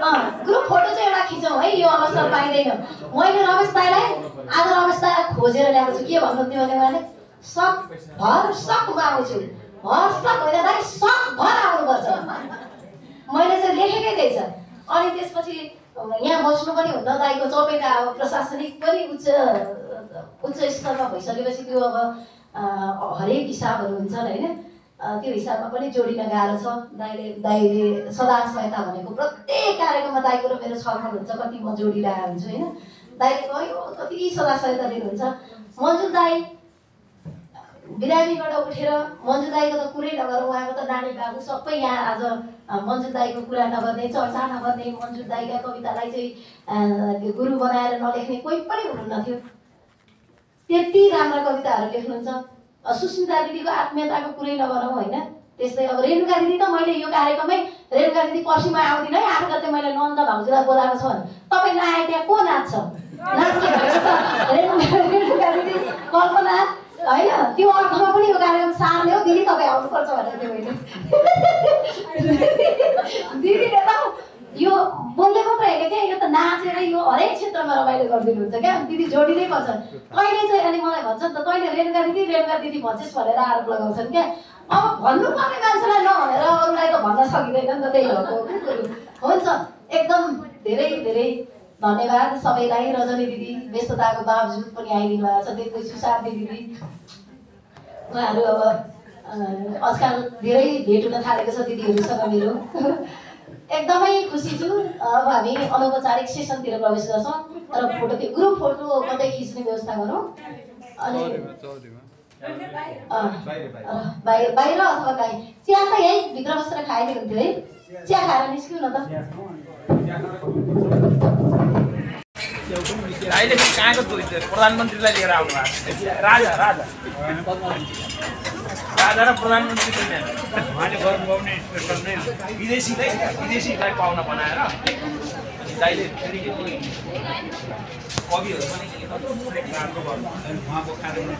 ग्रुप फोटो चाहिँ एउटा खिचौँ है यो अवसर पाइँदैन मैले रमेश दाईलाई आज रमेश खोजेर ल्याएको छु के भन्नुहुन्थ्यो भने उहाँले सक भर सकमा आउँछु भर सक होइन दाई सक भर आउनुपर्छ मैले चाहिँ लेखेकै थिएछ अनि त्यसपछि यहाँ बस्नु पनि हुन्छ दाईको चपेटा अब प्रशासनिक पनि उच्च उच्च स्तरमा भइसकेपछि त्यो अब हरेक हिसाबहरू हुन्छन् होइन त्यो हिसाबमा पनि जोडिन गाह्रो छ। दाइले दाइले सदा सहायता भनेको प्रत्येक कार्यक्रममा दाइको र मेरो छलफल हुन्छ कति म जोडिरहेको हुन्छु होइन? दाइले गयो कति सदा सहायता दिनुहुन्छ। मन्जु दाई बिरामीबाट उठेर मन्जु दाईको त कुरै नगरौँ उहाँको त नानी बाबु सबै यहाँ आज मन्जु दाईको कुरा नगर्ने चर्चा नगर्ने मन्जु दाईका कवितालाई चाहिँ गुरु बनाएर नलेख्ने कोही पनि हुनुहुन्न थियो त्यति राम्रा कविताहरू लेख्नुहुन्छ। सुस्मिता दिदीको आत्मीयताको कुरै नगरौँ होइन त्यस्तै अब रेणुका दिदी त मैले यो कार्यक्रममै रेणुका दिदी पर्सि म आउँदिनँ है आठ गते मैले नन्द भाउजूलाई बोलाएको छ भने तपाईँ नआए त्यहाँ को नाच्छ रेणुका दिदी कल्पना होइन त्यो अर्थमा पनि यो कार्यक्रम सार्ने हो दिदी तपाईँ आउनुपर्छ भनेर मैले दिदीले त यो बोल्दै मात्रै होइन क्या? यो त नाचेर यो हरेक क्षेत्रमा रमाइलो गरिदिनुहुन्छ क्या? दिदी जोडिँदै पर्छ। कहिले चाहिँ अनि मलाई भन्छ नि त तैँले रेणुका दिदी रेणुका दिदी भन्छस् भनेर आरोप लगाउँछन् क्या? अब भन्नुपर्ने मान्छेलाई नभनेर अरूलाई त भन्न सकिँदैन नि त त्यही हो। हुन्छ। एकदम धेरै धेरै धन्यवाद सबैलाई। रजनी दिदी व्यस्तताको बावजुद पनि आइदिनु भएको छ। देख्दैछु साथी दिदी उहाँहरू अब आजकल धेरै भेट हुन थालेको छ दिदीहरूसँग मेरो। एकदमै खुसी छु। अब हामी अनौपचारिक सेसनतिर प्रवेश गर्छौँ र फोटो त्यो ग्रुप फोटो कतै खिच्ने व्यवस्था गरौँ। अनि बाहिर बाहिर अथवा काहीँ। चिया त यहीँ भित्र बसेर खाइदिए हुन्थ्यो है। चिया खाएर निस्क्यौँ न त प्रधानमन्त्रीलाई लिएर आउनु राजा राजा। राजा र प्रधानमन्त्री पनि। उहाँले गर्नुभयो भने स्पेसल नै विदेशीलाई विदेशीलाई पाहुना बनाएर अनि दाइले फेरि कविहरू पनि राम्रो गर्नु उहाँको कार्यक्रम